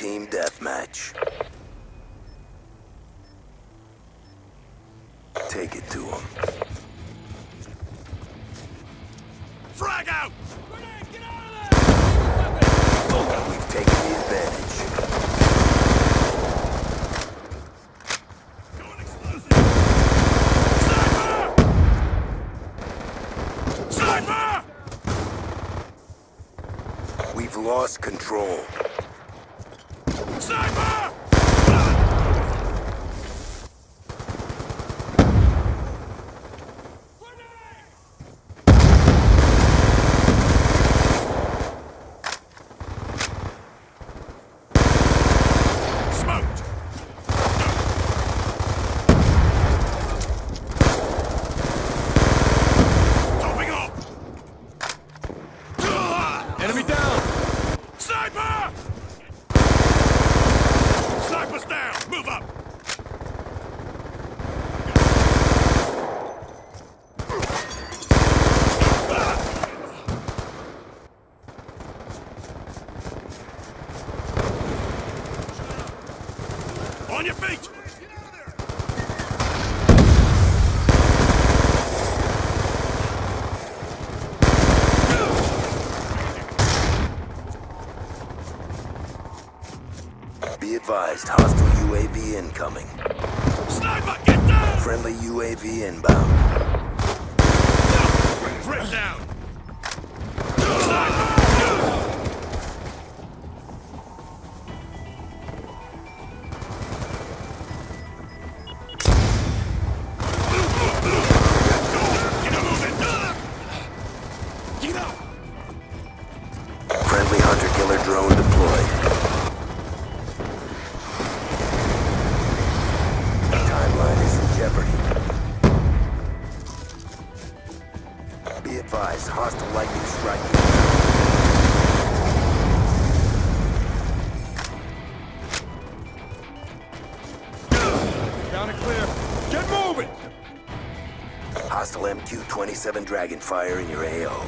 Team deathmatch. Take it to him. Frag out! We've taken the advantage. Going explosive! Sniper! Sniper! We've lost control. Sniper! Smoked! Topping off! Enemy down! Sniper! Sniper's down! Move up! On your feet! Hostile UAV incoming. Sniper, get down! Friendly UAV inbound. MQ-27 Dragonfire in your AO.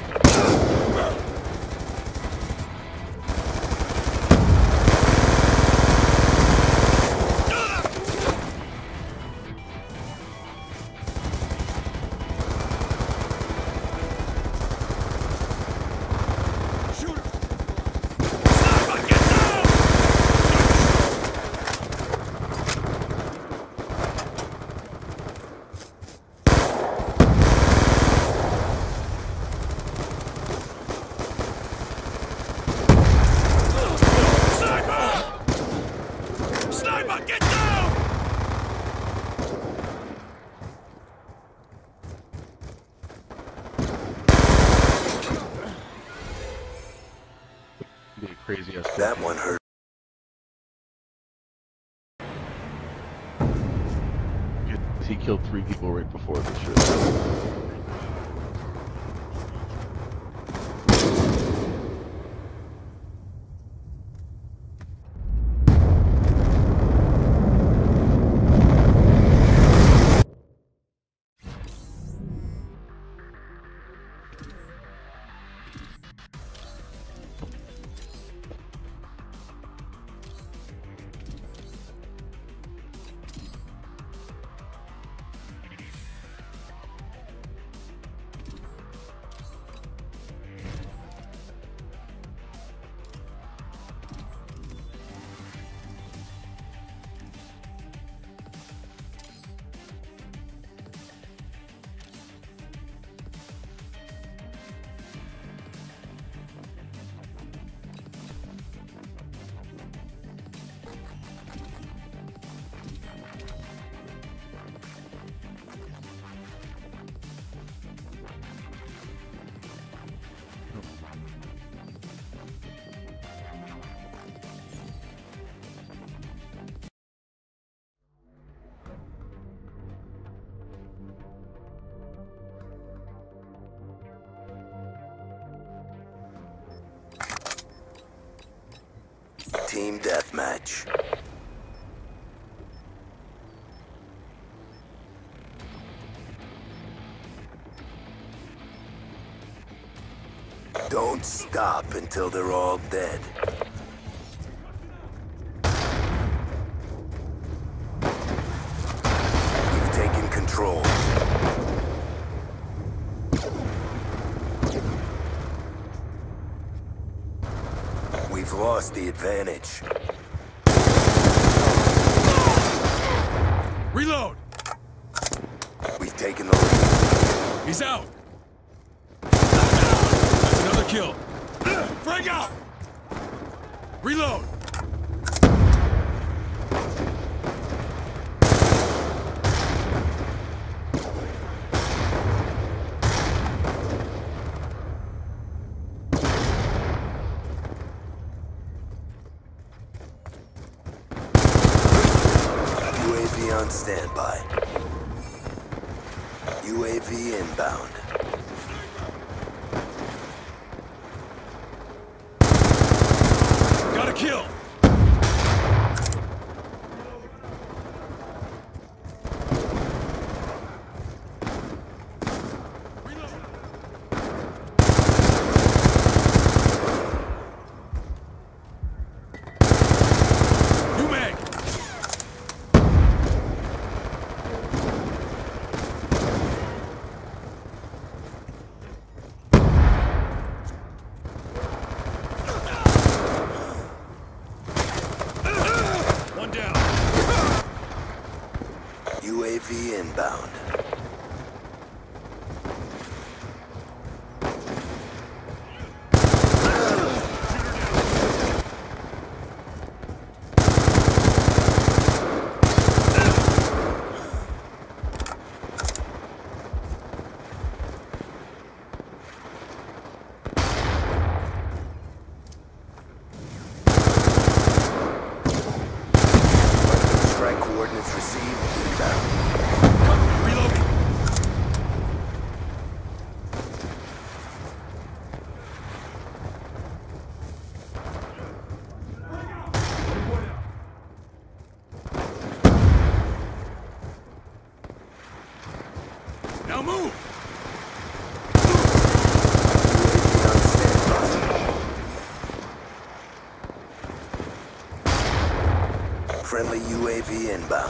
Team Deathmatch. Don't stop until they're all dead. the advantage. Reload! We've taken the lead. He's out! inbound.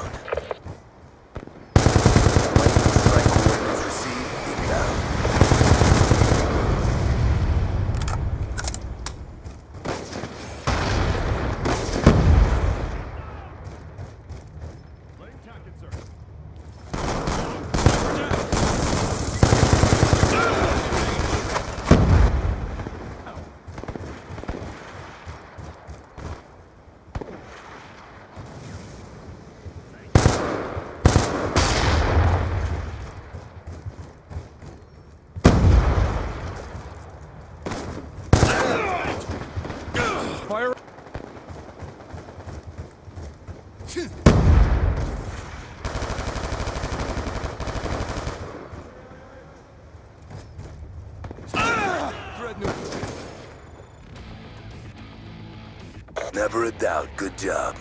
never a doubt. Good job.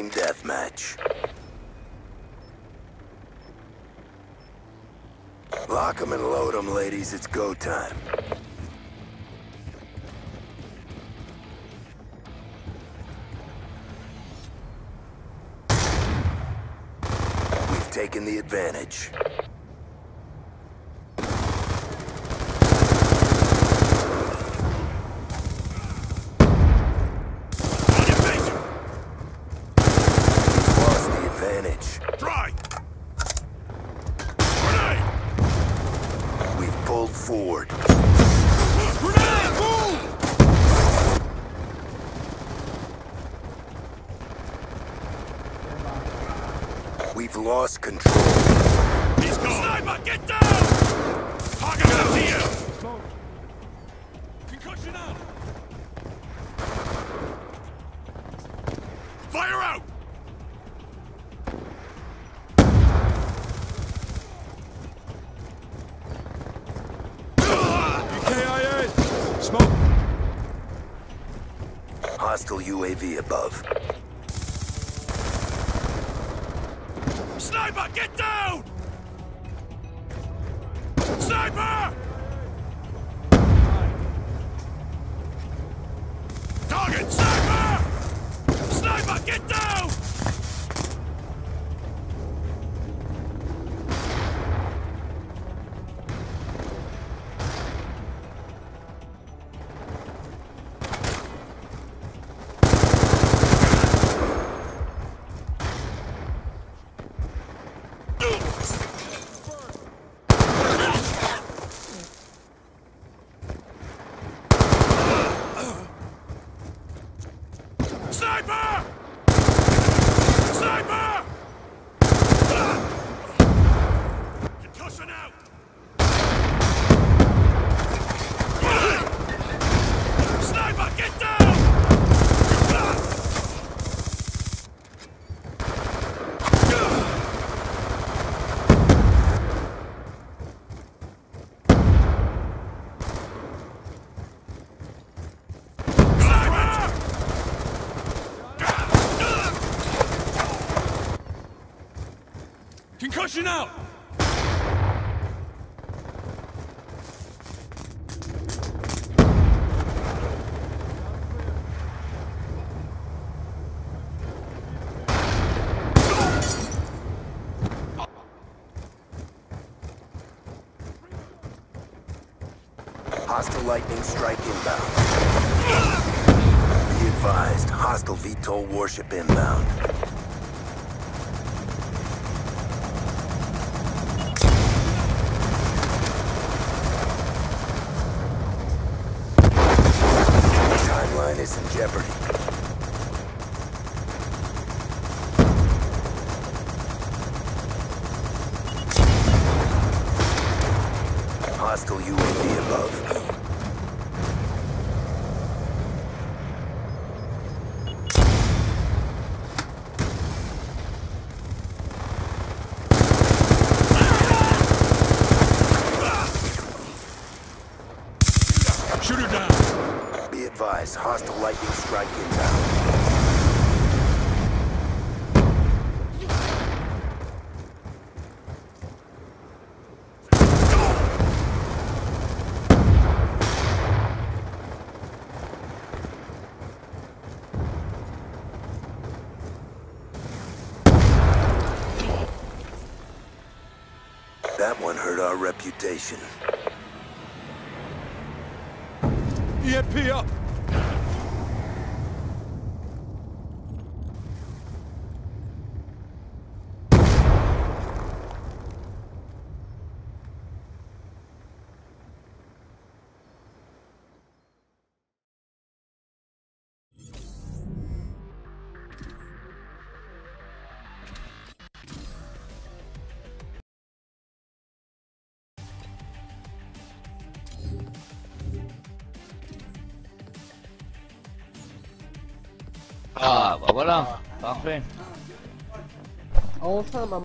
team deathmatch. Lock them and load them, ladies. It's go time. We've taken the advantage. the above. Warship inbound. Timeline is in jeopardy. hostile UAV reputation. EMP up! Voilà, parfait. Enfin, maman.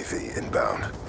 UAV inbound.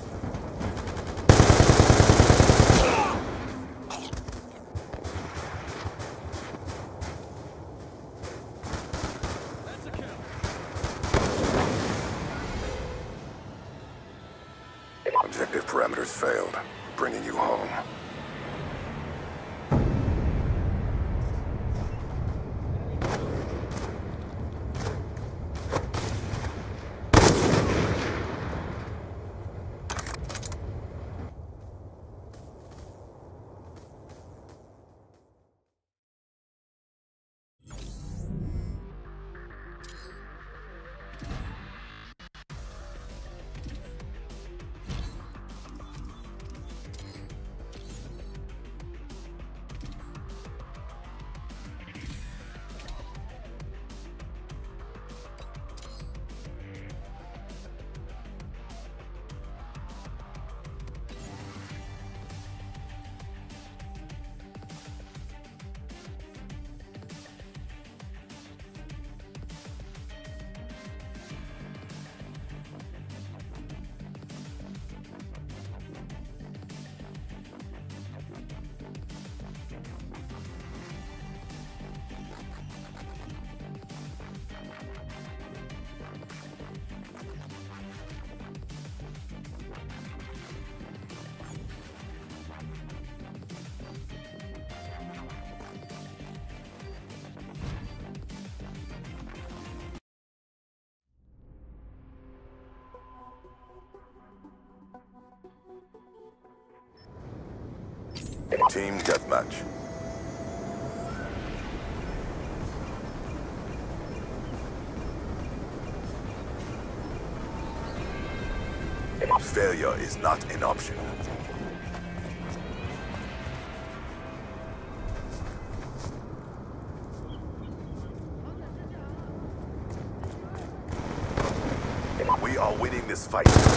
Team deathmatch. Failure is not an option. We are winning this fight.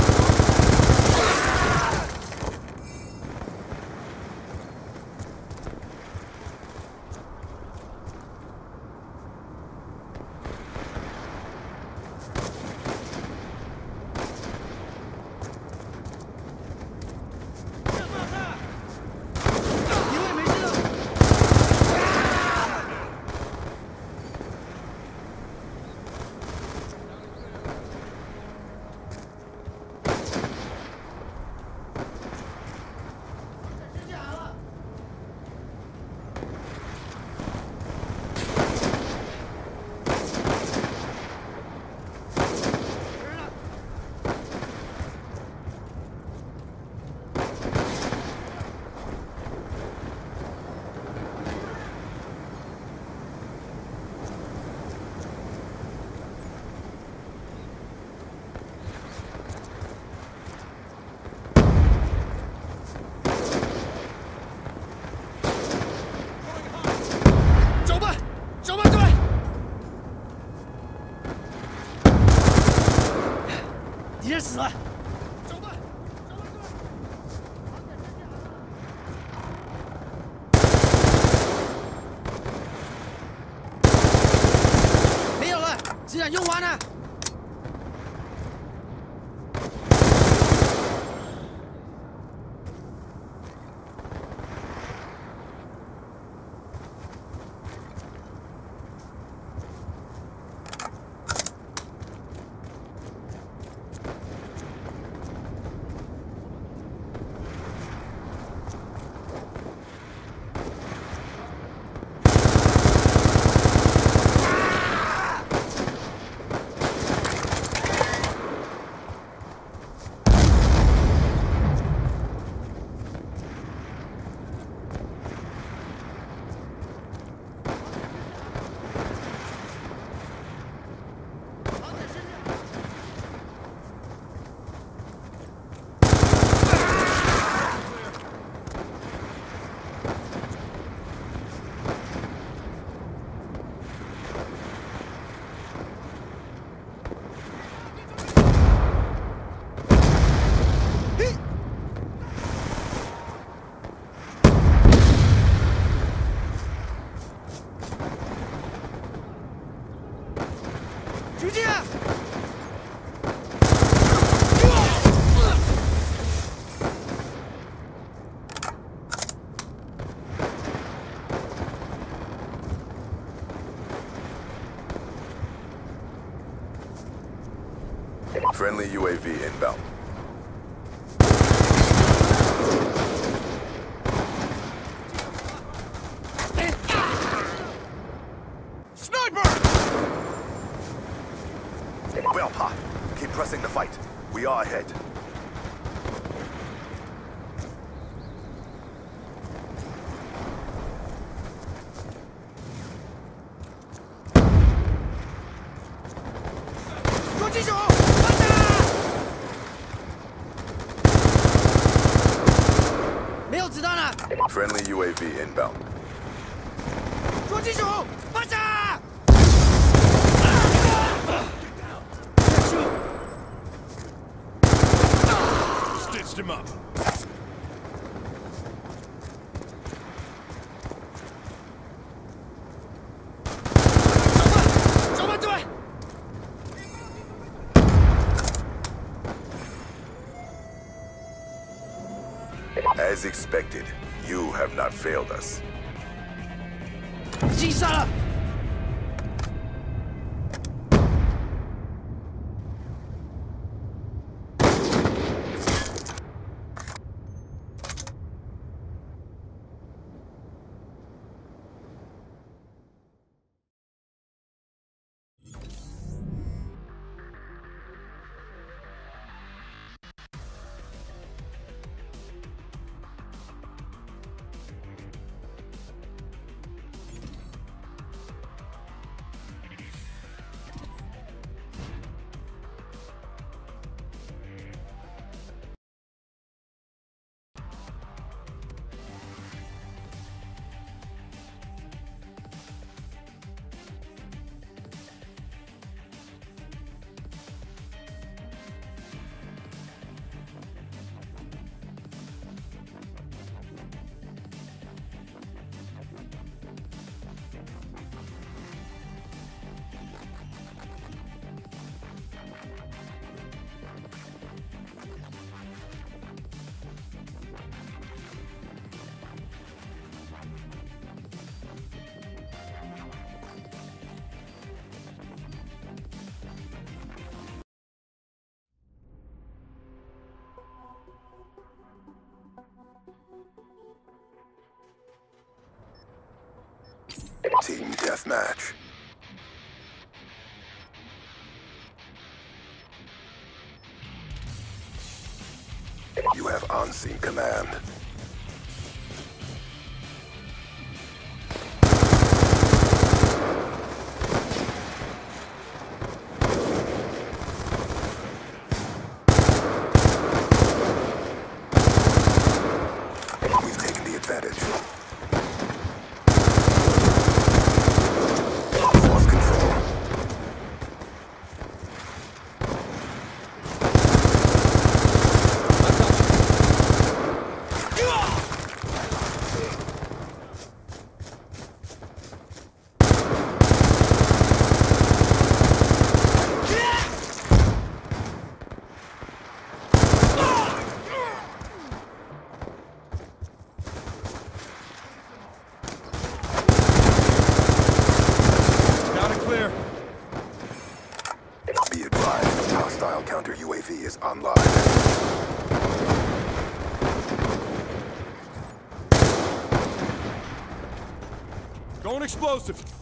Expected, you have not failed us. 击杀 Deathmatch. You have on-scene command. We've taken the advantage. Lost control. Got it clear. Be advised, hostile counter UAV is online. Going explosive.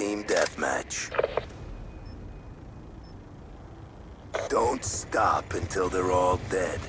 Team deathmatch. Don't stop until they're all dead.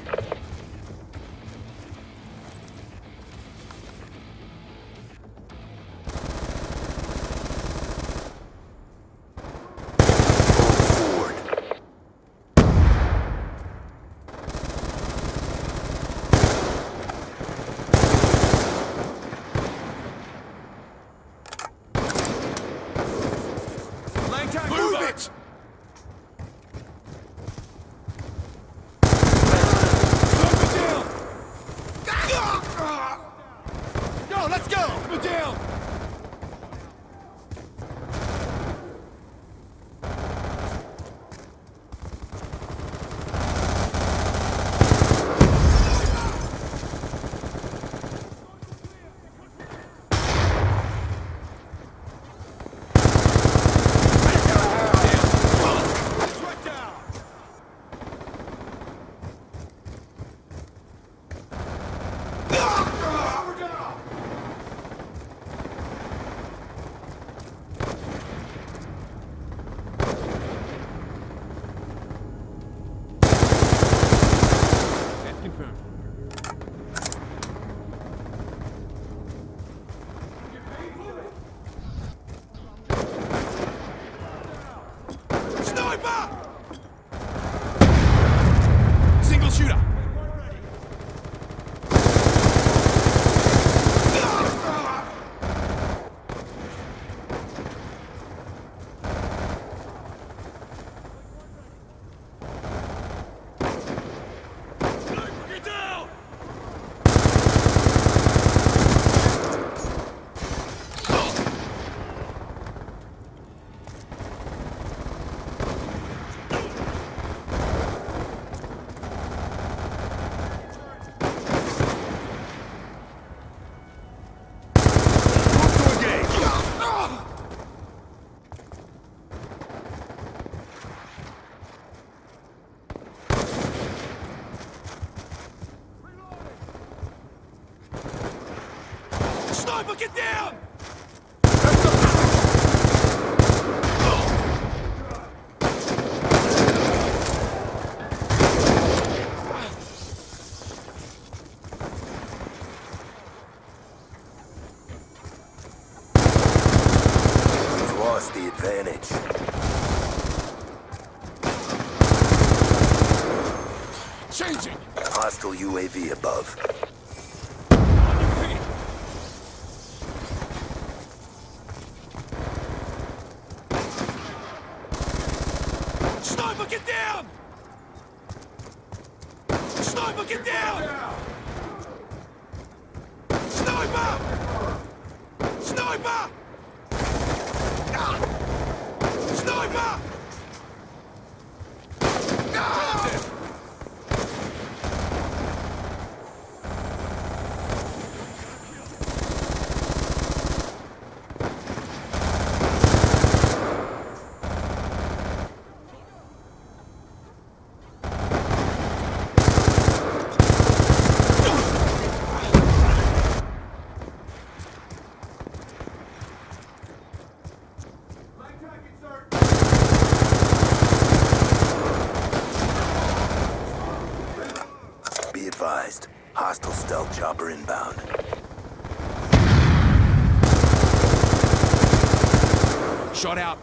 Shot out.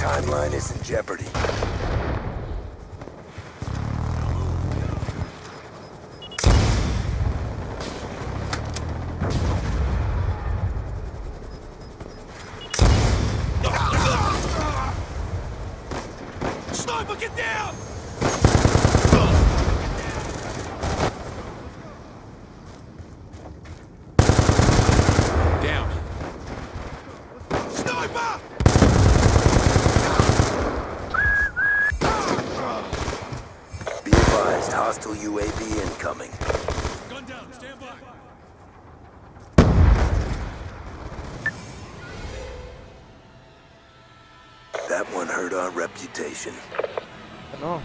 Timeline is in jeopardy. Sniper, get down! Down. Sniper! Be advised. Hostile UAV incoming. Gun down, stand by. That one hurt our reputation. No.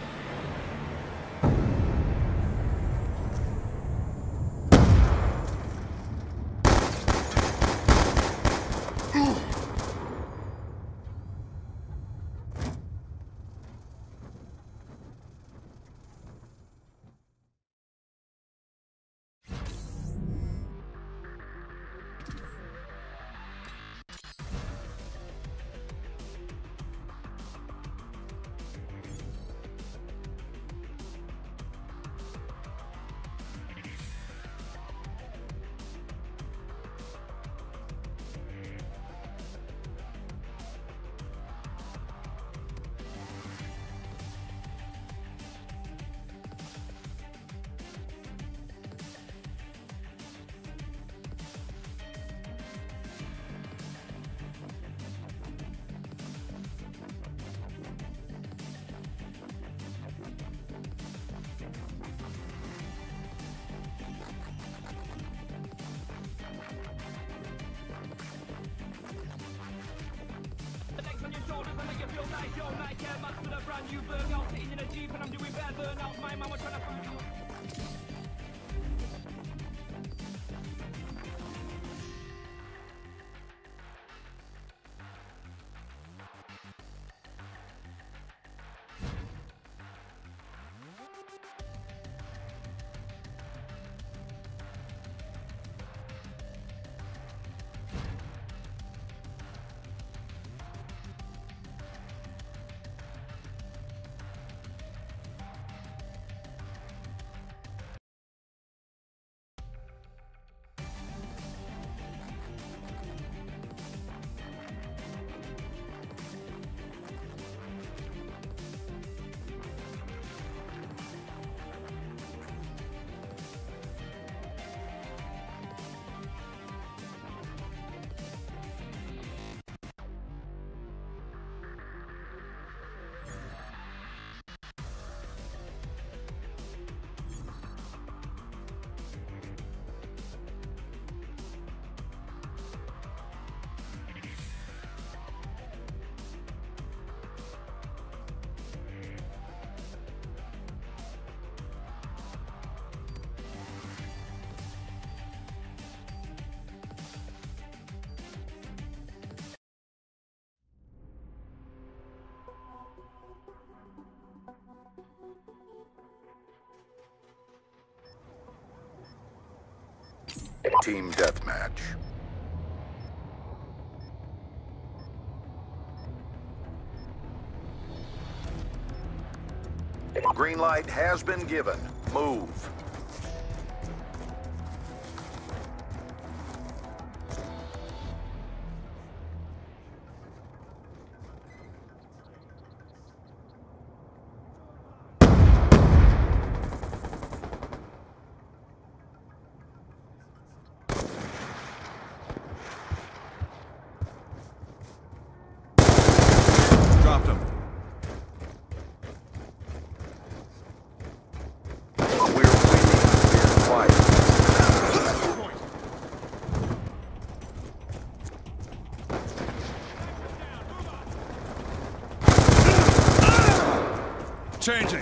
Team Deathmatch. Green light has been given. Move. changes.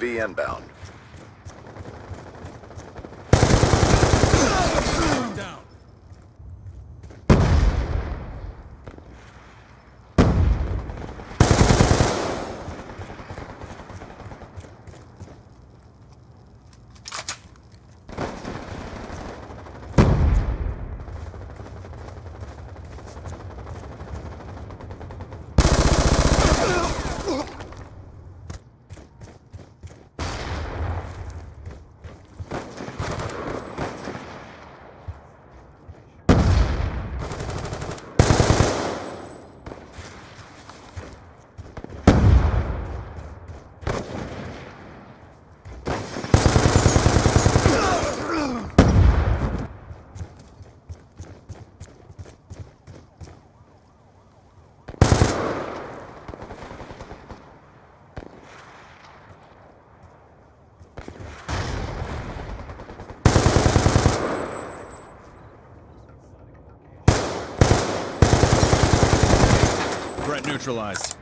UAV inbound. Neutralized.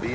Be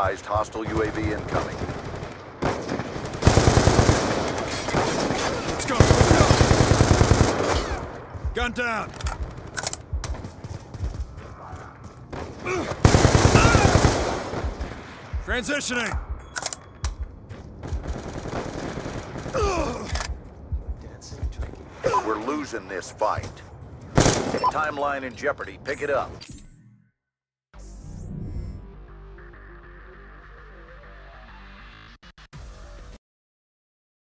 advised, hostile UAV incoming. Let's go. Let's go. Gun down. Transitioning. We're losing this fight. Timeline in jeopardy. Pick it up.